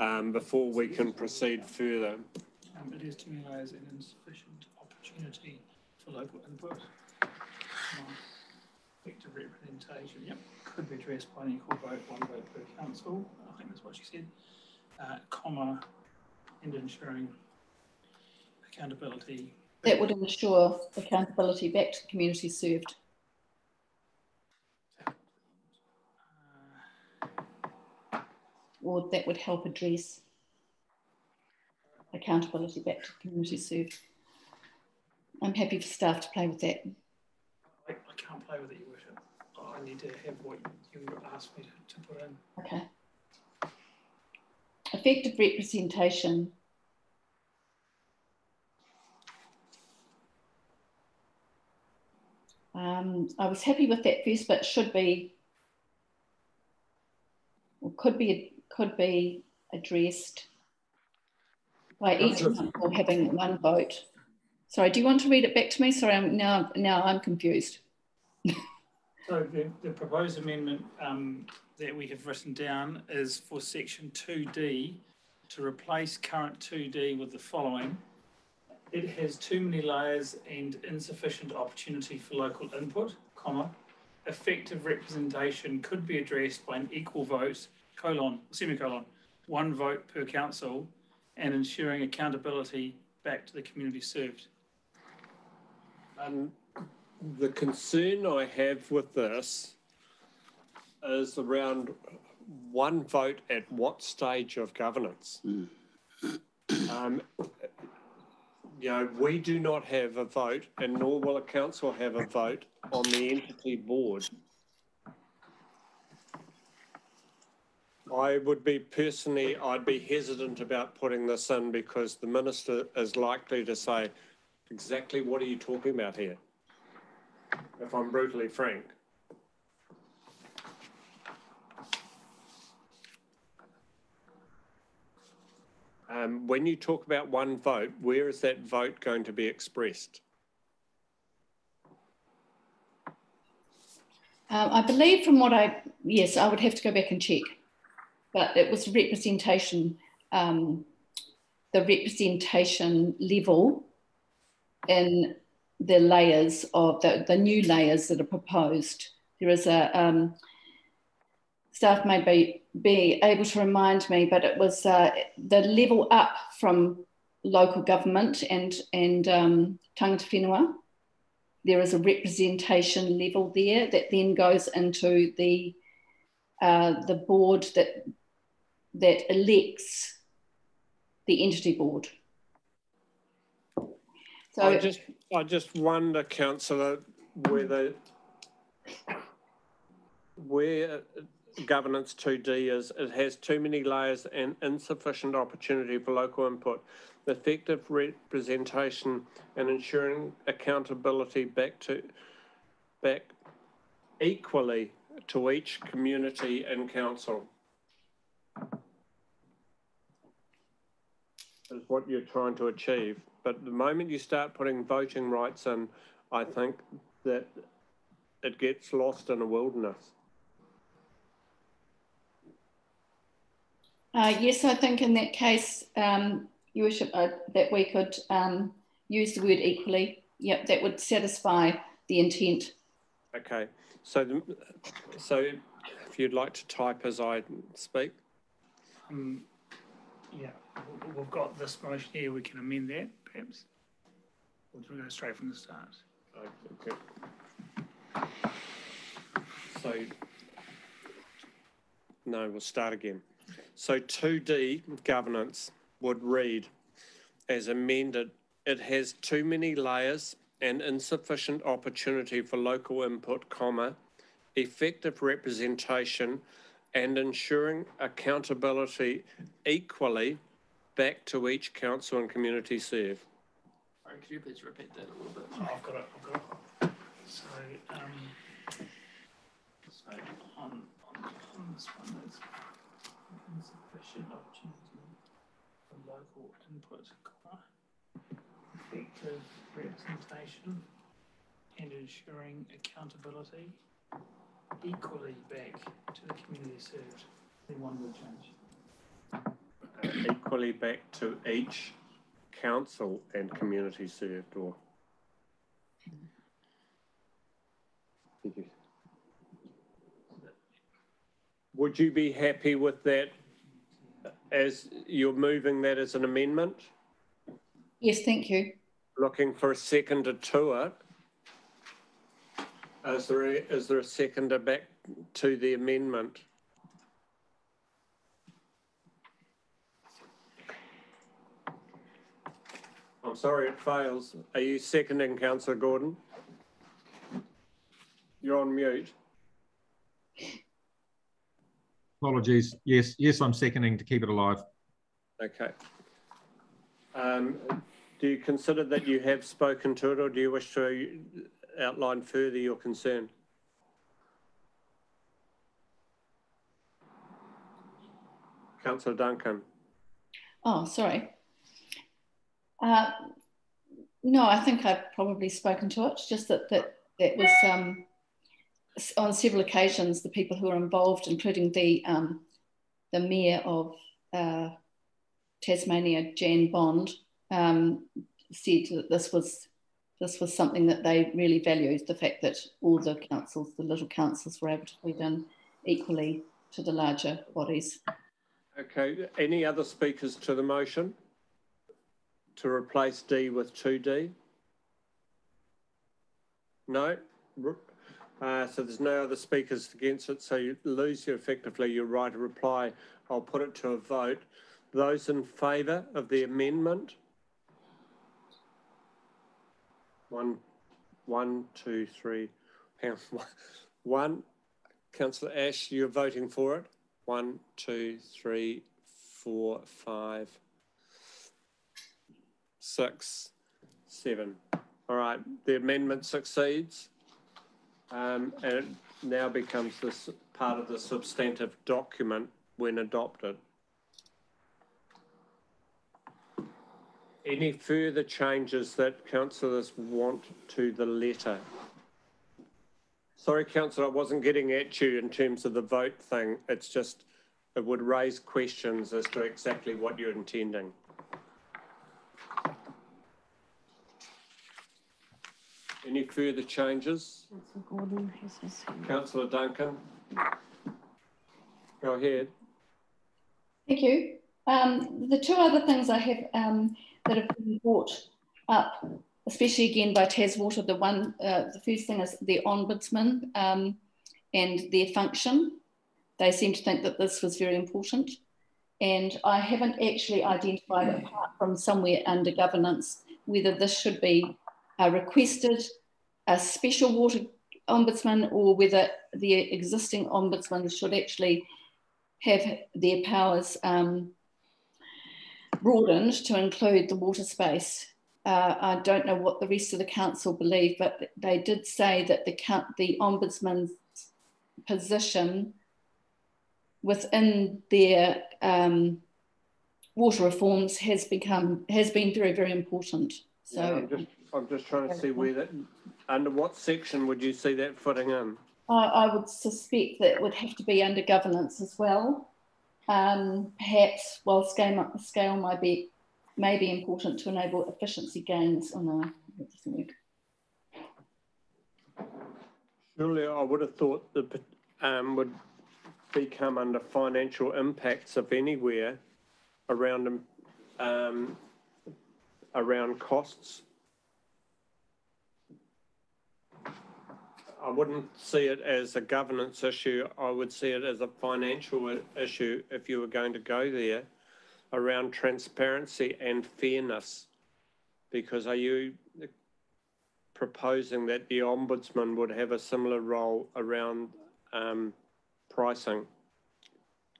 um, before we can proceed further. Um, it is too many layers and insufficient opportunity for local input. Effective representation, yep, could be addressed by an equal vote, one vote per council. I think that's what she said. Uh, comma, and ensuring accountability. That would ensure accountability back to the community served. Or that would help address accountability back to the community served. I'm happy for staff to play with that. I, I can't play with it, Your Worship. I need to have what you asked me to, to put in. Okay. Effective representation. Um, I was happy with that first bit. Should be, or could be, could be addressed by each council having one vote. Sorry, do you want to read it back to me? Sorry, I'm now now I'm confused. So the, the proposed amendment um, that we have written down is for section two D to replace current two D with the following. It has too many layers and insufficient opportunity for local input, comma. Effective representation could be addressed by an equal vote, colon, semicolon, one vote per council, and ensuring accountability back to the community served. Um, the concern I have with this is around one vote at what stage of governance? Um, you know, we do not have a vote, and nor will a council have a vote on the entity board. I would be personally, I'd be hesitant about putting this in because the minister is likely to say, exactly what are you talking about here? If I'm brutally frank. Um, when you talk about one vote, where is that vote going to be expressed? Um, I believe from what I, yes, I would have to go back and check, but it was representation, um, the representation level in the layers of the, the new layers that are proposed. There is a, um, staff may be, be able to remind me, but it was uh, the level up from local government and, and um, tangata whenua. There is a representation level there that then goes into the, uh, the board that, that elects the entity board. So I just, I just wonder, councillor, whether where governance 2D is, it has too many layers and insufficient opportunity for local input, effective representation and ensuring accountability back to back equally to each community and council. Is what you're trying to achieve. But the moment you start putting voting rights in, I think that it gets lost in a wilderness. Uh, yes, I think in that case, um, Your Worship, uh, that we could um, use the word equally. Yep, that would satisfy the intent. Okay, so the, so if you'd like to type as I speak. Um, yeah, we've got this motion here. We can amend that, perhaps. Or do we go straight from the start? Okay. So, no, we'll start again. So 2D governance would read as amended, it has too many layers and insufficient opportunity for local input, comma, effective representation and ensuring accountability equally back to each council and community served. Sorry, could you please repeat that a little bit? Oh, I've got it, I've got it. So, um, so on, on, on this one, there's insufficient opportunity for local input, effective representation and ensuring accountability equally back to the community served. Then one will change. Equally back to each council and community served or Would you be happy with that as you're moving that as an amendment? Yes, thank you. Looking for a seconder to it. Is there a, is there a seconder back to the amendment? I'm sorry, it fails. Are you seconding, Councillor Gordon? You're on mute. Apologies. Yes, yes, I'm seconding to keep it alive. Okay. Um, do you consider that you have spoken to it or do you wish to outline further your concern? Councillor Duncan. Oh, sorry. Uh, no, I think I've probably spoken to it. Just that that that was um, on several occasions the people who were involved, including the um, the mayor of uh, Tasmania, Jan Bond, um, said that this was this was something that they really valued. The fact that all the councils, the little councils, were able to be done equally to the larger bodies. Okay. Any other speakers to the motion? to replace D with 2D? No? Uh, so there's no other speakers against it, so you lose your, effectively your right to reply. I'll put it to a vote. Those in favour of the amendment? One, one, two, three. Hang on. One, Councillor Ash, you're voting for it. One, two, three, four, five, six, seven. All right, the amendment succeeds. Um, and it now becomes this part of the substantive document when adopted. Any further changes that councillors want to the letter? Sorry, councillor, I wasn't getting at you in terms of the vote thing. It's just, it would raise questions as to exactly what you're intending. Any further changes? Councillor Gordon. Councillor Duncan? Go ahead. Thank you. Um, the two other things I have um, that have been brought up, especially again by TasWater, the one, uh, the first thing is the ombudsman um, and their function. They seem to think that this was very important. and I haven't actually identified, apart from somewhere under governance, whether this should be uh, requested a special water ombudsman or whether the existing ombudsman should actually have their powers um, broadened to include the water space. Uh, I don't know what the rest of the council believe, but they did say that the, the ombudsman's position within their um, water reforms has become has been very very important. So yeah, I'm, just, trying to see where that under what section would you see that fitting in? I, I would suspect that it would have to be under governance as well. Um, perhaps while scale scale might be may be important to enable efficiency gains. Oh no, that doesn't work. Surely, I would have thought the um, would become under financial impacts of anywhere around um, around costs. I wouldn't see it as a governance issue. I would see it as a financial issue if you were going to go there around transparency and fairness. Because are you proposing that the ombudsman would have a similar role around um, pricing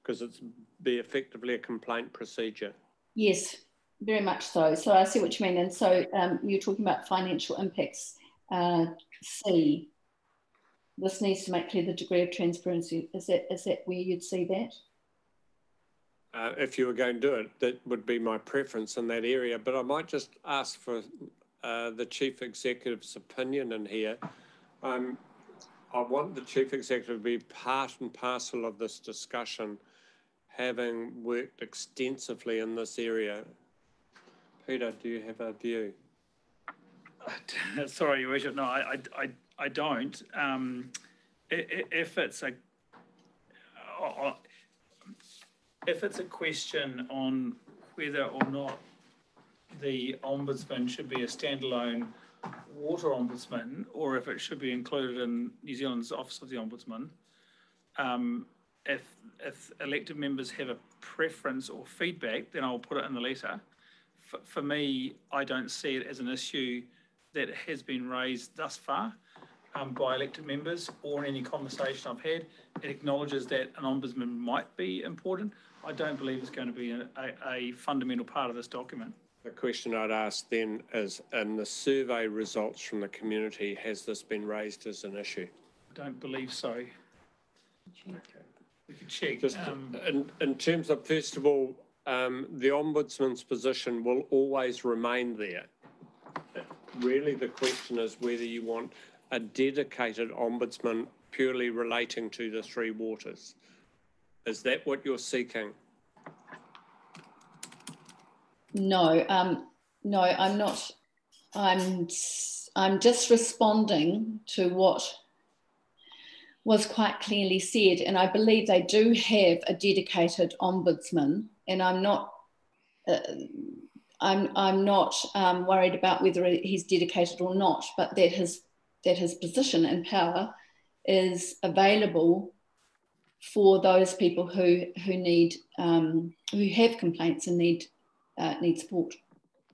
because it's be effectively a complaint procedure. Yes, very much so. So I see what you mean. And so um, you're talking about financial impacts. Uh, C, this needs to make clear the degree of transparency. Is that is that where you'd see that? Uh, if you were going to do it, that would be my preference in that area. But I might just ask for uh, the chief executive's opinion in here. Um, I want the chief executive to be part and parcel of this discussion, having worked extensively in this area. Peter, do you have a view? Sorry, Your Worship, no, I, I, I don't. Um, if it's a, if it's a question on whether or not the ombudsman should be a standalone water ombudsman or if it should be included in New Zealand's Office of the Ombudsman. Um, if, if elected members have a preference or feedback, then I'll put it in the letter. For, for me, I don't see it as an issue that has been raised thus far um, by elected members or in any conversation I've had. It acknowledges that an ombudsman might be important. I don't believe it's going to be a, a, a fundamental part of this document. The question I'd ask then is, in the survey results from the community, has this been raised as an issue? I don't believe so. Okay. We could check. Just um, in, in terms of, first of all, um, the Ombudsman's position will always remain there. Really, the question is whether you want a dedicated Ombudsman purely relating to the three waters. Is that what you're seeking? No, um, no, I'm not. I'm I'm just responding to what was quite clearly said, and I believe they do have a dedicated ombudsman, and I'm not. Uh, I'm I'm not um, worried about whether he's dedicated or not, but that his that his position and power is available for those people who who need um, who have complaints and need uh, need support.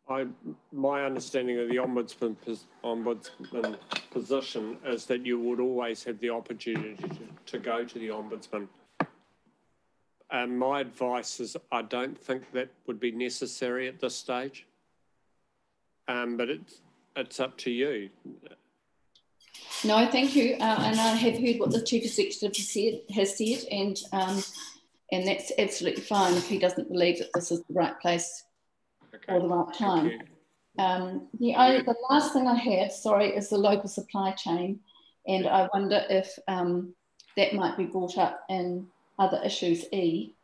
I, my understanding of the ombudsman, ombudsman position is that you would always have the opportunity to, to go to the ombudsman. And my advice is I don't think that would be necessary at this stage. Um, but it's, it's up to you. No, thank you. Uh, and I have heard what the chief executive has said, has said and um, and that's absolutely fine if he doesn't believe that this is the right place okay. or the right time. Um, the, only, the last thing I have, sorry, is the local supply chain, and I wonder if um, that might be brought up in other issues E.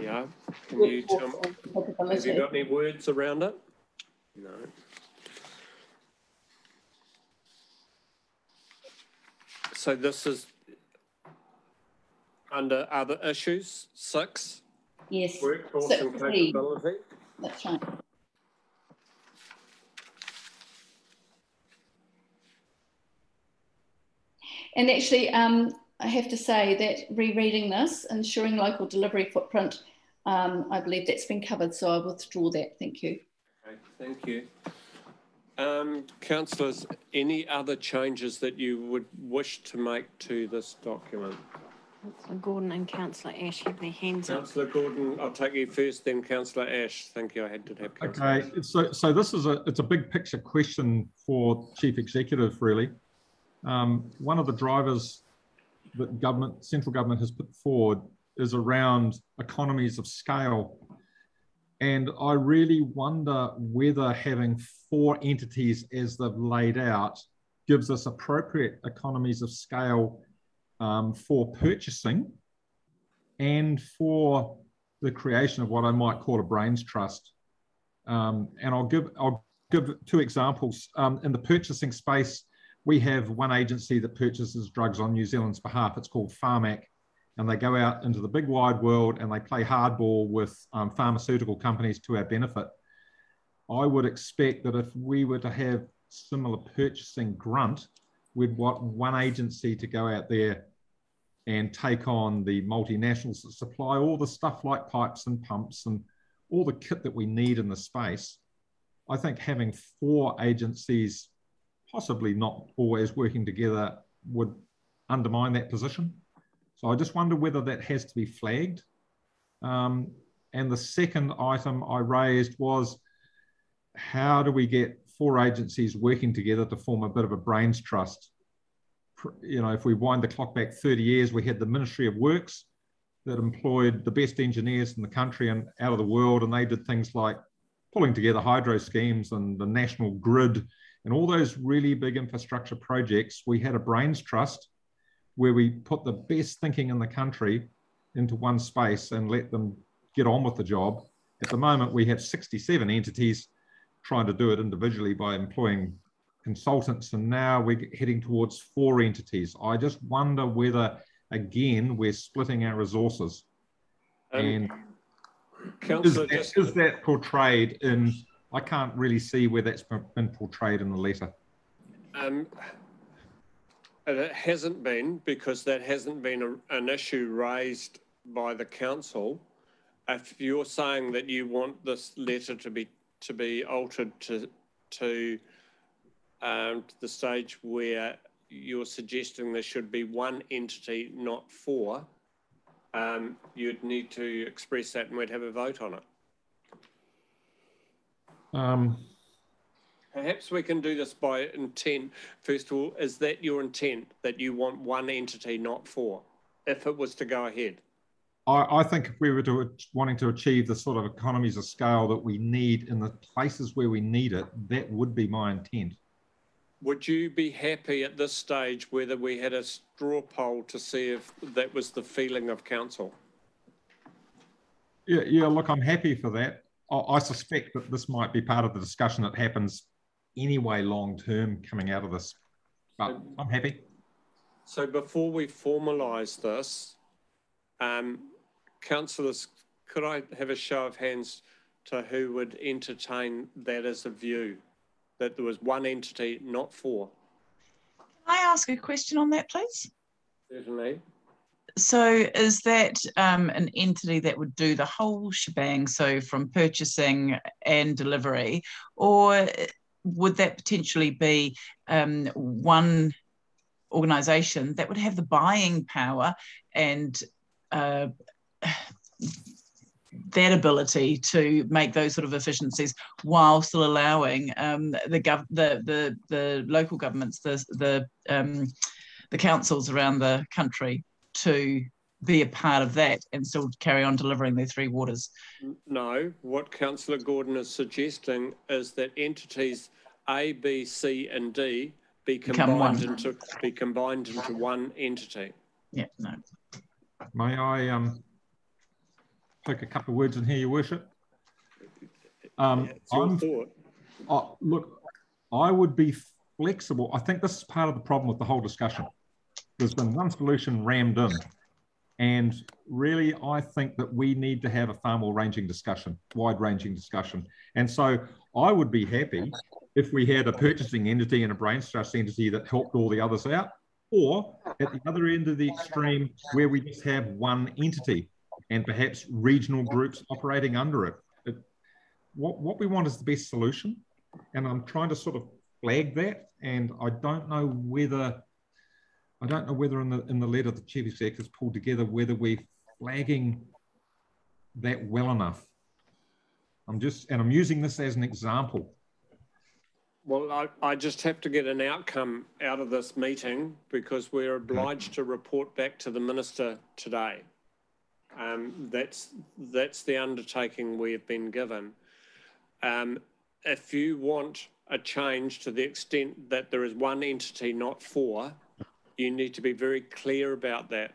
Yeah, can you tell me, have you got any words around it? No. So this is under other issues, six? Yes. Workforce and capability. That's right. And actually, um, I have to say that rereading this, ensuring local delivery footprint Um, I believe that's been covered, so I withdraw that. Thank you. Okay, thank you. Um, councillors, any other changes that you would wish to make to this document? Councillor Gordon and Councillor Ash have their hands up. Councillor Gordon, I'll take you first, then Councillor Ash. Thank you. I had to have Councillor Okay, so so this is a it's a big picture question for chief executive, really. Um, one of the drivers that government, central government, has put forward is around economies of scale, and I really wonder whether having four entities as they've laid out gives us appropriate economies of scale um, for purchasing and for the creation of what I might call a brains trust. Um, and I'll give I'll give two examples. Um, in the purchasing space, we have one agency that purchases drugs on New Zealand's behalf. It's called Pharmac, and they go out into the big wide world and they play hardball with um, pharmaceutical companies to our benefit. I would expect that if we were to have similar purchasing grunt, we'd want one agency to go out there and take on the multinationals that supply all the stuff like pipes and pumps and all the kit that we need in the space. I think having four agencies, possibly not always working together, would undermine that position. So I just wonder whether that has to be flagged. Um, and the second item I raised was how do we get four agencies working together to form a bit of a brains trust? You know, if we wind the clock back 30 years, we had the Ministry of Works that employed the best engineers in the country and out of the world, and they did things like pulling together hydro schemes and the national grid and all those really big infrastructure projects. We had a brains trust where we put the best thinking in the country into one space and let them get on with the job. At the moment, we have 67 entities trying to do it individually by employing consultants, and now we're heading towards four entities. I just wonder whether, again, we're splitting our resources. Um, and is Councillor, that, just- is that portrayed in, I can't really see where that's been portrayed in the letter. Um, and it hasn't been because that hasn't been a, an issue raised by the council. If you're saying that you want this letter to be to be altered to to um, to the stage where you're suggesting there should be one entity, not four, um, you'd need to express that and we'd have a vote on it. Um, Perhaps we can do this by intent. First of all, is that your intent that you want one entity, not four, if it was to go ahead? I, I think if we were to wanting to achieve the sort of economies of scale that we need in the places where we need it, that would be my intent. Would you be happy at this stage whether we had a straw poll to see if that was the feeling of council? Yeah, yeah. Look, I'm happy for that. I, I suspect that this might be part of the discussion that happens anyway, long term, coming out of this. But I'm happy. So before we formalise this, um, councillors, could I have a show of hands to who would entertain that as a view? That there was one entity, not four? Can I ask a question on that, please? Certainly. So, is that um, an entity that would do the whole shebang, so from purchasing and delivery, or would that potentially be um, one organisation that would have the buying power and uh, that ability to make those sort of efficiencies while still allowing um, the, gov- the the the local governments, the the um, the councils around the country to be a part of that and still carry on delivering their three waters. No, what councillor Gordon is suggesting is that entities A, B, C and D be combined into, be combined into one entity. Yeah, no. May I um, take a couple of words in here, Your Worship? Um, It's your I'm- thought. Oh, look, I would be flexible. I think this is part of the problem with the whole discussion. There's been one solution rammed in. And really, I think that we need to have a far more ranging discussion, wide ranging discussion. And so I would be happy if we had a purchasing entity and a brain trust entity that helped all the others out, or at the other end of the extreme where we just have one entity. and perhaps regional groups operating under it. it. What, what we want is the best solution. And I'm trying to sort of flag that. And I don't know whether, I don't know whether in the, in the letter the chief executive has pulled together, whether we're flagging that well enough. I'm just, and I'm using this as an example. Well, I, I just have to get an outcome out of this meeting because we're obliged to report back to the minister today. Um, that's that's the undertaking we have been given. Um, if you want a change to the extent that there is one entity, not four, you need to be very clear about that.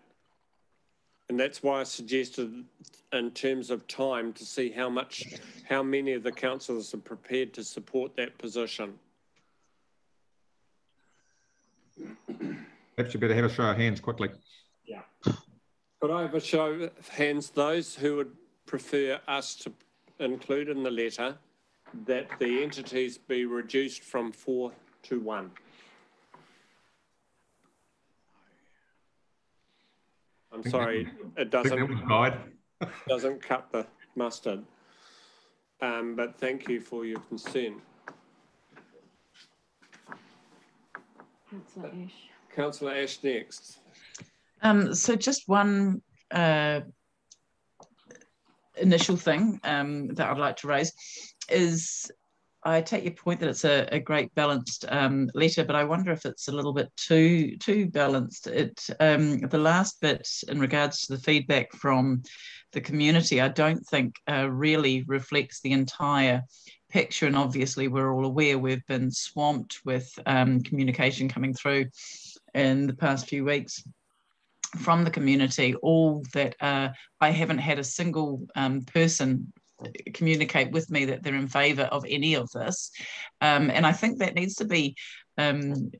And that's why I suggested in terms of time to see how much, how many of the councillors are prepared to support that position. Perhaps you better have a show of hands quickly. Yeah. Could I have a show of hands, those who would prefer us to include in the letter that the entities be reduced from four to one? I'm sorry, it doesn't, doesn't cut the mustard. Um, but thank you for your concern. Councillor Ash. Councillor Ash next. Um, so just one uh, initial thing um, that I'd like to raise is I take your point that it's a, a great balanced um, letter, but I wonder if it's a little bit too too balanced. It um, the last bit in regards to the feedback from the community, I don't think uh, really reflects the entire picture. And obviously, we're all aware we've been swamped with um, communication coming through in the past few weeks from the community. All that uh, I haven't had a single um, person communicate with me that they're in favour of any of this. Um, and I think that needs to be um,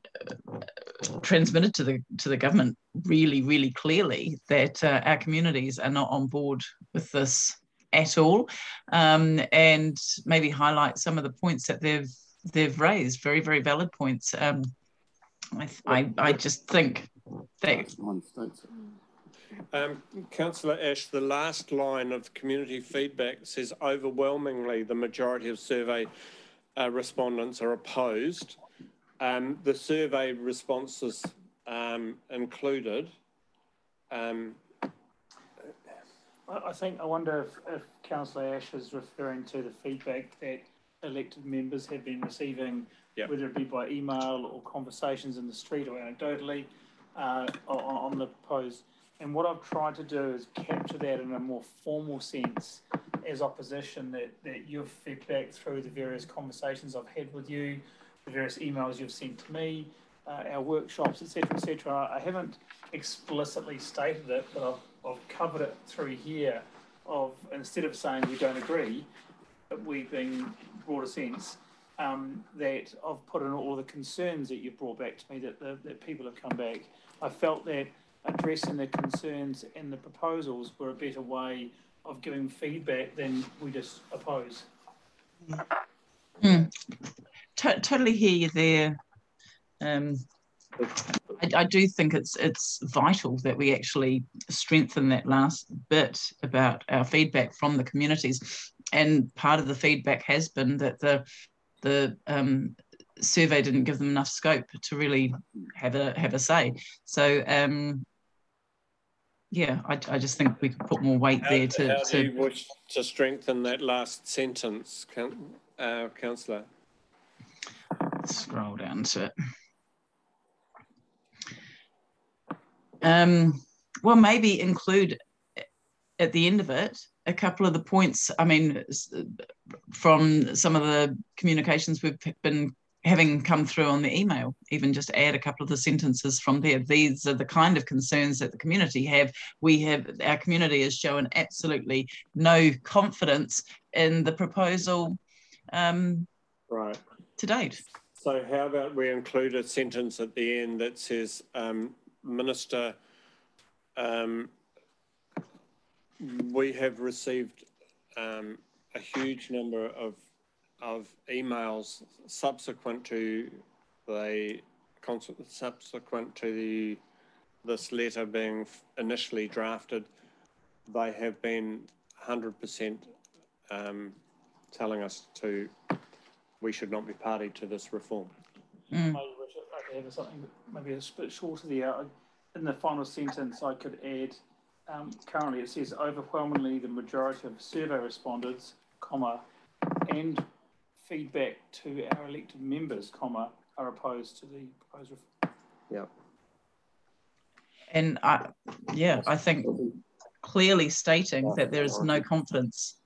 transmitted to the to the government really, really clearly that uh, our communities are not on board with this at all, um, and maybe highlight some of the points that they've they've raised. Very, very valid points. Um, I, I, I just think that um, Councillor Ash, the last line of community feedback says overwhelmingly the majority of survey uh, respondents are opposed. Um, the survey responses um, included. Um, I think, I wonder if, if Councillor Ash is referring to the feedback that elected members have been receiving, yep. whether it be by email or conversations in the street or anecdotally uh, on, on the proposed and what I've tried to do is capture that in a more formal sense as opposition that, that you've fed back through the various conversations I've had with you, the various emails you've sent to me, uh, our workshops, etc., etc. I haven't explicitly stated it, but I've, I've covered it through here. Of instead of saying we don't agree, we've being broader sense, um, that I've put in all the concerns that you've brought back to me that the, that people have come back. I felt that addressing the concerns and the proposals were a better way of giving feedback than we just oppose. Mm. totally hear you there. Um, I, I, do think it's it's vital that we actually strengthen that last bit about our feedback from the communities, and part of the feedback has been that the the um, survey didn't give them enough scope to really have a have a say. So um, yeah, I, I just think we could put more weight how, there to. How to... do you wish to strengthen that last sentence, uh, councillor? Scroll down to it. Um, well, maybe include at the end of it a couple of the points. I mean, from some of the communications we've been having come through on the email, even just add a couple of the sentences from there. These are the kind of concerns that the community have. We have, our community has shown absolutely no confidence in the proposal um, right. to date. So how about we include a sentence at the end that says, um, Minister, um, we have received um, a huge number of of emails subsequent to the subsequent to the this letter being initially drafted they have been hundred percent um, telling us to, we should not be party to this reform. Maybe we should- I could have something, maybe a bit shorter there. In the final sentence, I could add, um, currently it says overwhelmingly the majority of survey respondents, comma, and feedback to our elected members, comma, are opposed to the proposed reform. Yeah. And I, yeah, I think clearly stating that there is no confidence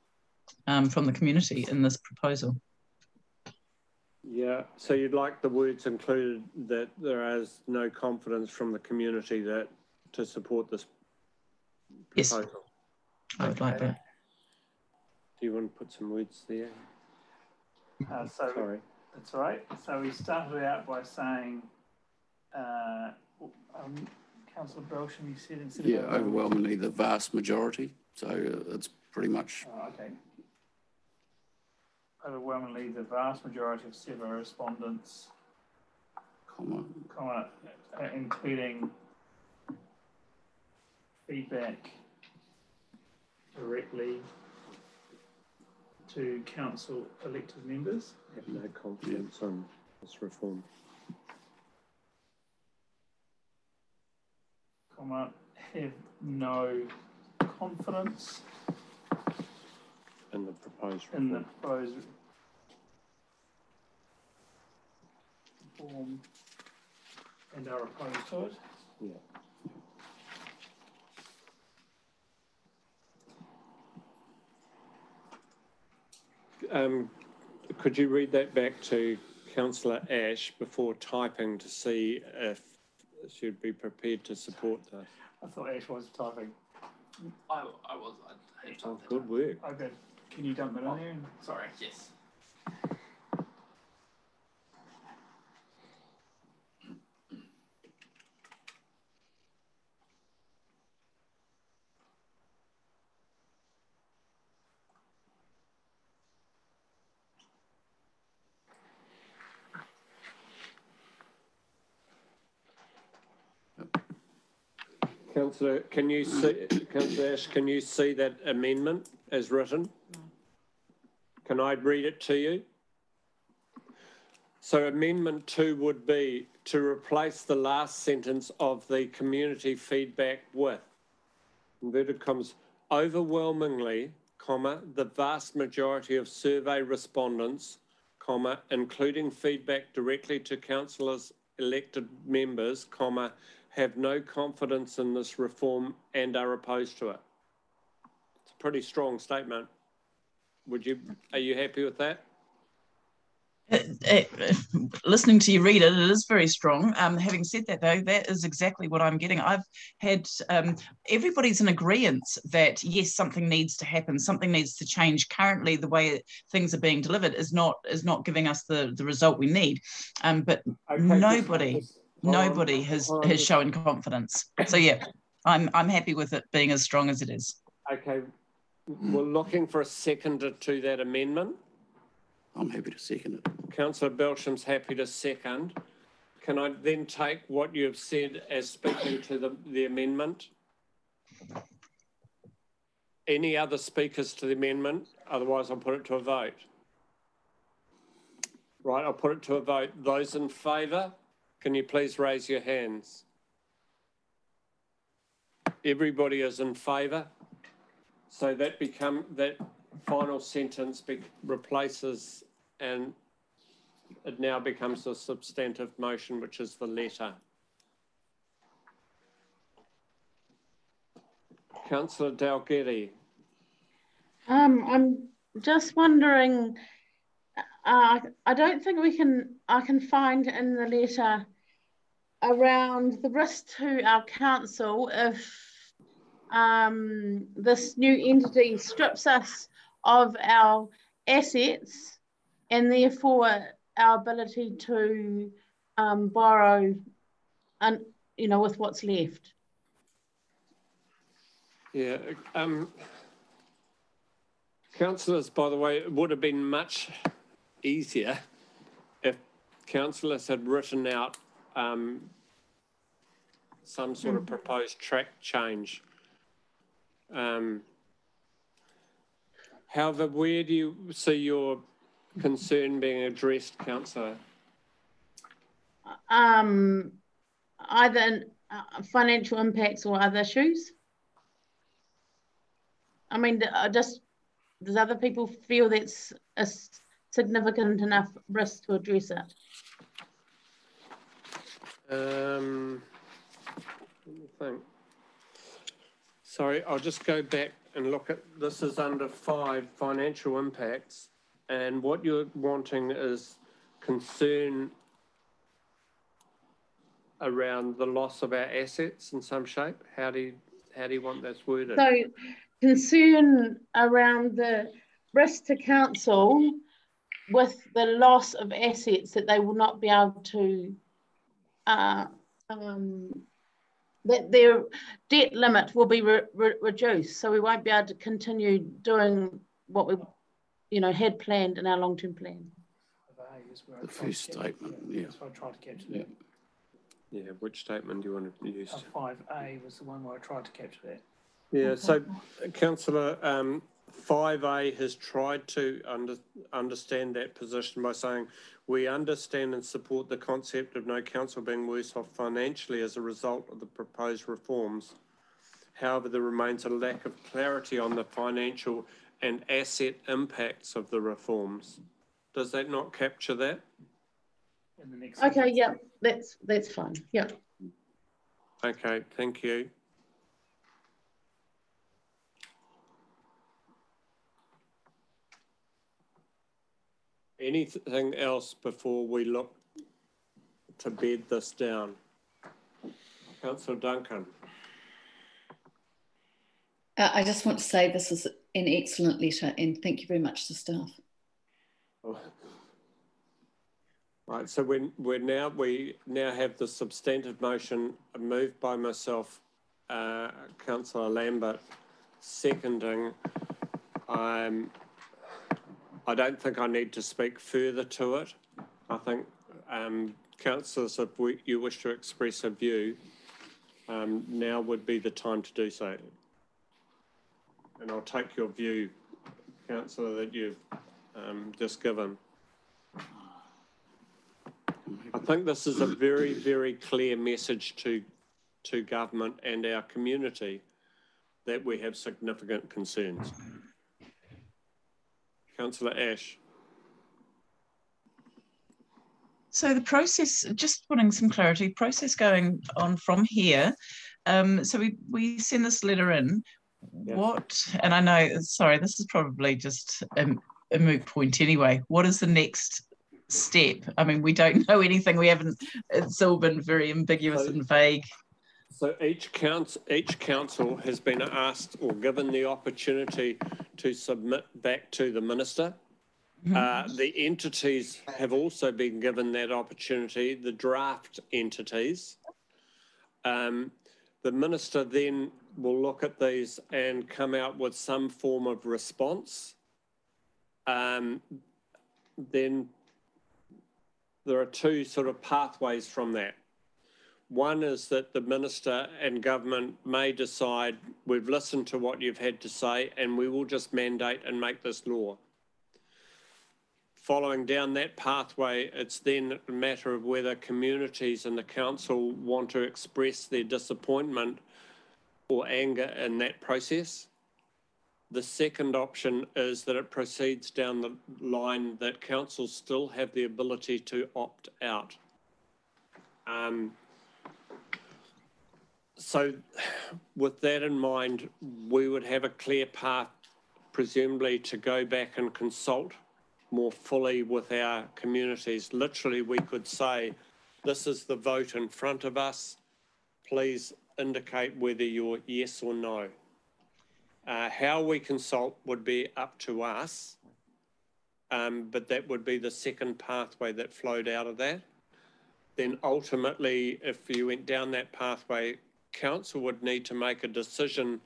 um, from the community in this proposal. Yeah, so you'd like the words included that there is no confidence from the community that, to support this proposal. Yes. I would like that. Do you want to put some words there? Uh, so Sorry. that's all right. So we started out by saying, uh, um, Councillor Belsham, you said instead of Yeah, overwhelmingly the vast majority. So uh, it's pretty much Oh, okay. Overwhelmingly, the vast majority of survey respondents, comma, comma, uh, including feedback directly to council elected members. Have no confidence on this reform. comma, have no confidence In the proposed in the reform. proposed reform and are opposed to it. Yeah. Um, could you read that back to councillor Ash before typing to see if she'd be prepared to support this? I thought Ash was typing. I, I was. I had Oh, good work. Okay, can you dump it on there? Sorry. Yes. Councillor, can you see, councillor Ash, can you see that amendment as written? Can I read it to you? So amendment two would be to replace the last sentence of the community feedback with, inverted commas, overwhelmingly, comma, the vast majority of survey respondents, comma, including feedback directly to councillors elected members, comma, have no confidence in this reform and are opposed to it. It's a pretty strong statement. Would you, are you happy with that? Uh, uh, listening to you read it, it is very strong. Um, having said that, though, that is exactly what I'm getting. I've had um, everybody's in agreement that yes, something needs to happen, something needs to change. Currently, the way things are being delivered is not is not giving us the the result we need. Um, but nobody, nobody um, has has shown confidence. So yeah, I'm I'm happy with it being as strong as it is. Okay, we're looking for a seconder to that amendment. I'm happy to second it. Councillor Belsham's happy to second. Can I then take what you've said as speaking to the, the amendment? Any other speakers to the amendment? Otherwise, I'll put it to a vote. Right, I'll put it to a vote. Those in favour, can you please raise your hands? Everybody is in favour? So that become, that final sentence be, replaces and it now becomes a substantive motion, which is the letter. Councillor Dalgety, Um, I'm just wondering, uh, I don't think we can, I can find in the letter around the risk to our council if um, this new entity strips us of our assets and therefore our ability to um, borrow and you know with what's left. yeah, um, councillors, by the way, it would have been much easier if councillors had written out um, some sort of proposed track change Um, however, where do you see your concern being addressed, councillor? Um, either uh, financial impacts or other issues. I mean, I just does other people feel that's a significant enough risk to address it? Um, let me think. Sorry, I'll just go back and look at this is under five financial impacts, and what you're wanting is concern around the loss of our assets in some shape. How do you how do you want that worded? So concern around the risk to council with the loss of assets that they will not be able to uh, um, that their debt limit will be re re reduced. So we won't be able to continue doing what we you know had planned in our long-term plan. The first statement yeah. That's what i tried to capture. Yeah. yeah which statement do you want to use? 5a was the one where i tried to capture that. Yeah, so Councillor, um, 5A has tried to under, understand that position by saying we understand and support the concept of no council being worse off financially as a result of the proposed reforms. However, there remains a lack of clarity on the financial and asset impacts of the reforms. Does that not capture that? okay, yeah, that's that's fine. Yeah. Okay, thank you. Anything else before we look to bed this down? Councillor Duncan. Uh, I just want to say this is an excellent letter and thank you very much to staff. Oh. Right, so when we're now we now have the substantive motion moved by myself, uh, Councillor Lambert, seconding. I'm I don't think I need to speak further to it. I think, um, councillors, if we, you wish to express a view, um, now would be the time to do so. And I'll take your view, councillor, that you've um, just given. I think this is a very, very clear message to, to government and our community that we have significant concerns. Councillor Ash. So the process, just putting some clarity, process going on from here. Um, so we, we send this letter in. Yeah. What, and I know, sorry, this is probably just a, a moot point anyway. What is the next step? I mean, we don't know anything. We haven't, it's all been very ambiguous so, and vague. So each council, each council has been asked or given the opportunity to submit back to the minister. Mm-hmm. Uh, the entities have also been given that opportunity, the draft entities. Um, the minister then will look at these and come out with some form of response. Um, then there are two sort of pathways from that. One is that the minister and government may decide we've listened to what you've had to say and we will just mandate and make this law. Following down that pathway, it's then a matter of whether communities and the council want to express their disappointment or anger in that process. The second option is that it proceeds down the line that councils still have the ability to opt out. Um, so with that in mind, we would have a clear path, presumably, to go back and consult more fully with our communities. Literally, we could say, this is the vote in front of us. Please indicate whether you're yes or no. Uh, how we consult would be up to us, um, but that would be the second pathway that flowed out of that. Then ultimately, if you went down that pathway, council would need to make a decision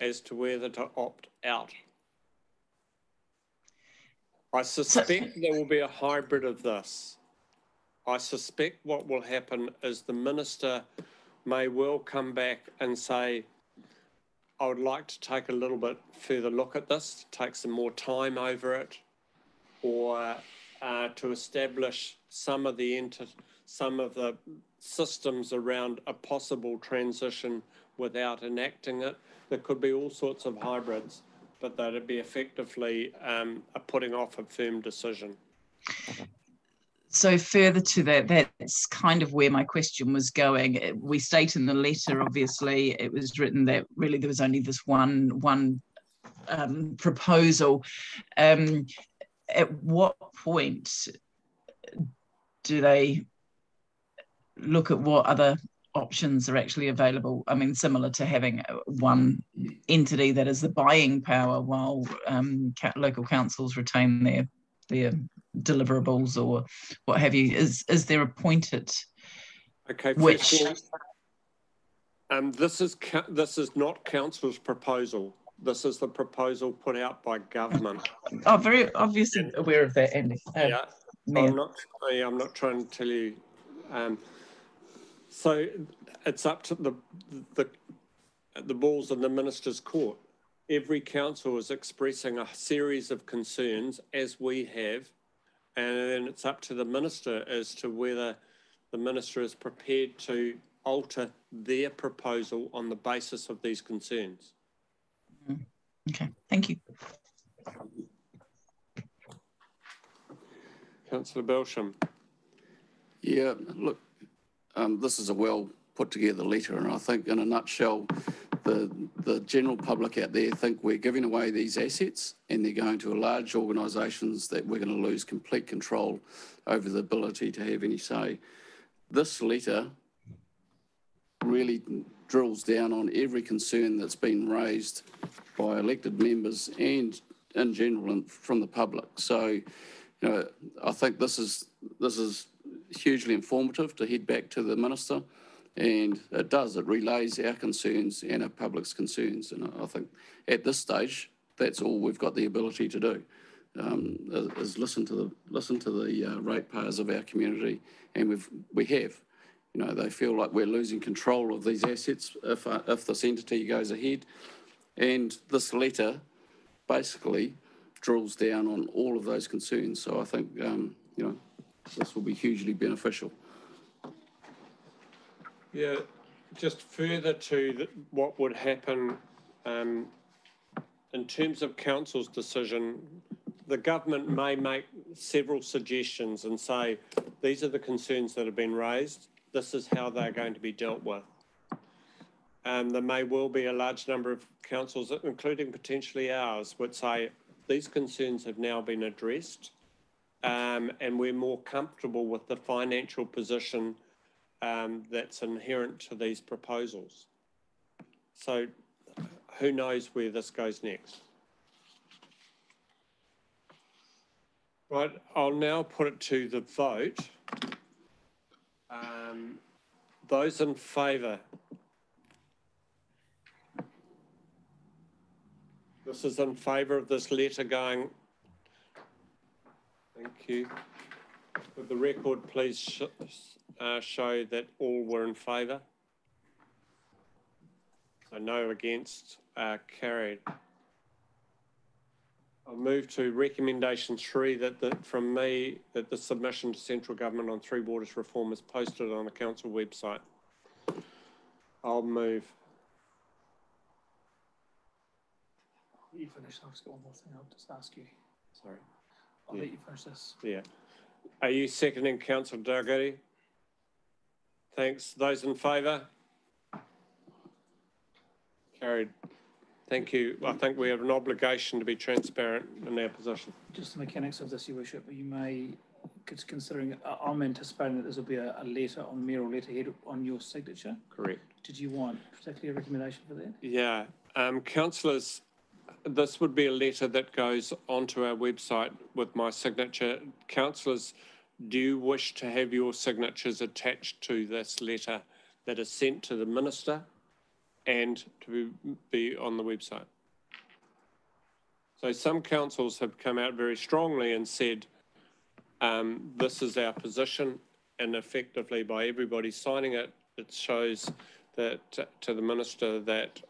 as to whether to opt out. I suspect there will be a hybrid of this. I suspect what will happen is the minister may well come back and say, I would like to take a little bit further look at this, take some more time over it, or uh, to establish some of the inter, some of the systems around a possible transition without enacting it. There could be all sorts of hybrids, but that'd be effectively um, a putting off a firm decision. So further to that, that's kind of where my question was going. We state in the letter, obviously, it was written that really there was only this one one um, proposal. Um, at what point do they look at what other options are actually available? I mean, similar to having one entity that is the buying power while um, local councils retain their their deliverables or what have you. Is is there a point at okay, which? um, this is this is not council's proposal. This is the proposal put out by government. Oh, very obviously aware of that, Andy. Uh, yeah, I'm not. I'm not trying to tell you. Um, so it's up to the the the balls in the minister's court. Every council is expressing a series of concerns, as we have, and then it's up to the minister as to whether the minister is prepared to alter their proposal on the basis of these concerns. Mm-hmm. Okay, thank you. Councillor Belsham. Yeah, look, um, this is a well put together letter, and I think in a nutshell, the, the general public out there think we're giving away these assets and they're going to large organisations that we're going to lose complete control over the ability to have any say. This letter really drills down on every concern that's been raised by elected members and in general from the public. So, you know, I think this is this is hugely informative to head back to the minister and it does, it relays our concerns and our public's concerns. And I think at this stage, that's all we've got the ability to do. Um, is listen to the listen to the uh, ratepayers of our community, and we've we have. You know, they feel like we're losing control of these assets if uh, if this entity goes ahead, and this letter basically drills down on all of those concerns. So I think um, you know this will be hugely beneficial. Yeah, just further to the, what would happen um, in terms of council's decision, the government may make several suggestions and say, these are the concerns that have been raised. This is how they're going to be dealt with. Um, there may well be a large number of councils, including potentially ours, would say these concerns have now been addressed and we're more comfortable with the financial position um, that's inherent to these proposals. So who knows where this goes next? Right, I'll now put it to the vote. Um, those in favour? This is in favour of this letter going. Thank you. Would the record please uh, show that all were in favour. So no against, uh, carried. I'll move to recommendation three that the, from me that the submission to central government on Three Waters reform is posted on the council website. I'll move. You finish. I've just got one more thing. I'll just ask you. Sorry. I'll let you finish this. Yeah. Are you seconding Councillor Dalgety? Thanks. Those in favour? Carried. Thank you. I think we have an obligation to be transparent in our position. Just the mechanics of this, Your Worship, you may, considering, I'm anticipating that this will be a, a letter on mayoral letterhead on your signature. Correct. Did you want particularly a recommendation for that? Yeah. Um, councillors, this would be a letter that goes onto our website with my signature. Councillors, do you wish to have your signatures attached to this letter that is sent to the minister and to be on the website? So some councils have come out very strongly and said, um, this is our position and effectively by everybody signing it, it shows that to the minister that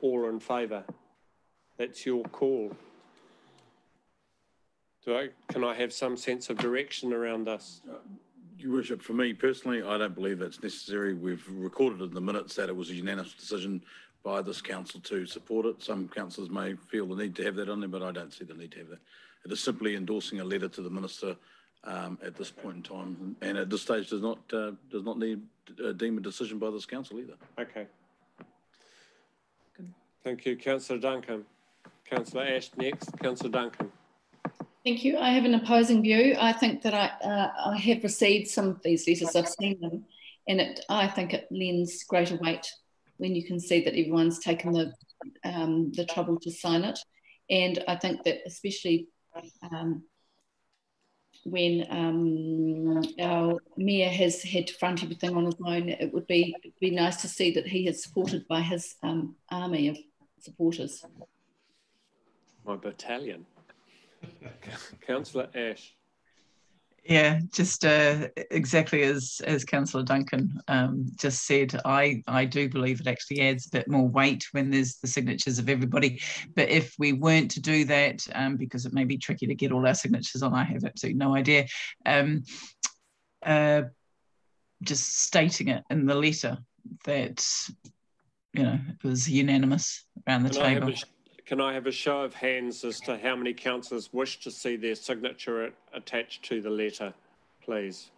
all are in favour? That's your call. Do I, can I have some sense of direction around this? Your Worship, for me personally, I don't believe that's necessary. We've recorded in the minutes that it was a unanimous decision by this council to support it. Some councillors may feel the need to have that on there, but I don't see the need to have that. It is simply endorsing a letter to the minister um, at this point in time, and at this stage does not uh, does not need uh, deem a decision by this council either. Okay. Thank you, councillor Duncan. Councillor Ash next. Councillor Duncan. Thank you. I have an opposing view. I think that I, uh, I have received some of these letters. I've seen them, and it, I think it lends greater weight when you can see that everyone's taken the um, the trouble to sign it. And I think that especially um, when um, our mayor has had to front everything on his own, it would be be nice to see that he is supported by his um, army of supporters. My battalion. Councillor Ash. Yeah, just uh, exactly as as Councillor Duncan um, just said, I I do believe it actually adds a bit more weight when there's the signatures of everybody. But if we weren't to do that, um, because it may be tricky to get all our signatures on, I have absolutely no idea. Um, uh, just stating it in the letter that you know it was unanimous around the have table. Can I have a show of hands as to how many councillors wish to see their signature attached to the letter, please?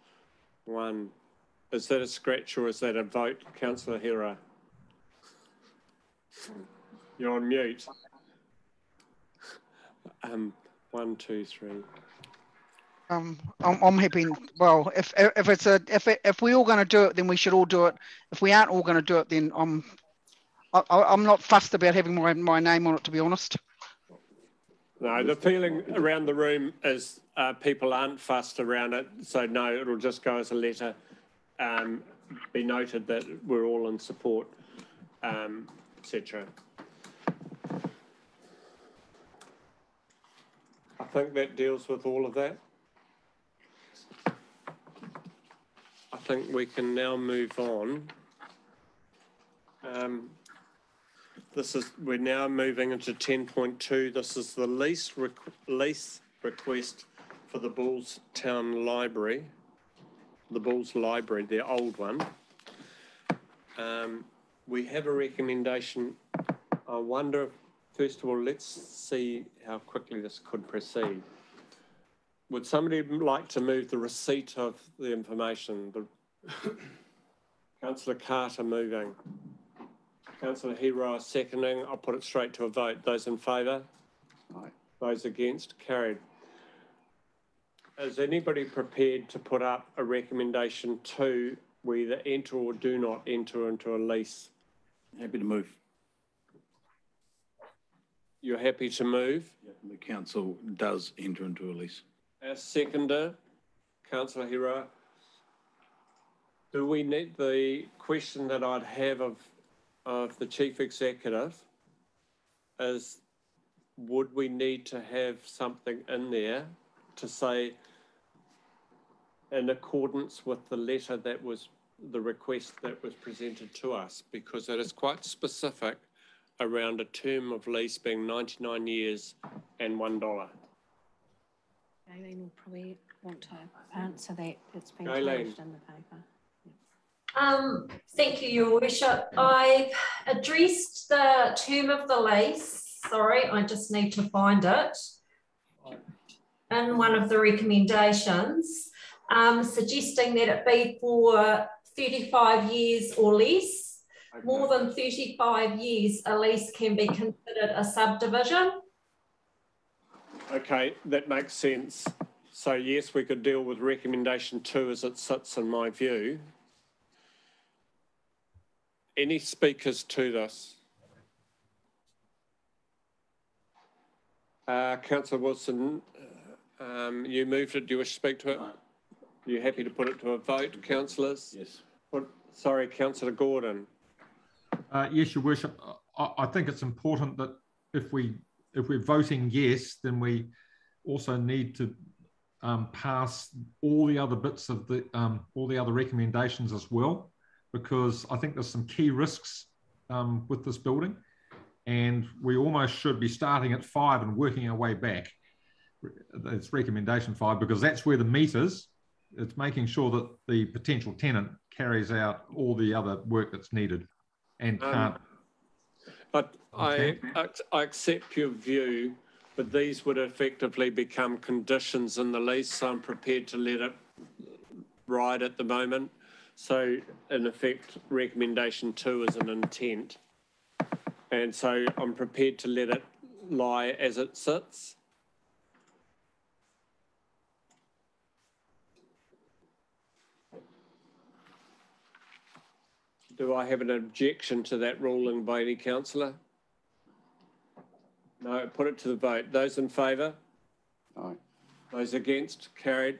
One. Is that a scratch or is that a vote, councillor Hiroa? You're on mute. Um, one, two, three. Um, I'm, I'm happy. Well, if if it's a if it, if we're all going to do it, then we should all do it. If we aren't all going to do it, then I'm I, I'm not fussed about having my my name on it. To be honest. No, the feeling around the room is uh, people aren't fussed around it. So no, it'll just go as a letter. Um, be noted that we're all in support, um, etc. I think that deals with all of that. I think we can now move on. Um, this is, we're now moving into ten point two. This is the lease requ- lease request for the Bulls Town Library. The Bulls Library, their old one. Um, we have a recommendation. I wonder, first of all, let's see how quickly this could proceed. Would somebody like to move the receipt of the information? The Councillor Carter moving. Councillor Hiroa seconding. I'll put it straight to a vote. Those in favour? Aye. Those against? Carried. Is anybody prepared to put up a recommendation to we either enter or do not enter into a lease? Happy to move. You're happy to move? The council does enter into a lease. As seconder, councillor Hiroa. Do we need the question that I'd have of, of the chief executive is, would we need to have something in there to say in accordance with the letter that was, the request that was presented to us? Because it is quite specific around a term of lease being ninety-nine years and one dollar. Aileen will probably want to answer that. It's been Aileen. changed in the paper. Um, thank you, Your Worship. I've addressed the term of the lease. Sorry, I just need to find it. In one of the recommendations, um, suggesting that it be for 35 years or less. More than 35 years, a lease can be considered a subdivision. Okay, that makes sense. So yes, we could deal with recommendation two as it sits in my view. Any speakers to this? Uh, councillor Wilson, uh, um, you moved it. Do you wish to speak to it? You happy to put it to a vote, councillors? Yes. Put, sorry, councillor Gordon. Uh, yes, Your Worship. I, I think it's important that if we if we're voting yes, then we also need to um, pass all the other bits of the um, all the other recommendations as well, because I think there's some key risks um, with this building, and we almost should be starting at five and working our way back. It's recommendation five because that's where the meat is. It's making sure that the potential tenant carries out all the other work that's needed and Um, can't. But I, I accept your view, but these would effectively become conditions in the lease, so I'm prepared to let it ride at the moment. So in effect, recommendation two is an intent. And so I'm prepared to let it lie as it sits. Do I have an objection to that ruling by any councillor? No, put it to the vote. Those in favour? Aye. Those against? Carried.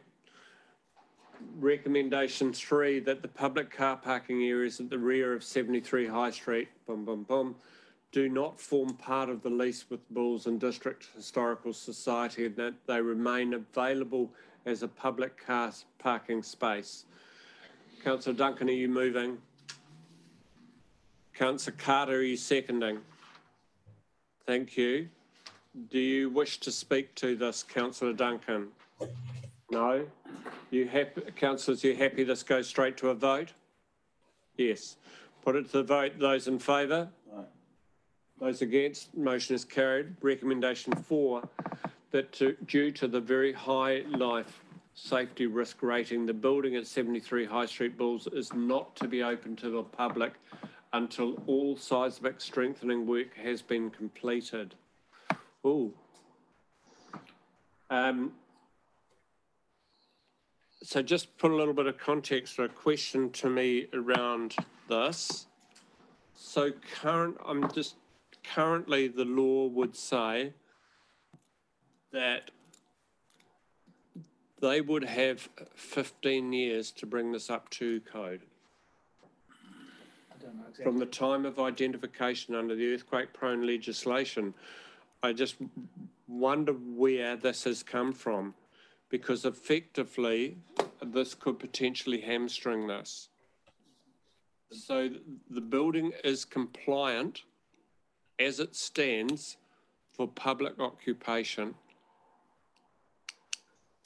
Recommendation three, that the public car parking areas at the rear of 73 High Street, boom, boom, boom, do not form part of the lease with Bulls and District Historical Society and that they remain available as a public car parking space. Councillor Duncan, are you moving? Councillor Carter, are you seconding? Thank you. Do you wish to speak to this, Councillor Duncan? No? You happy, councillors, you happy this goes straight to a vote? Yes. Put it to the vote. Those in favour? Those against? Motion is carried. Recommendation four, that to, due to the very high life safety risk rating, the building at 73 High Street Bulls is not to be open to the public until all seismic strengthening work has been completed. Ooh. Um, so just put a little bit of context or a question to me around this. So current, I'm just, currently the law would say that they would have 15 years to bring this up to code. Exactly. From the time of identification under the earthquake prone legislation, I just wonder where this has come from because effectively this could potentially hamstring this. So the building is compliant as it stands for public occupation,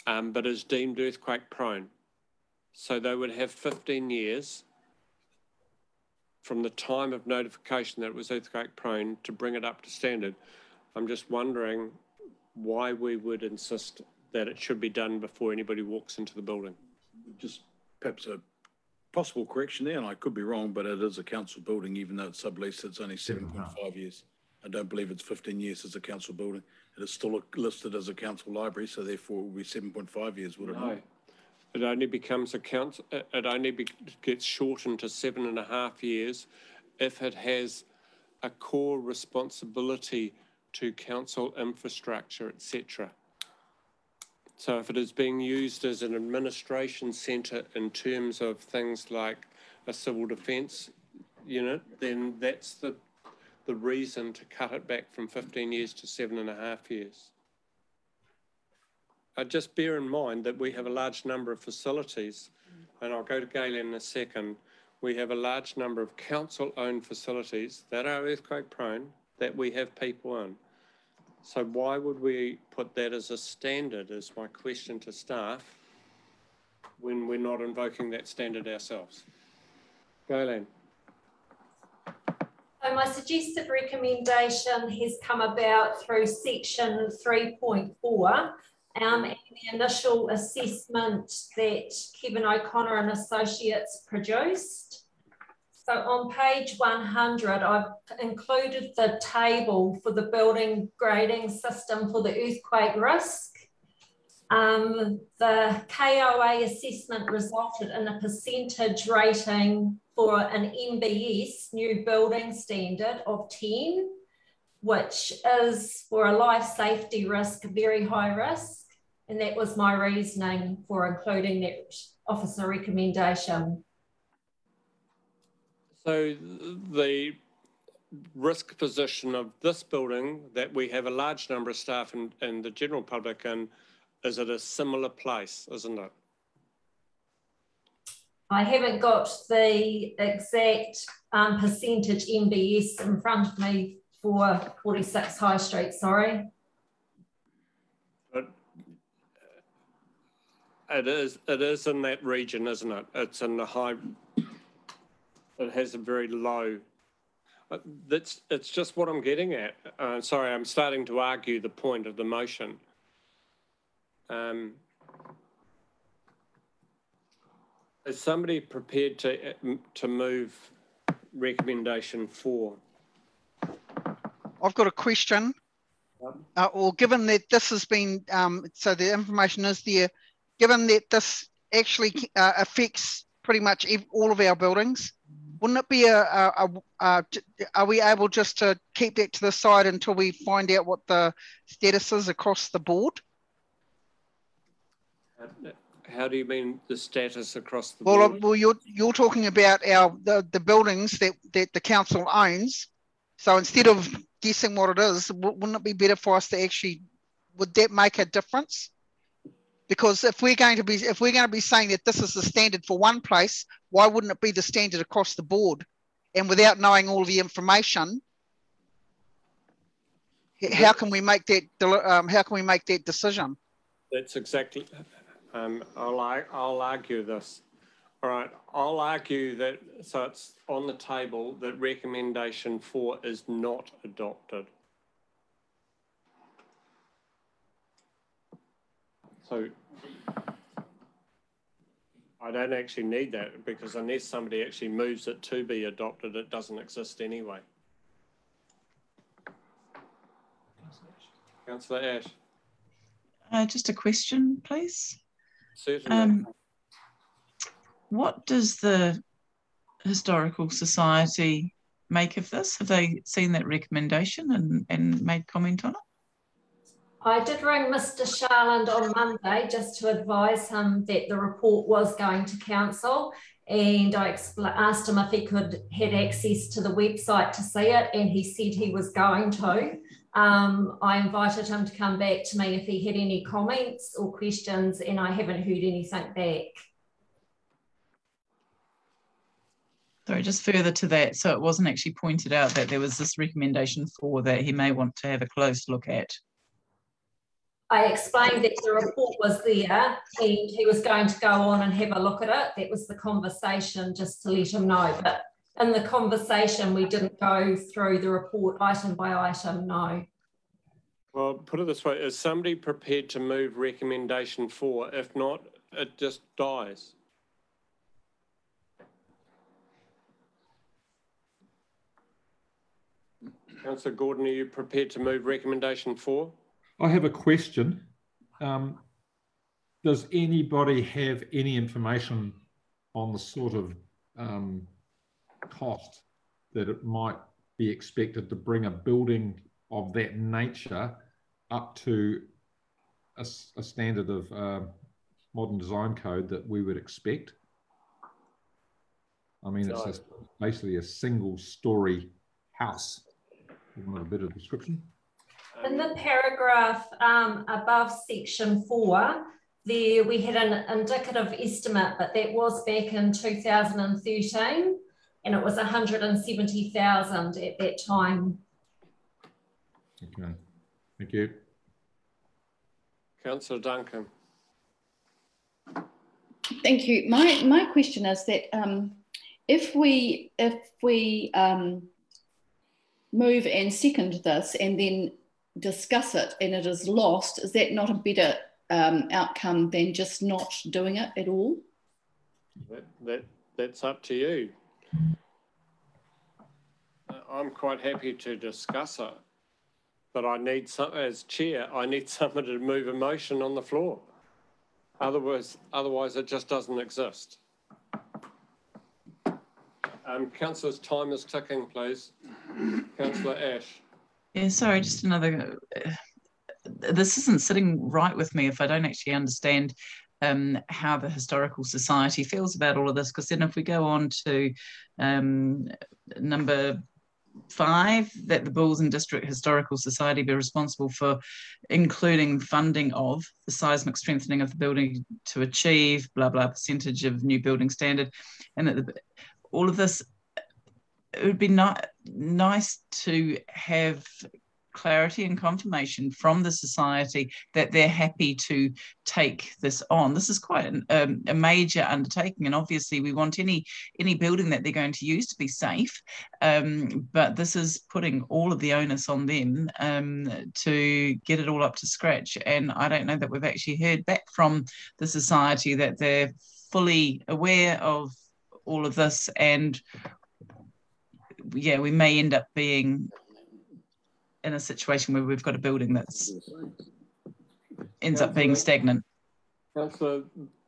um, but is deemed earthquake prone. So they would have 15 years from the time of notification that it was earthquake prone to bring it up to standard. I'm just wondering why we would insist that it should be done before anybody walks into the building. Just perhaps a possible correction there, and I could be wrong, but it is a council building, even though it's subleased, it's only seven point five years. I don't believe it's fifteen years as a council building. It is still listed as a council library, so therefore it will be seven point five years, would it No. not? It only becomes a council, it it only be, gets shortened to seven and a half years if it has a core responsibility to council infrastructure, etc. So if it is being used as an administration centre in terms of things like a civil defence unit, then that's the, the reason to cut it back from 15 years to seven and a half years. Uh, just bear in mind that we have a large number of facilities, and I'll go to Gaylene in a second. We have a large number of council-owned facilities that are earthquake prone that we have people in. So why would we put that as a standard is my question to staff when we're not invoking that standard ourselves. Gaylene. So my suggested recommendation has come about through section three point four. Um, and the initial assessment that Kevin O'Connor and Associates produced. So on page one hundred, I've included the table for the building grading system for the earthquake risk. Um, the KOA assessment resulted in a percentage rating for an NBS, new building standard of 10, which is for a life safety risk, very high risk. And that was my reasoning for including that officer recommendation. So the risk position of this building that we have a large number of staff and, and the general public in is at a similar place, isn't it? I haven't got the exact um, percentage NBS in front of me for 46 High Street, sorry. But it is, it is in that region, isn't it? It's in the high, it has a very low, uh, that's, it's just what I'm getting at. Uh, sorry, I'm starting to argue the point of the motion. Um, is somebody prepared to, to move recommendation four? I've got a question. Uh, or given that this has been, um, so the information is there, given that this actually uh, affects pretty much all of our buildings, wouldn't it be a, a, a, a, are we able just to keep that to the side until we find out what the status is across the board? How do you mean the status across the Well, board? well, you're you're talking about our the, the buildings that that the council owns. So instead of guessing what it is, wouldn't it be better for us to actually? Would that make a difference? Because if we're going to be if we're going to be saying that this is the standard for one place, why wouldn't it be the standard across the board? And without knowing all the information, how can we make that? Um, how can we make that decision? That's exactly, um, I'll, I'll argue this. All right, I'll argue that, so it's on the table that recommendation four is not adopted. So I don't actually need that because unless somebody actually moves it to be adopted, it doesn't exist anyway. Councillor Ash, Uh, just a question, please. certainly. Um, what does the Historical Society make of this? Have they seen that recommendation and, and made comment on it? I did ring Mr. Sharland on Monday just to advise him that the report was going to council. And I asked him if he could had access to the website to see it, and he said he was going to. Um, I invited him to come back to me if he had any comments or questions, and I haven't heard anything back. Sorry, just further to that. So it wasn't actually pointed out that there was this recommendation for that he may want to have a close look at. I explained that the report was there and he was going to go on and have a look at it. That was the conversation, just to let him know. But in the conversation, we didn't go through the report item by item, no. Well, put it this way, is somebody prepared to move recommendation four? If not, it just dies. Councillor Gordon, are you prepared to move recommendation four? I have a question. Um, does anybody have any information on the sort of um, cost that it might be expected to bring a building of that nature up to a standard of uh, modern design code that we would expect? I mean, it's a, basically a single story house. You Want a bit of description? In the paragraph um, above section four, there we had an indicative estimate, but that was back in 2013 and it was 170,000 at that time. Okay, thank you. Councillor Duncan. Thank you. My my question is that um, if we if we um, move and second this and then discuss it and it is lost, is that not a better um, outcome than just not doing it at all? That, that, that's up to you. Uh, I'm quite happy to discuss it, but I need some, as chair, I need someone to move a motion on the floor. Otherwise, otherwise it just doesn't exist. Um, councillor's time is ticking, please. Councillor Ash. Yeah, sorry, just another. Uh, this isn't sitting right with me if I don't actually understand um, how the Historical Society feels about all of this. Because then, if we go on to um, number five, that the Bulls and District Historical Society be responsible for including funding of the seismic strengthening of the building to achieve blah blah percentage of new building standard, and that the, all of this it would be ni- nice to have clarity and confirmation from the society that they're happy to take this on. This is quite an, um, a major undertaking, and obviously we want any any building that they're going to use to be safe. Um, but this is putting all of the onus on them um, to get it all up to scratch. And I don't know that we've actually heard back from the society that they're fully aware of all of this and yeah, we may end up being in a situation where we've got a building that's ends up being stagnant. Councillor,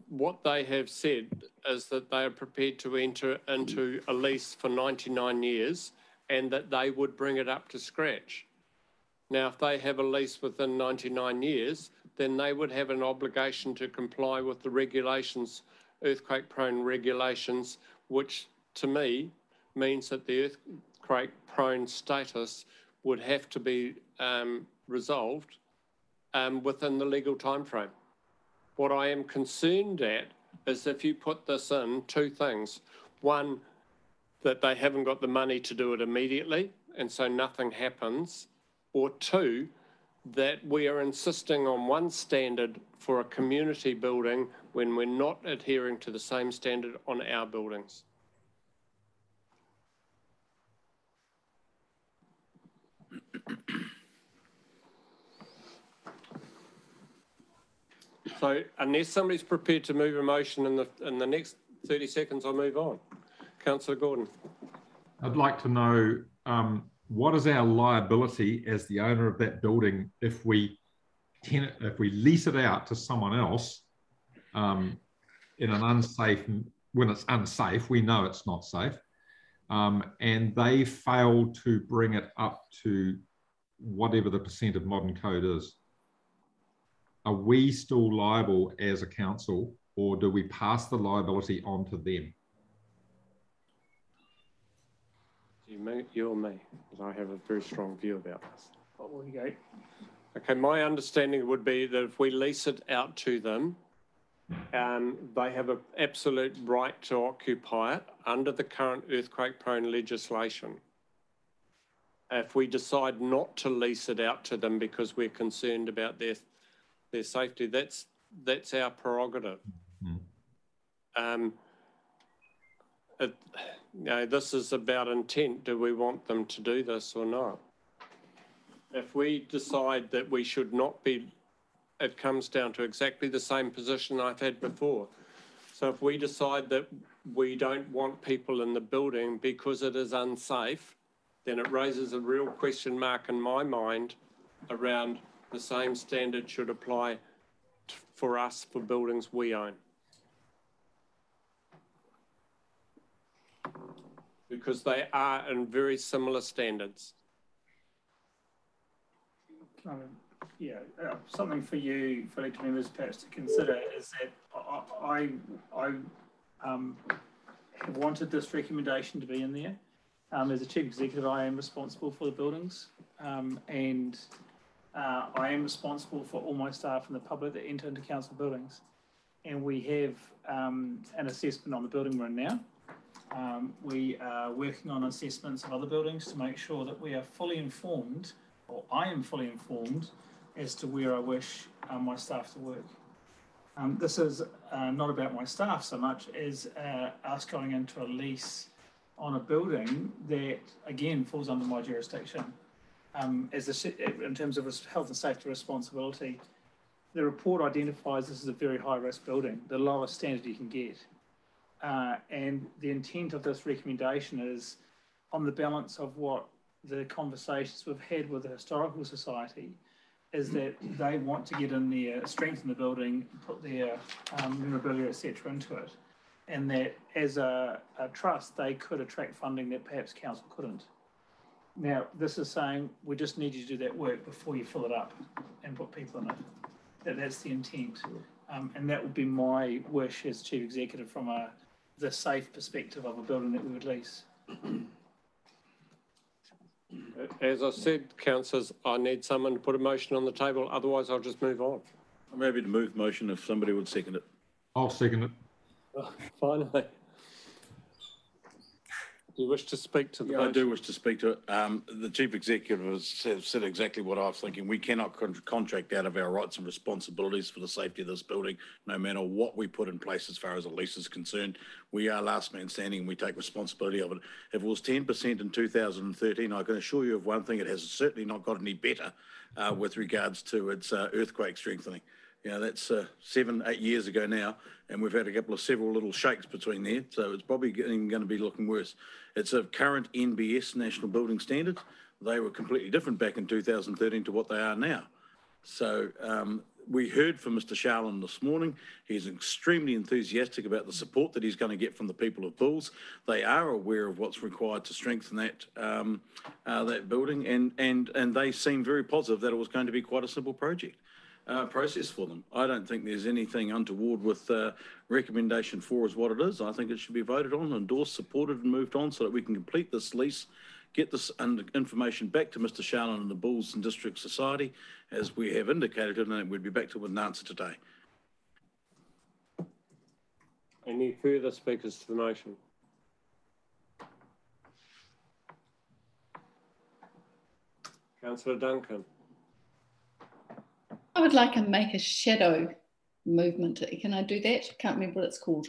what they have said is that they are prepared to enter into a lease for 99 years and that they would bring it up to scratch. Now, if they have a lease within 99 years, then they would have an obligation to comply with the regulations, earthquake prone regulations, which to me means that the earthquake prone status would have to be um, resolved um, within the legal timeframe. What I am concerned at is if you put this in, two things. One, that they haven't got the money to do it immediately, and so nothing happens. Or two, that we are insisting on one standard for a community building when we're not adhering to the same standard on our buildings. So unless somebody's prepared to move a motion in the, in the next 30 seconds, I'll move on. Councillor Gordon. I'd like to know um, what is our liability as the owner of that building if we tenant, if we lease it out to someone else um, in an unsafe when it's unsafe, we know it's not safe, um, and they fail to bring it up to whatever the percent of modern code is. Are we still liable as a council, or do we pass the liability on to them? You, me, you or me? Because I have a very strong view about this. What go? Okay, my understanding would be that if we lease it out to them, um, they have an absolute right to occupy it under the current earthquake prone legislation. If we decide not to lease it out to them because we're concerned about their their safety, that's that's our prerogative. Mm. Um, it, you know, this is about intent. Do we want them to do this or not? If we decide that we should not be, it comes down to exactly the same position I've had before. So if we decide that we don't want people in the building because it is unsafe, then it raises a real question mark in my mind around the same standard should apply for us for buildings we own. Because they are in very similar standards. Um, yeah, uh, something for you, elected members, perhaps to consider is that I, I, I um, have wanted this recommendation to be in there. Um, as a chief executive, I am responsible for the buildings, um, and uh, I am responsible for all my staff and the public that enter into council buildings. And we have um, an assessment on the building we're in now. Um, we are working on assessments of other buildings to make sure that we are fully informed, or I am fully informed, as to where I wish uh, my staff to work. Um, this is uh, not about my staff so much as uh, us going into a lease on a building that, again, falls under my jurisdiction um, as a, in terms of health and safety responsibility, the report identifies this as a very high risk building, the lowest standard you can get. Uh, and the intent of this recommendation is on the balance of what the conversations we've had with the Historical Society is that they want to get in there, strengthen the building, put their um, memorabilia, etc., into it. And that as a, a trust, they could attract funding that perhaps council couldn't. Now, this is saying we just need you to do that work before you fill it up and put people in it. That, that's the intent. Um, and that would be my wish as chief executive from a the safe perspective of a building that we would lease. As I said, councillors, I need someone to put a motion on the table. Otherwise, I'll just move on. I'm happy to move motion if somebody would second it. I'll second it. Oh, finally. You wish to speak to the Yeah, I do wish to speak to it. Um, the chief executive has said, exactly what I was thinking. We cannot con- contract out of our rights and responsibilities for the safety of this building, no matter what we put in place as far as a lease is concerned. We are last man standing and we take responsibility of it. If it was ten percent in two thousand and thirteen, I can assure you of one thing, it has certainly not got any better, uh, with regards to its, uh, earthquake strengthening. You know, that's, uh, seven, eight years ago now, and we've had a couple of several little shakes between there, so it's probably getting, gonna be looking worse. It's a current NBS, National Building Standards. They were completely different back in 2013 to what they are now. So um, we heard from Mr. Sharlin this morning. He's extremely enthusiastic about the support that he's going to get from the people of Bulls. They are aware of what's required to strengthen that um, uh, that building, and and and they seem very positive that it was going to be quite a simple project uh, process for them. I don't think there's anything untoward with uh, recommendation four is what it is. I think it should be voted on, endorsed, supported and moved on so that we can complete this lease, get this information back to Mr. Shalin and the Bulls and District Society as we have indicated and we'd be back to with an answer today. Any further speakers to the motion? Councillor Duncan. I would like to make a shadow movement. Can I do that? Can't remember what it's called.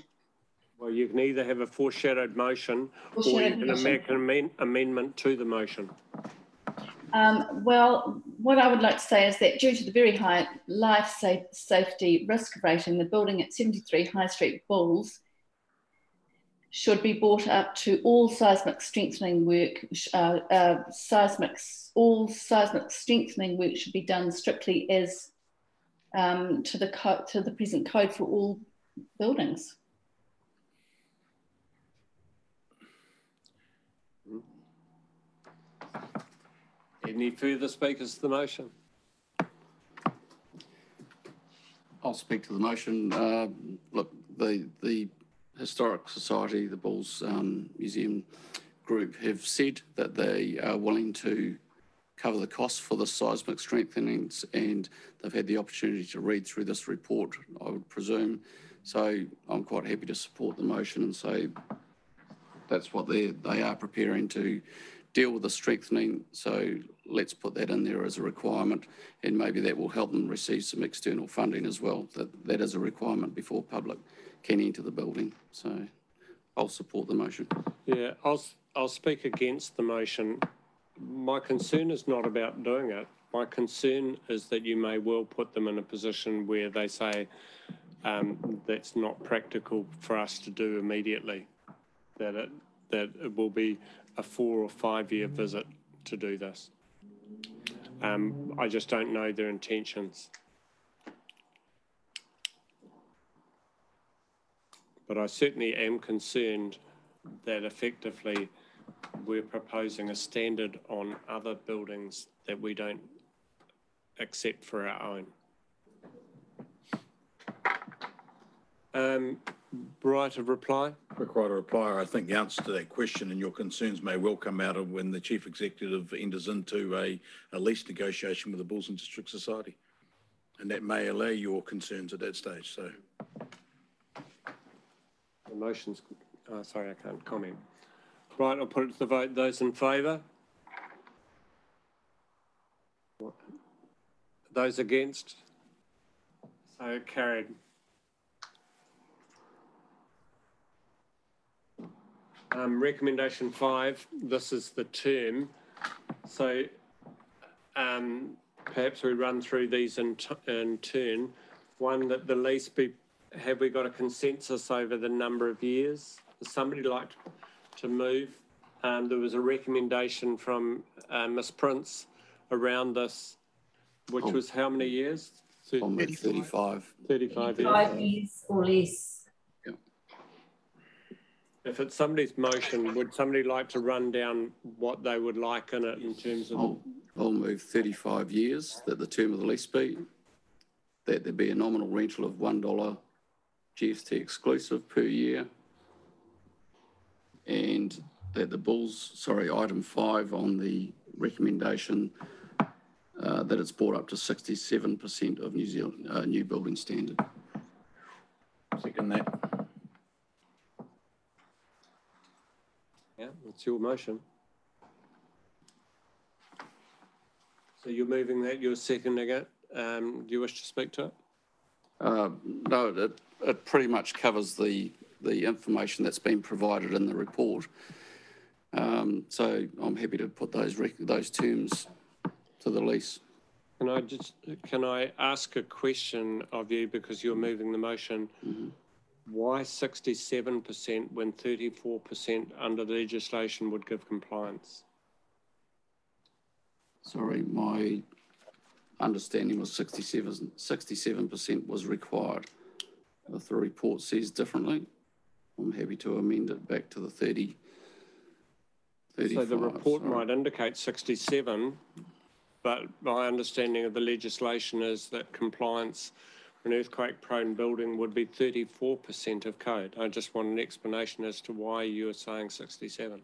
Well, you can either have a foreshadowed motion or you can motion. make an amend- amendment to the motion. Um, well, what I would like to say is that due to the very high life sa- safety risk rating, the building at 73 High Street Bulls should be brought up to all seismic strengthening work. Uh, uh, seismic, all seismic strengthening work should be done strictly as um, to the co- to the present code for all buildings. Any further speakers to the motion? I'll speak to the motion. Uh, Look, the, the Historic Society, the Bulls um, Museum Group have said that they are willing to cover the costs for the seismic strengthenings and they've had the opportunity to read through this report, I would presume. So I'm quite happy to support the motion and say that's what they, they are preparing to deal with the strengthening. So let's put that in there as a requirement and maybe that will help them receive some external funding as well. That, that is a requirement before public can enter the building. So I'll support the motion. Yeah, I'll, I'll speak against the motion. My concern is not about doing it. My concern is that you may well put them in a position where they say, um, that's not practical for us to do immediately. That it, that it will be a four or five year visit to do this. Um, I just don't know their intentions. But I certainly am concerned that effectively we're proposing a standard on other buildings that we don't accept for our own. Um, right of reply? Quick right of reply. I think the answer to that question and your concerns may well come out of when the chief executive enters into a, a lease negotiation with the Bulls and District Society. And that may allay your concerns at that stage, so. The motion's, oh, sorry, I can't comment. Right, I'll put it to the vote. Those in favour? Those against? So carried. Um, recommendation five, this is the term. So, um, perhaps we run through these in, in turn. One, that the lease be, have we got a consensus over the number of years? Does somebody like to move? Um, there was a recommendation from, uh, Ms Prince around this, which Oh. was how many years? I'll move 35. Thirty-five years. Five years or less. If it's somebody's motion, would somebody like to run down what they would like in it in terms of? I'll, I'll move 35 years, that the term of the lease be, that there be a nominal rental of $1 GST exclusive per year, and that the Bulls, sorry, item five on the recommendation, uh, that it's brought up to 67% of New Zealand, uh, new building standard. Second that. Yeah, it's your motion. So you're moving that, you're seconding it. Um, do you wish to speak to it? Uh, no, it, it pretty much covers the, the information that's been provided in the report. Um, so I'm happy to put those, rec- those terms to the lease. Can I just, can I ask a question of you because you're moving the motion? Why sixty-seven percent when thirty-four percent under the legislation would give compliance? Sorry, my understanding was 67, 67% was required. If the report says differently, I'm happy to amend it back to the 30, So the report sorry. might indicate sixty-seven, but my understanding of the legislation is that compliance for an earthquake-prone building would be thirty-four percent of code. I just want an explanation as to why you are saying sixty-seven.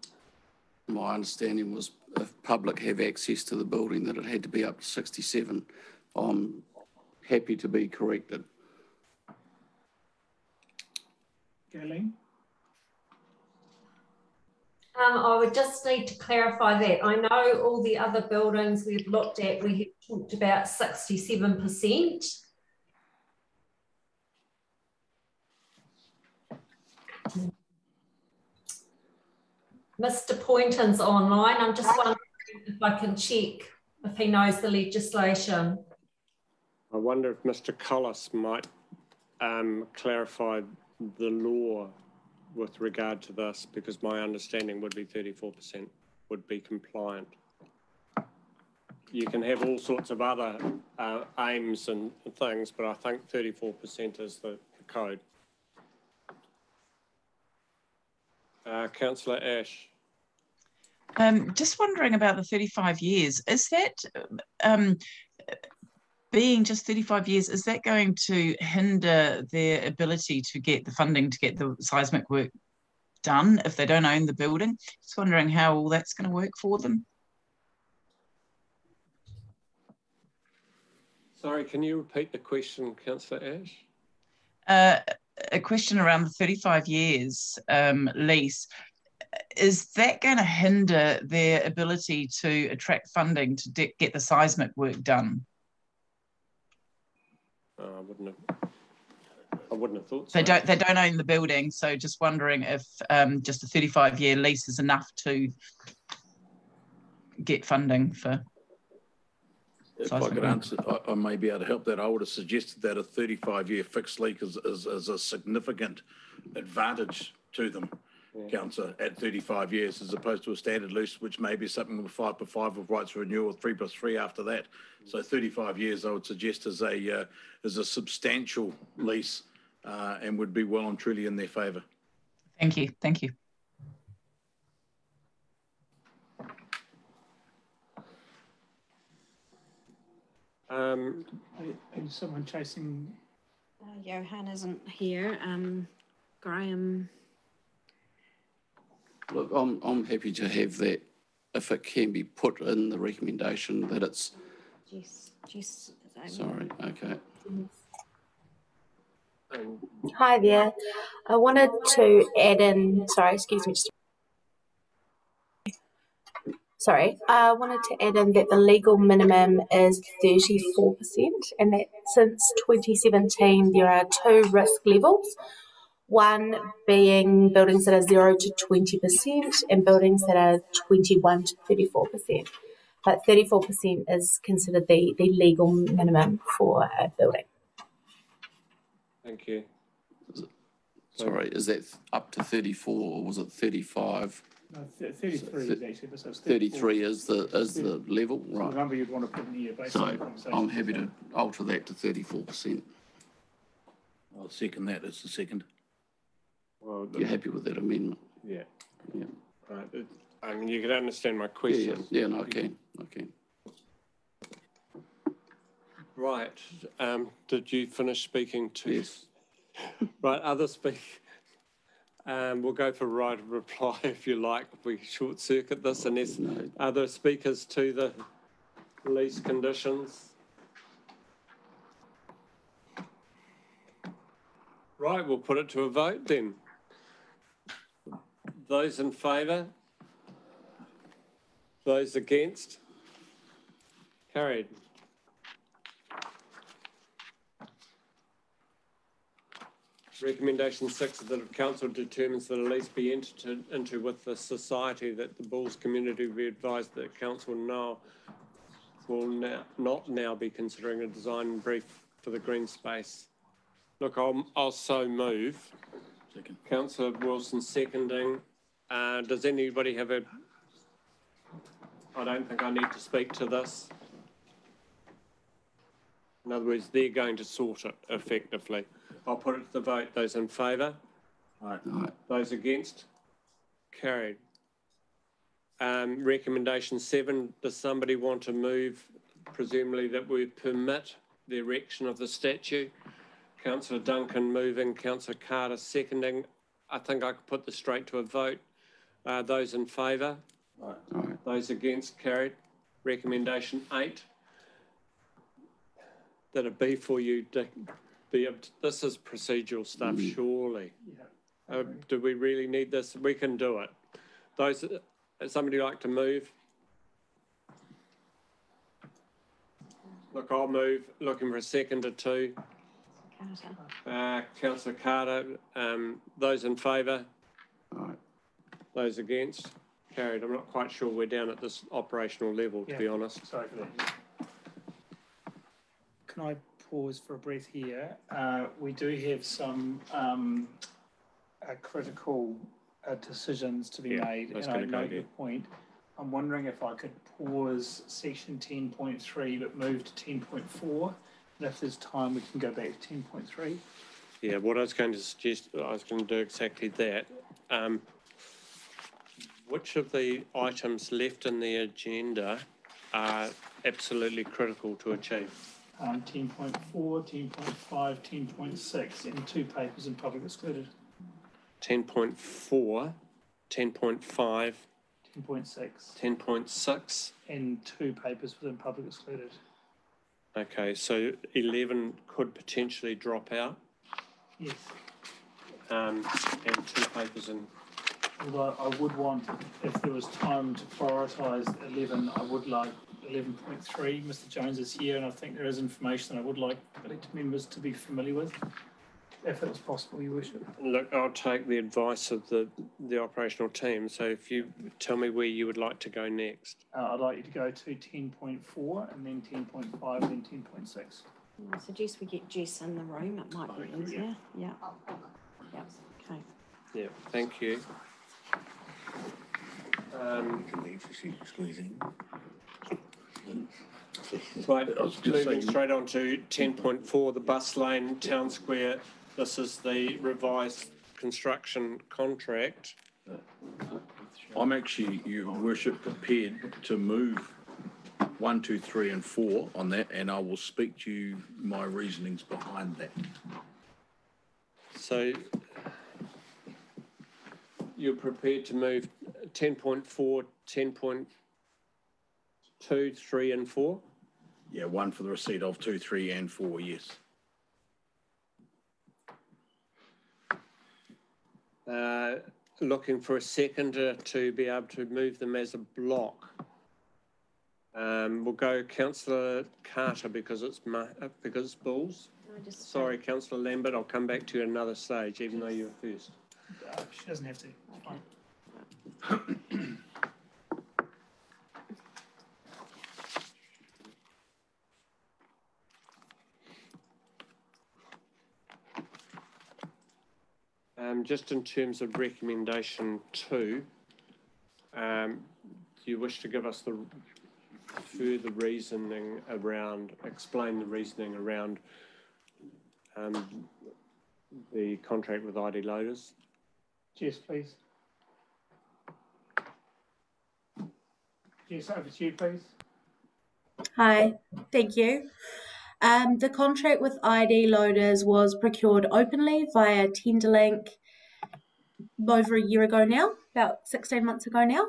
My understanding was if public have access to the building, that it had to be up to 67. I'm happy to be corrected. Galen? Um, I would just need to clarify that. I know all the other buildings we've looked at, we have talked about sixty-seven percent. Mr. Poynton's online. I'm just wondering if I can check if he knows the legislation. I wonder if Mr. Cullis might um, clarify the law with regard to this, because my understanding would be thirty-four percent would be compliant. You can have all sorts of other uh, aims and things, but I think thirty-four percent is the the code. Uh, councillor Ash. Um, just wondering about the 35 years. Is that um, being just 35 years, is that going to hinder their ability to get the funding to get the seismic work done if they don't own the building? Just wondering how all that's going to work for them. Sorry, can you repeat the question, councillor Ash? Uh, a question around the 35 years um, lease. Is that going to hinder their ability to attract funding to get the seismic work done? Uh, I wouldn't have, I wouldn't have thought so. They don't. They don't own the building, so just wondering if um, just a 35 year lease is enough to get funding for. If I could answer, I, I may be able to help that. I would have suggested that a thirty-five year fixed lease is, is, is a significant advantage to them, councillor, at thirty-five years as opposed to a standard lease, which may be something with five plus five of rights of renewal, three plus three after that. So thirty-five years, I would suggest is a, uh, is a substantial lease, uh, and would be well and truly in their favour. Thank you. Thank you. Um, Is someone chasing? Uh, Johan isn't here. Um, Graham, Look, I'm, I'm happy to have that if it can be put in the recommendation that it's, Jess, Jess. is sorry, okay. Hi there. I wanted to add in, sorry, excuse me. Just, sorry, I wanted to add in that the legal minimum is 34%, and that since 2017 there are two risk levels. One being buildings that are 0 to 20% and buildings that are 21 to 34%. But 34% is considered the, the legal minimum for a building. Thank you. Sorry, is that up to 34 or was it 35? No, th- thirty-three is actually, but so 33 is the, is the level, The right? number you'd want to put in here based So on the. I'm happy to alter that to 34%. I'll second that as the second. Well, You're happy with that amendment? Yeah. Yeah. Right. it- I mean, you can understand my Yeah, question. yeah, no, I can, I can. Right. Um, did you finish speaking to? Yes. Right, other speak. Um, we'll go for right of reply if you like, we short circuit this and there's other speakers to the lease conditions. Right, we'll put it to a vote then. Those in favour, Those against? Carried. Recommendation six is that if council determines that a lease be entered into with the society that the Bulls community be advised that council now will now, not now be considering a design brief for the green space. Look, I'll, I'll so move. Second. Councillor Wilson seconding. Uh, does anybody have a? I don't think I need to speak to this. In other words, they're going to sort it effectively. I'll put it to the vote. Those in favour? Aye. Those against? Carried. Um, recommendation seven, does somebody want to move, presumably that we permit the erection of the statue? Councillor Duncan moving, Councillor Carter seconding. I think I could put this straight to a vote. Uh, those in favour? Those against? Carried. Recommendation eight. That it be for you, Dick, be, able to- this is procedural stuff, surely. Uh, do we really need this? We can do it. Those, uh, somebody like to move? Look, I'll move, looking for a second or two. Uh, councillor Carter, um, those in favour? Those against? Carried. I'm not quite sure we're down at this operational level, to be honest. Sorry for that. Can I pause for a breath here? Uh, we do have some um, uh, critical uh, decisions to be Yeah, made, I was and I gonna go note your there. point. I'm wondering if I could pause section ten point three, but move to ten point four. And if there's time, we can go back to ten point three. Yeah, what I was going to suggest, I was going to do exactly that. Um, which of the items left in the agenda are absolutely critical to achieve? Um, 10.4, 10.5, 10.6, and two papers in public excluded. 10.4, 10.5, 10.6, 10.6. and two papers within public excluded. Okay, so 11 could potentially drop out. Yes. Um, and two papers in. Although I would want, if there was time to prioritise 11, I would like 11.3. Mr Jones is here, and I think there is information that I would like elected members to be familiar with, if it was possible, Your Worship. Look, I'll take the advice of the, the operational team. So if you tell me where you would like to go next. Uh, I'd like you to go to 10.4, and then 10.5, then 10.6. I suggest we get Jess in the room, it might be easier, yeah. Yeah, okay. Yeah, thank you. Um, Right, I was just moving straight on to ten point four, the bus lane, town square. This is the revised construction contract. I'm actually, your worship, prepared to move one, two, three, and four on that, and I will speak to you my reasonings behind that. So you're prepared to move 10.4, 10.2, 3 and four? Yeah, one for the receipt of two, three, and four, yes. Uh, looking for a seconder to be able to move them as a block. Um, we'll go councillor Carter because it's ma- uh, because it's Bulls. Just- Sorry, councillor Lambert, I'll come back to you at another stage, even though you were first. Uh, she doesn't have to. It's fine. Um, just in terms of recommendation two, um, do you wish to give us the further reasoning around, explain the reasoning around um, the contract with ID Loaders? Jess, please. Jess, over to you, please. Hi, thank you. Um, the contract with ID Loaders was procured openly via Tenderlink over a year ago now, about 16 months ago now.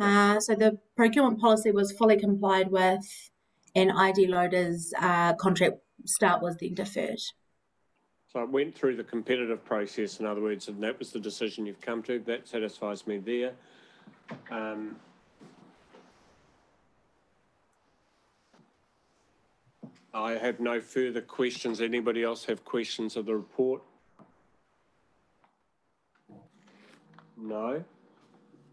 Uh, so the procurement policy was fully complied with, and ID Loaders' uh, contract start was then deferred. So it went through the competitive process, in other words, and that was the decision you've come to. That satisfies me there. Um, I have no further questions. Anybody else have questions of the report? No.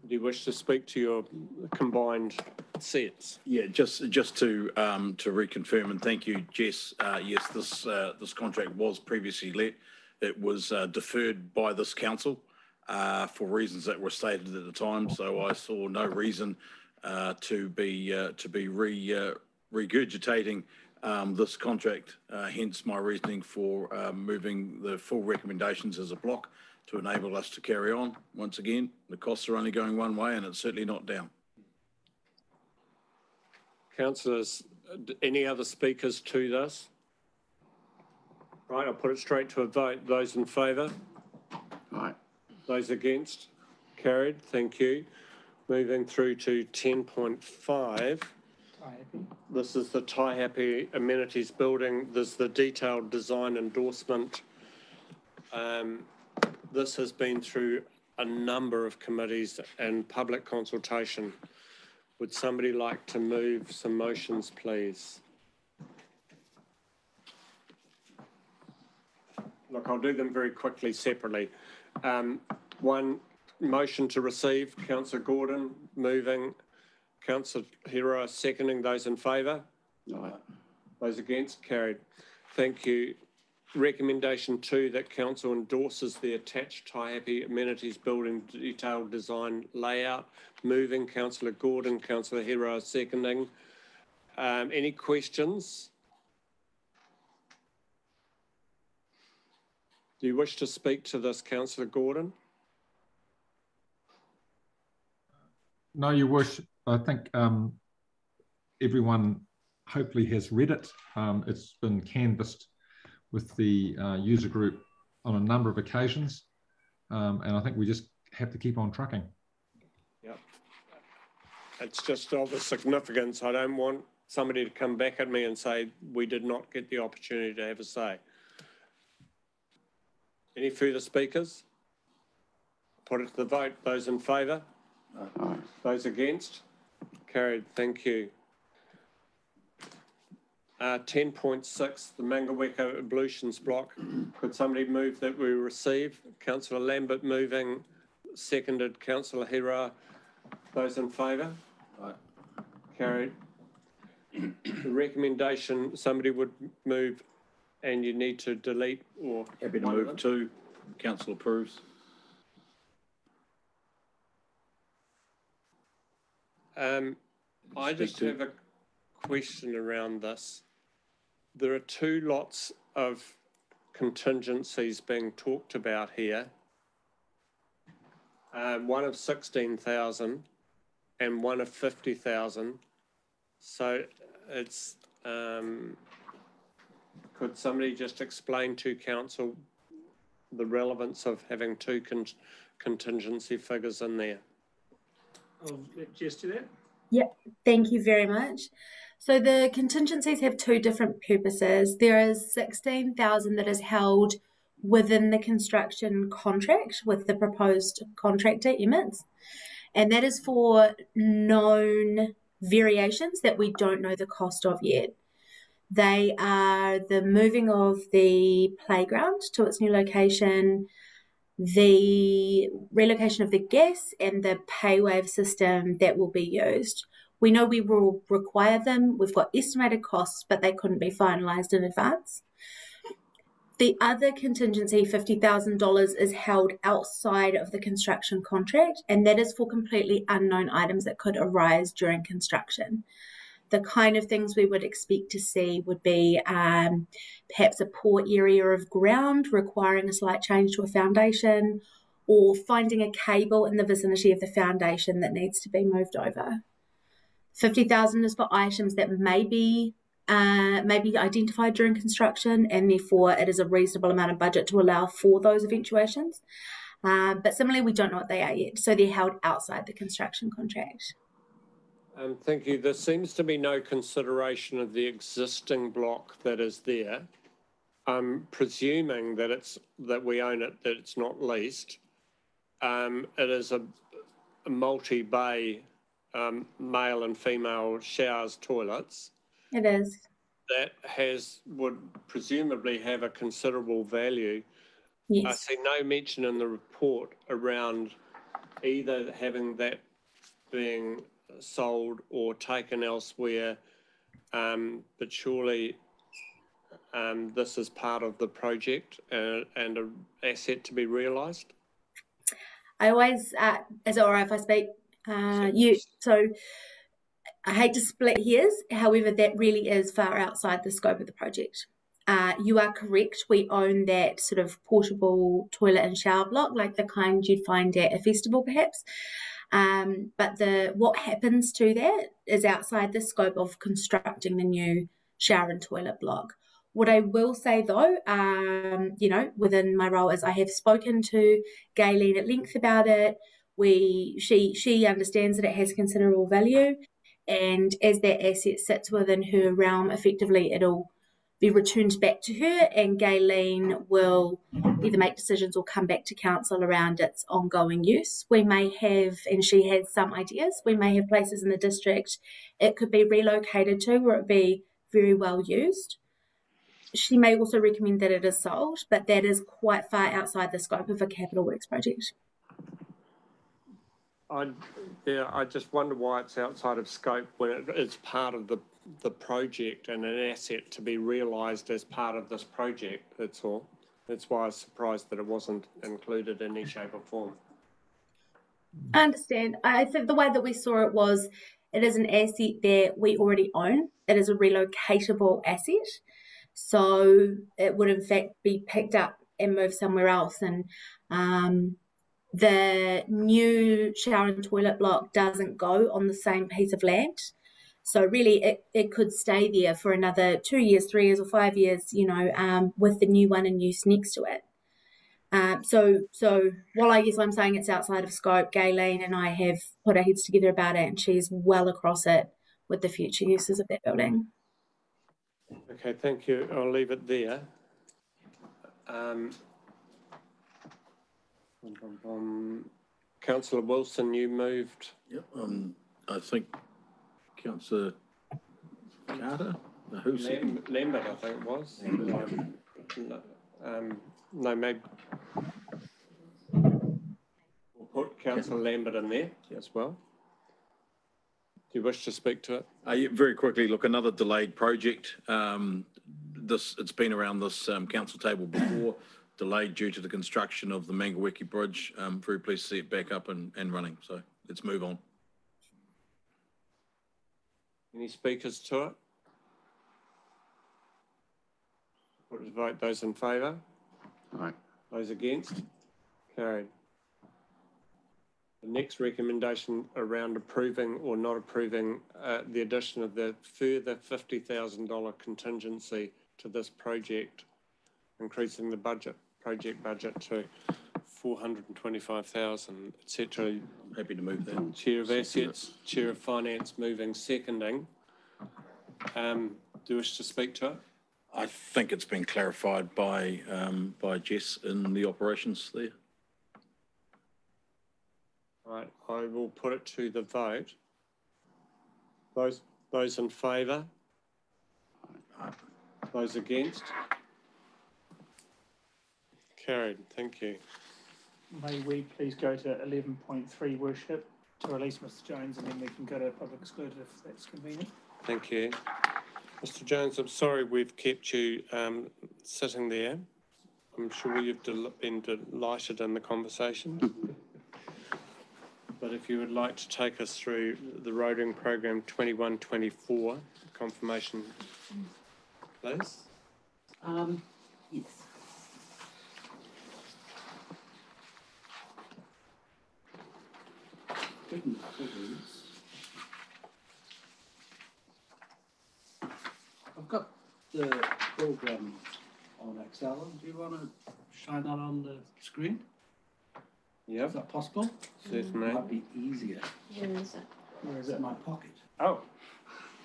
Do you wish to speak to your combined sets? Yeah, just, just to, um, to reconfirm, and thank you, Jess. Uh, yes, this, uh, this contract was previously let. It was uh, deferred by this council, uh, for reasons that were stated at the time. So I saw no reason, uh, to be, uh, to be re, regurgitating, um, this contract. Hence my reasoning for, moving the full recommendations as a block to enable us to carry on. Once again, the costs are only going one way and it's certainly not down. Councillors, any other speakers to this? Right, I'll put it straight to a vote. Those in favour? Aye. Those against? Carried, thank you. Moving through to ten point five. This is the Taihape Amenities Building. There's the detailed design endorsement. Um, this has been through a number of committees and public consultation. Would somebody like to move some motions, please? Look, I'll do them very quickly separately. Um, one, motion to receive, councillor Gordon moving, councillor Hiroa seconding. Those in favour? Aye. Those against? Carried. Thank you. Recommendation two, that council endorses the attached Taihape amenities building detailed design layout. Moving, councillor Gordon, councillor Hiroa seconding. Um, any questions? Do you wish to speak to this, councillor Gordon? No, you wish. I think um, everyone hopefully has read it. Um, it's been canvassed with the uh, user group on a number of occasions. Um, and I think we just have to keep on trucking. Yep. It's just of a significance. I don't want somebody to come back at me and say, we did not get the opportunity to have a say. Any further speakers? Put it to the vote. Those in favour? Those against? Carried. Thank you. Uh, ten point six, the Mangaweka ablutions block. Could somebody move that we receive? Councillor Lambert moving, seconded Councillor Hiroa. Those in favour? Carried. The recommendation, somebody would move and you need to delete or. Happy to move to. Council approves. Um, I just have a question around this. There are two lots of contingencies being talked about here. Um, one of sixteen thousand and one of fifty thousand. So it's, um, could somebody just explain to council the relevance of having two con- contingency figures in there? I'll let Jess do that. Yep, thank you very much. So the contingencies have two different purposes. There is sixteen thousand that is held within the construction contract with the proposed contractor Emmets, and that is for known variations that we don't know the cost of yet. They are the moving of the playground to its new location, the relocation of the gas and the pay wave system that will be used. We know we will require them. We've got estimated costs, but they couldn't be finalised in advance. The other contingency, $50,000, is held outside of the construction contract, and that is for completely unknown items that could arise during construction. The kind of things we would expect to see would be um, perhaps a poor area of ground requiring a slight change to a foundation, or finding a cable in the vicinity of the foundation that needs to be moved over. 50,000 is for items that may be uh, may be identified during construction, and therefore it is a reasonable amount of budget to allow for those eventuations. Uh, but similarly, we don't know what they are yet, so they're held outside the construction contract. Um, thank you. There seems to be no consideration of the existing block that is there. I'm presuming that it's, that we own it, that it's not leased. Um, it is a, a multi-bay, um, male and female showers, toilets. It is. that has, would presumably have a considerable value. I see no mention in the report around either having that being sold or taken elsewhere. Um, but surely, um, this is part of the project uh, and an asset to be realised. I always, uh, is it all right if I speak? Uh, you, so I hate to split hairs. However, that really is far outside the scope of the project. Uh, you are correct. We own that sort of portable toilet and shower block, like the kind you'd find at a festival, perhaps. Um, but the what happens to that is outside the scope of constructing the new shower and toilet block. What I will say though, um, you know, within my role is I have spoken to Gaylene at length about it. We she she understands that it has considerable value, and as that asset sits within her realm, effectively it'll be returned back to her, and Gaylene will either make decisions or come back to council around its ongoing use. We may have, and she has some ideas, we may have places in the district it could be relocated to where it be very well used. She may also recommend that it is sold, but that is quite far outside the scope of a capital works project. I, yeah, I just wonder why it's outside of scope when it, it's part of the, the project and an asset to be realised as part of this project, that's all. That's why I was surprised that it wasn't included in any shape or form. I understand. I think the way that we saw it was it is an asset that we already own. It is a relocatable asset. So it would in fact be picked up and moved somewhere else. And um, the new shower and toilet block doesn't go on the same piece of land. So really it, it could stay there for another two years, three years or five years, you know, um, with the new one in use next to it. Um, so, so while I guess I'm saying it's outside of scope, Gaylene and I have put our heads together about it, and she's well across it with the future uses of that building. Okay, thank you. I'll leave it there. Um, Councillor Wilson, you moved. Yep, um, I think councillor Carter, no, who's Lam- Lambert, I think it was. No, Um, no, maybe. We'll put councillor Lambert in there as well. Do you wish to speak to it? Uh, yeah, very quickly, look, another delayed project. Um, this, it's been around this, um, council table before, delayed due to the construction of the Mangaweka Bridge. Um, very pleased to see it back up and, and running, so let's move on. Any speakers to it? Put to vote those in favour? Aye. Those against? Carried. The next recommendation around approving or not approving uh, the addition of the further fifty thousand dollar contingency to this project, increasing the budget, project budget to four hundred and twenty-five thousand, et cetera. Happy to move that. Chair of Assets, Chair of Finance, moving, seconding. Um, do you wish to speak to it? I think it's been clarified by, um, by Jess in the operations there. Right, I will put it to the vote. Those, those in favour? Those against? Carried, thank you. May we please go to eleven point three worship to release Mr Jones and then we can go to public excluded if that's convenient. Thank you. Mr Jones, I'm sorry we've kept you um, sitting there. I'm sure you've del- been delighted in the conversation. But if you would like to take us through the roading program 2124, confirmation, please. Um, yes. I've got the program on Excel. Do you want to shine that on the screen? Yeah. Is that possible? Certainly. Might be easier. Where is it? Where is it in my pocket? Oh.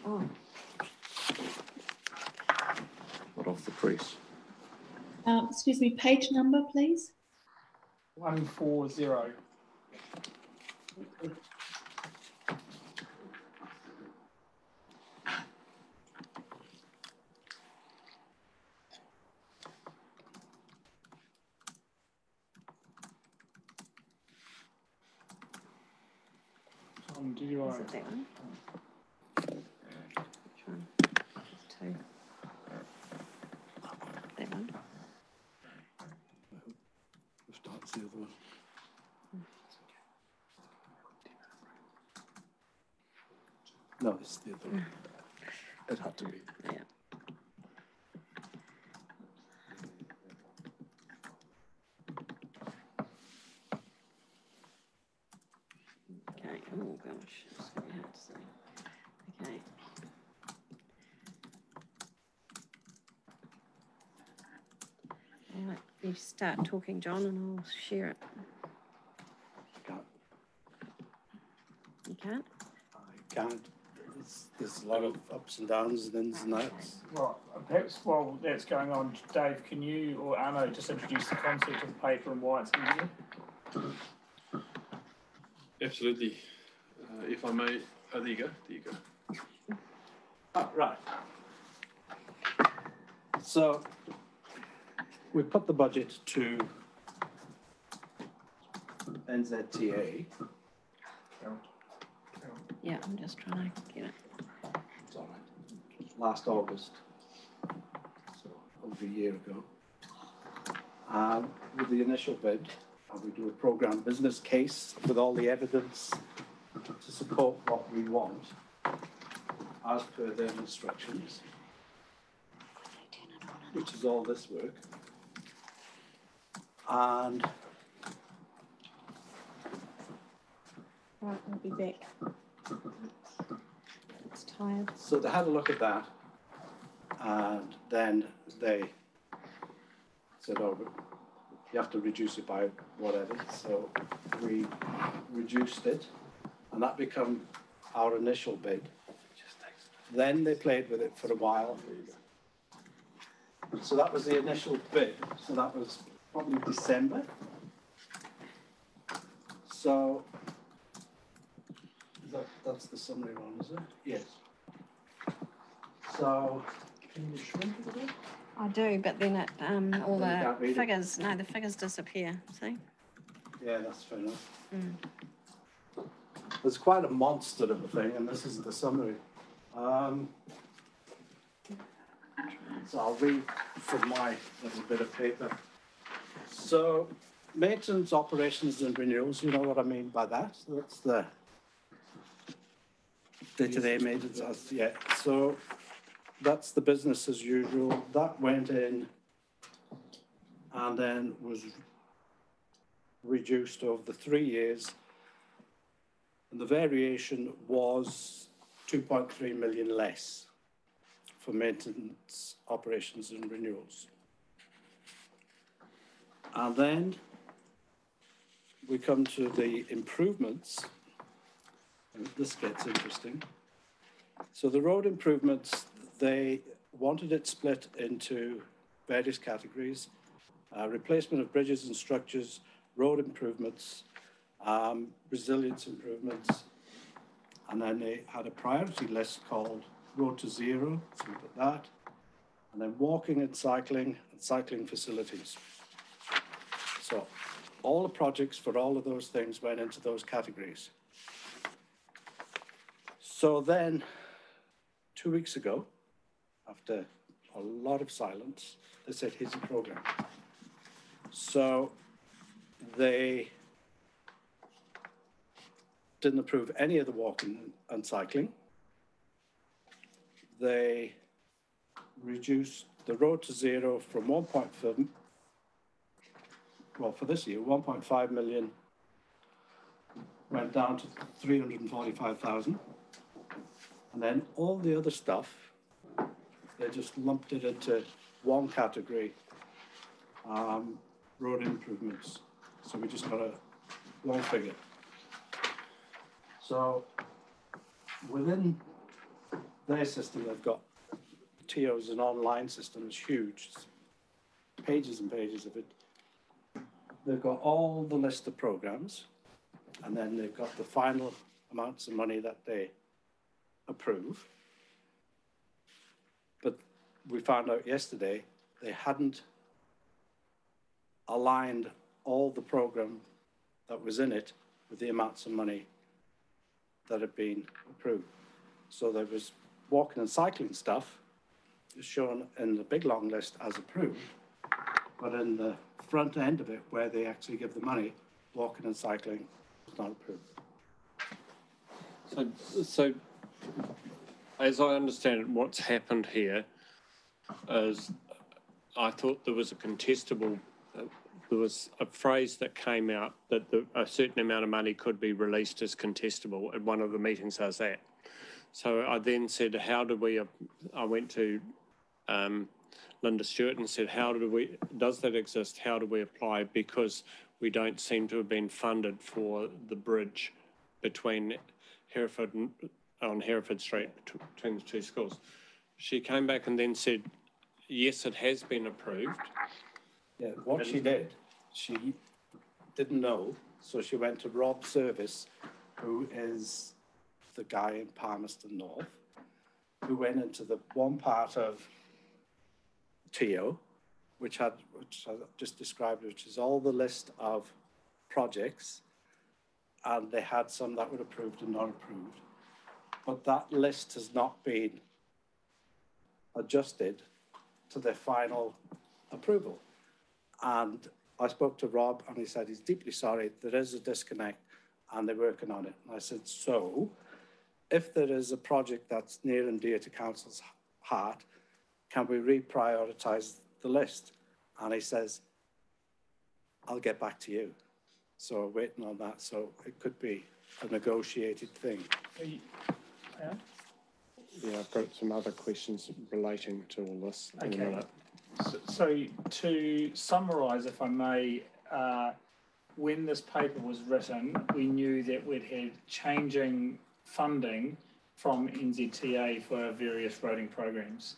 Oh. Not off the press. Um, excuse me, page number, please. One four zero. on DUI. Is it that one? Two. That one? Starts the other one. No, it's the other one. It had to be. Yeah. Okay, oh gosh, it's gonna be hard to see. Okay. All right, you start talking, John, and I'll share it. Can't. You can't? I can't. There's, there's a lot of ups and downs and ins and outs. Well, perhaps while that's going on, Dave, can you or Arno just introduce the concept of the paper and why it's in here? Absolutely. Uh, if I may, oh, there you go. There you go. Oh, right. So we put the budget to NZTA. Yeah, I'm just trying to get it. It's all right. Last August, so over a year ago. Um, with the initial bid, uh, we do a program business case with all the evidence to support what we want as per their instructions, which is all this work. And Right, I'll be back. It's tired. So they had a look at that, and then they said, "Oh, you have to reduce it by whatever." So we reduced it, and that became our initial bid. Then they played with it for a while. So that was the initial bid. So that was probably December. So that, that's the summary one, is it? Yes. So, can you shrink it a bit? I do, but then it, um, all the read it. figures, no, the figures disappear, see? Yeah, that's fair enough. Mm. There's quite a monster of a thing, and this is the summary. Um, so I'll read from my little bit of paper. So, maintenance, operations, and renewals, you know what I mean by that? That's the day-to-day maintenance, as- yeah. So, that's the business as usual. That went in and then was reduced over the three years. And the variation was 2.3 million less for maintenance, operations and renewals. And then we come to the improvements. And this gets interesting. So the road improvements, they wanted it split into various categories. Uh, replacement of bridges and structures, road improvements, um, resilience improvements. And then they had a priority list called Road to Zero, so put that. And then walking and cycling and cycling facilities. So all the projects for all of those things went into those categories. So then, two weeks ago, after a lot of silence, they said, here's a program. So they didn't approve any of the walking and cycling. They reduced the road to zero from 1.5, well, for this year, 1.5 million went down to 345,000. And then all the other stuff, they just lumped it into one category, um, road improvements. So we just got a one figure. So within their system, they've got TO's an online system, it's huge, it's pages and pages of it. They've got all the list of programs, and then they've got the final amounts of money that they approve. But we found out yesterday they hadn't aligned all the program that was in it with the amounts of money that had been approved. So there was walking and cycling stuff shown in the big long list as approved, but in the front end of it, where they actually give the money, walking and cycling was not approved. So, so as I understand it, what's happened here is I thought there was a contestable, uh, there was a phrase that came out that the, a certain amount of money could be released as contestable at one of the meetings I was at. So I then said, how do we, I went to um, Linda Stewart and said, how do we, does that exist? How do we apply? Because we don't seem to have been funded for the bridge between Hereford and, on Hereford Street between the two schools. She came back and then said, yes, it has been approved. Yeah, what she did, she didn't know, so she went to Rob Service, who is the guy in Palmerston North, who went into the one part of TO, which had, which I just described, which is all the list of projects, and they had some that were approved and not approved. But that list has not been adjusted to their final approval. And I spoke to Rob and he said he's deeply sorry, there is a disconnect and they're working on it. And I said, so if there is a project that's near and dear to council's heart, can we reprioritise the list? And he says, I'll get back to you. So we're waiting on that. So it could be a negotiated thing. Yeah. Yeah, I've got some other questions relating to all this in a Okay. minute. So- So to summarise, if I may, uh, when this paper was written, we knew that we'd had changing funding from NZTA for our various roading programs.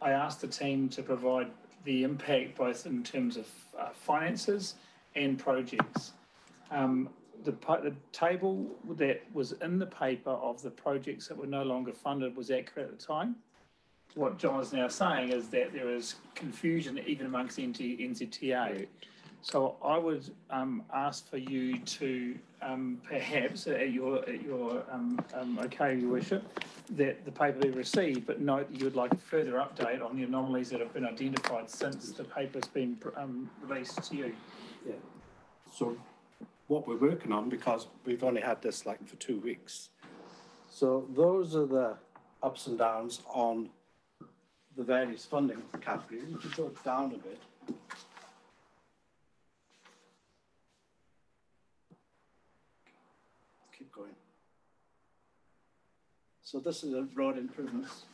I asked the team to provide the impact both in terms of uh, finances and projects. Um, the, the table that was in the paper of the projects that were no longer funded was accurate at the time. What John is now saying is that there is confusion even amongst NZTA. So I would um, ask for you to um, perhaps at your at your um, um, okay, Your Worship, that the paper be received, but note that you would like a further update on the anomalies that have been identified since the paper's been um, released to you. Yeah. So what we're working on, because we've only had this like for two weeks. So those are the ups and downs on the various funding categories. If you go down a bit. Keep going. So this is a road improvements.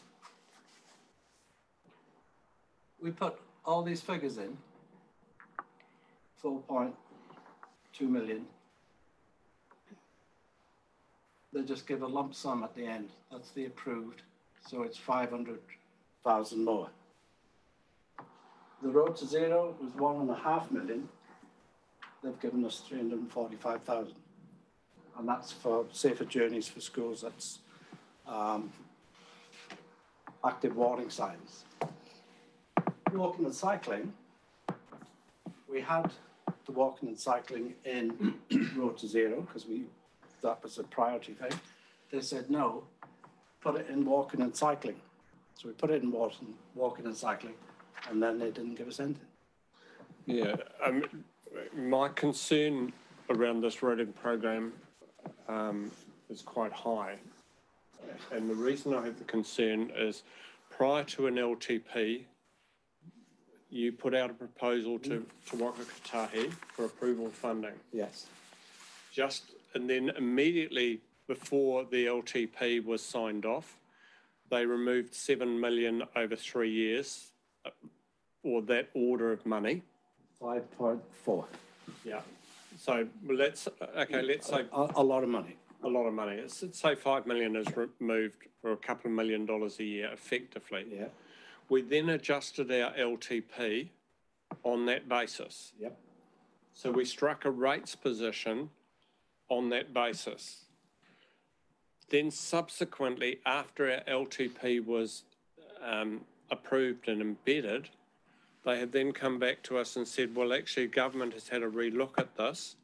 We put all these figures in. Four point two million. They just give a lump sum at the end. That's the approved. So it's five hundred thousand more. The road to zero was one and a half million. They've given us three hundred and forty-five thousand. And that's for safer journeys for schools. That's um, active warning signs. Walking and cycling, we had the walking and cycling in Road to Zero because we that was a priority thing. They said no, put it in walking and cycling. So we put it in walking, walking and cycling, and then they didn't give us anything. Yeah, um, my concern around this roading program um, is quite high. And the reason I have the concern is prior to an LTP, you put out a proposal to, to Waka Kotahi for approval of funding. Yes. Just, and then immediately before the LTP was signed off, they removed seven million over three years, uh, or that order of money. Five point four. Yeah. So well, let's, okay, let's say. A, a lot of money. A lot of money. Let's let's say five million is removed or a couple of million dollars a year effectively. Yeah. We then adjusted our LTP on that basis. Yep. So we struck a rates position on that basis. Then subsequently, after our LTP was um, approved and embedded, they have then come back to us and said, well, actually, government has had a relook at this,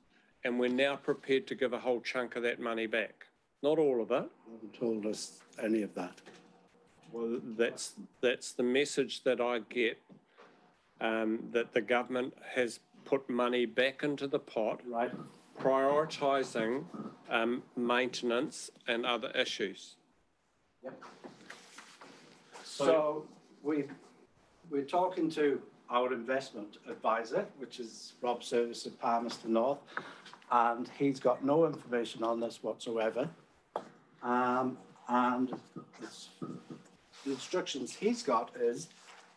and we're now prepared to give a whole chunk of that money back. Not all of it. haven't told us any of that. Well, that's, that's the message that I get, um, that the government has put money back into the pot. Right. Prioritising, um, maintenance and other issues. Yep. So we, we're talking to our investment advisor, which is Rob Service at Palmerston North, and he's got no information on this whatsoever. Um, and the instructions he's got is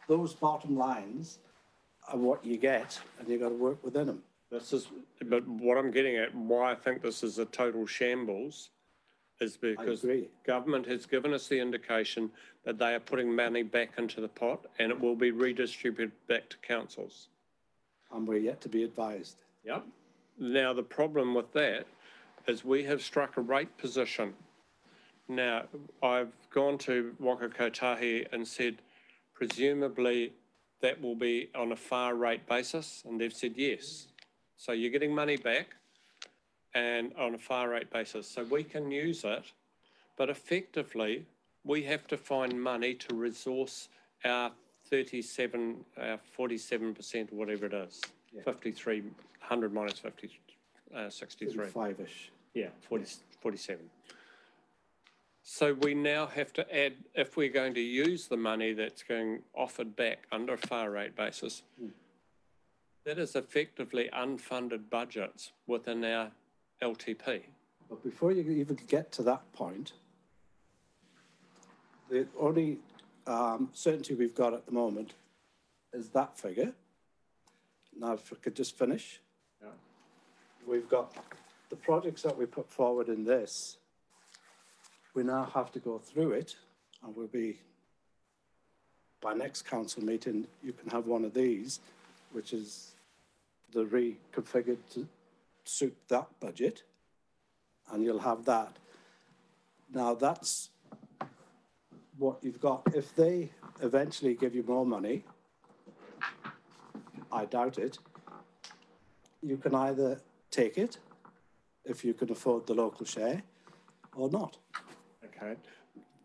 those bottom lines are what you get, and you've got to work within them. This is, but what I'm getting at, why I think this is a total shambles is because government has given us the indication that they are putting money back into the pot and it will be redistributed back to councils. And we're yet to be advised. Yep. Now, the problem with that is we have struck a rate position. Now, I've gone to Waka Kotahi and said, presumably that will be on a far rate basis, and they've said yes. So you're getting money back and on a far rate basis. So we can use it, but effectively, we have to find money to resource our 37, our 47% or whatever it is. 53, 100 minus 50, uh, 63. Five-ish. Yeah, 40, 47. So we now have to add, if we're going to use the money that's going offered back under a far rate basis, that is effectively unfunded budgets within our LTP. But before you even get to that point, the only um, certainty we've got at the moment is that figure. Now, if I could just finish. Yeah. We've got the projects that we put forward in this. We now have to go through it and we'll be, by next council meeting, you can have one of these, which is the reconfigured to suit that budget. And you'll have that. Now, that's what you've got. If they eventually give you more money, I doubt it, you can either take it if you can afford the local share or not. Okay.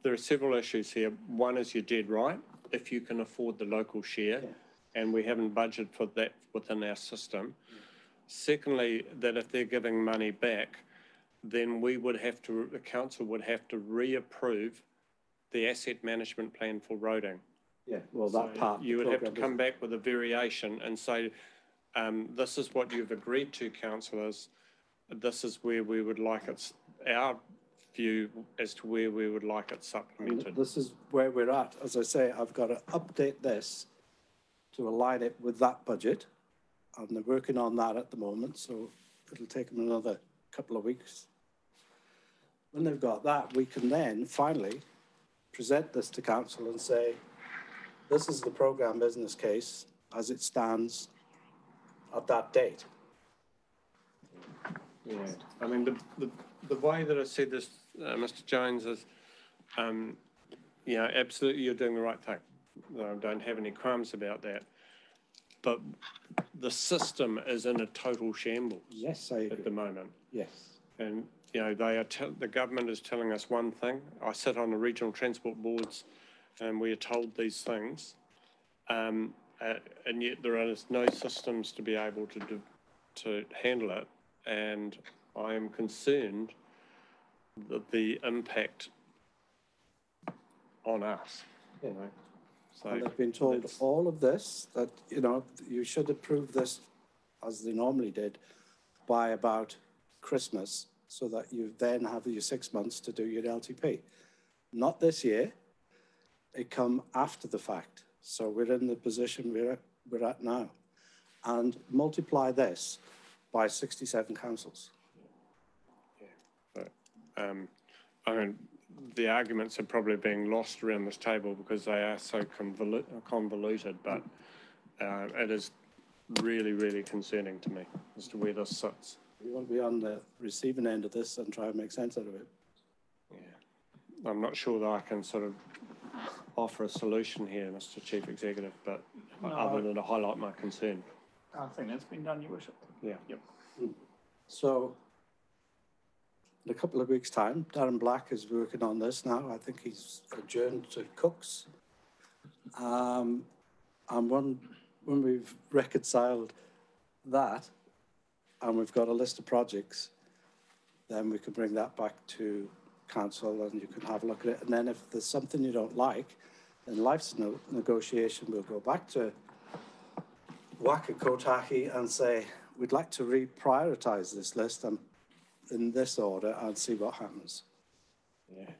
There are several issues here. One is you're dead right. If you can afford the local share, and we haven't budgeted for that within our system. Secondly, that if they're giving money back, then we would have to, the council would have to reapprove the asset management plan for roading. Yeah, well, that So part. You would have to come back with a variation and say, um, this is what you've agreed to, councillors. This is where we would like it, our view as to where we would like it supplemented. This is where we're at. As I say, I've got to update this to align it with that budget. And they're working on that at the moment, so it'll take them another couple of weeks. When they've got that, we can then finally present this to council and say, this is the programme business case as it stands at that date. Yeah, I mean, the, the, the way that I said this, uh, Mr. Jones, is, um, you know, absolutely you're doing the right thing. I don't have any qualms about that. But the system is in a total shambles. Yes, I At the moment. Yes. And, you know, they are, tell the government is telling us one thing. I sit on the regional transport boards and we are told these things. Um, uh, and yet there are no systems to be able to do, to handle it. And I am concerned that the impact on us, you know. So And they've been told all of this, that, you know, you should approve this as they normally did by about Christmas, so that you then have your six months to do your LTP. Not this year, it come after the fact. So we're in the position we're, at- we're at now. And multiply this by sixty-seven councils. But, um, I mean, the arguments are probably being lost around this table because they are so convolu- convoluted, but uh, it is really, really concerning to me as to where this sits. We want to be on the receiving end of this and try and make sense out of it. Yeah. I'm not sure that I can sort of offer a solution here, Mr Chief Executive, but No. other than to highlight my concern. I think that's been done, your worship. Yeah. Yep. So in a couple of weeks' time. Darren Black is working on this now. I think he's adjourned to Cooks. Um, and when, when we've reconciled that and we've got a list of projects, then we can bring that back to council and you can have a look at it. And then if there's something you don't like, then life's no negotiation, we'll go back to Waka Kotahi and say, we'd like to reprioritise this list and in this order and see what happens. Yeah.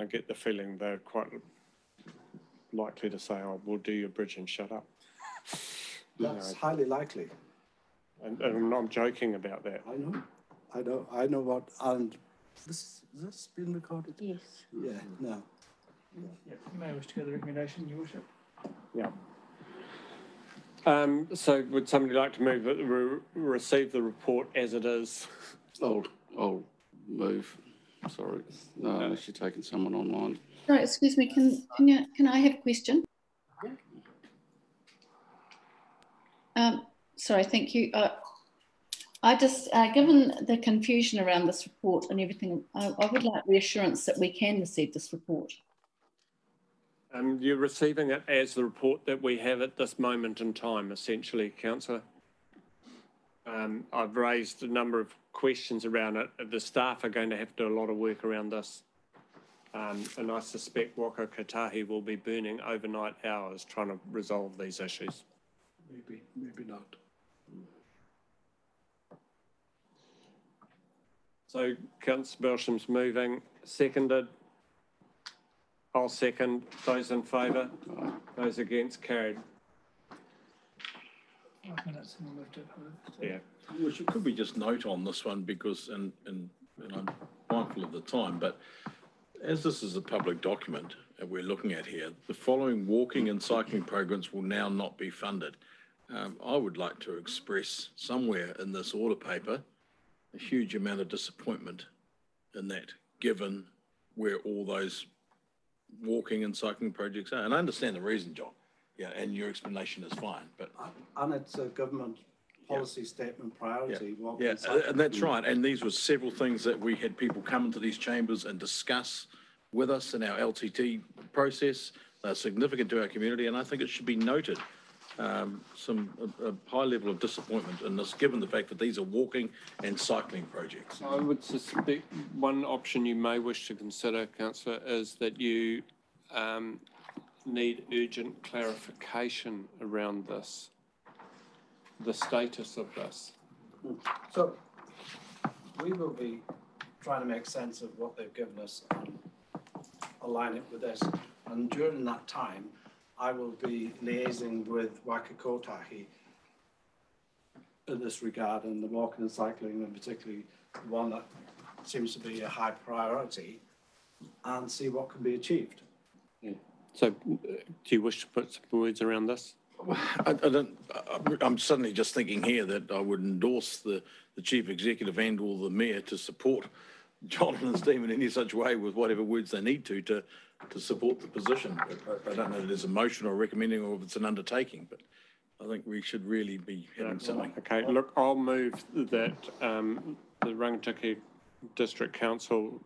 I get the feeling they're quite likely to say, oh, we'll do your bridge and shut up. You That's know, highly likely. And, and I'm not joking about that. I know. I know. I know what. And this is this being recorded? Yes. Yeah. No. Yeah, may I wish to go the recommendation, your worship? Yeah. Um, so would somebody like to move that we re- receive the report as it is? I'll, I'll move. Sorry. No, unless you're taking someone online. Sorry, excuse me, can, can you, can I have a question? Um, sorry, thank you. Uh, I just, uh, given the confusion around this report and everything, I, I would like reassurance that we can receive this report. Um, you're receiving it as the report that we have at this moment in time, essentially, councillor. Um, I've raised a number of questions around it. The staff are going to have to do a lot of work around this. Um, and I suspect Waka Kotahi will be burning overnight hours trying to resolve these issues. Maybe, maybe not. So councillor Belsham's moving, seconded. I'll second. Those in favour? Those against? Carried. Five minutes and. Yeah. Should- could we just note on this one because, and, and, and I'm mindful of the time, but as this is a public document that we're looking at here, the following walking and cycling programs will now not be funded. Um, I would like to express somewhere in this order paper a huge amount of disappointment in that, given where all those walking and cycling projects are. And I understand the reason, John. Yeah, and your explanation is fine, but And it's a government policy statement priority. what we Yeah, say. and that's right. And these were several things that we had people come into these chambers and discuss with us in our LTP process. They're significant to our community, and I think it should be noted. Um, some, a, a high level of disappointment in this, given the fact that these are walking and cycling projects. I would suspect one option you may wish to consider, councillor, is that you um, need urgent clarification around this, the status of this. So we will be trying to make sense of what they've given us and align it with this. And during that time, I will be liaising with Waka Kotahi in this regard and the walking and cycling and particularly the one that seems to be a high priority and see what can be achieved. So uh, do you wish to put some words around this? I, I don't, I'm suddenly just thinking here that I would endorse the, the chief executive and or the mayor to support John and his team in any such way with whatever words they need to, to, to support the position. I, I don't know if is a motion or recommending or if it's an undertaking, but I think we should really be having something. Okay, look, I'll move that um, the Rangitikei District Council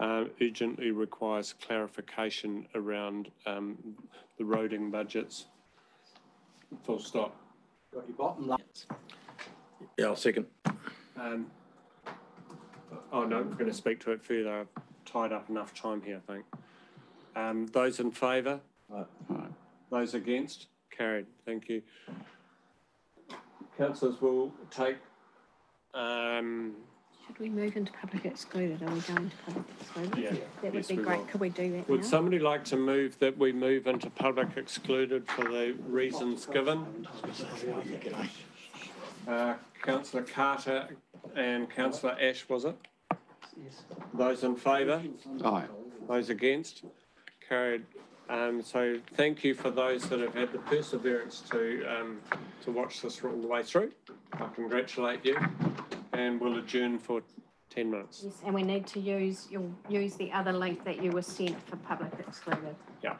uh, urgently requires clarification around um, the roading budgets. Full stop. Got your bottom line. Yeah, I'll second. Um, oh no, I'm going to speak to it further. I've tied up enough time here, I think. Um, those in favour? Those against? Carried. Thank you. Councillors will take. Um, Should we move into public excluded? Are we going to public excluded? Yeah. That would Yes, be we great. will. Could we do that would now? somebody like to move that we move into public excluded for the reasons given? Uh, councillor Carter and councillor Ash, was it? Those in favour? Aye. Those against? Carried. Um, so thank you for those that have had the perseverance to, um, to watch this all the way through. I congratulate you and we'll adjourn for ten minutes. Yes, and we need to use, you'll use the other link that you were sent for public excluded. Yeah.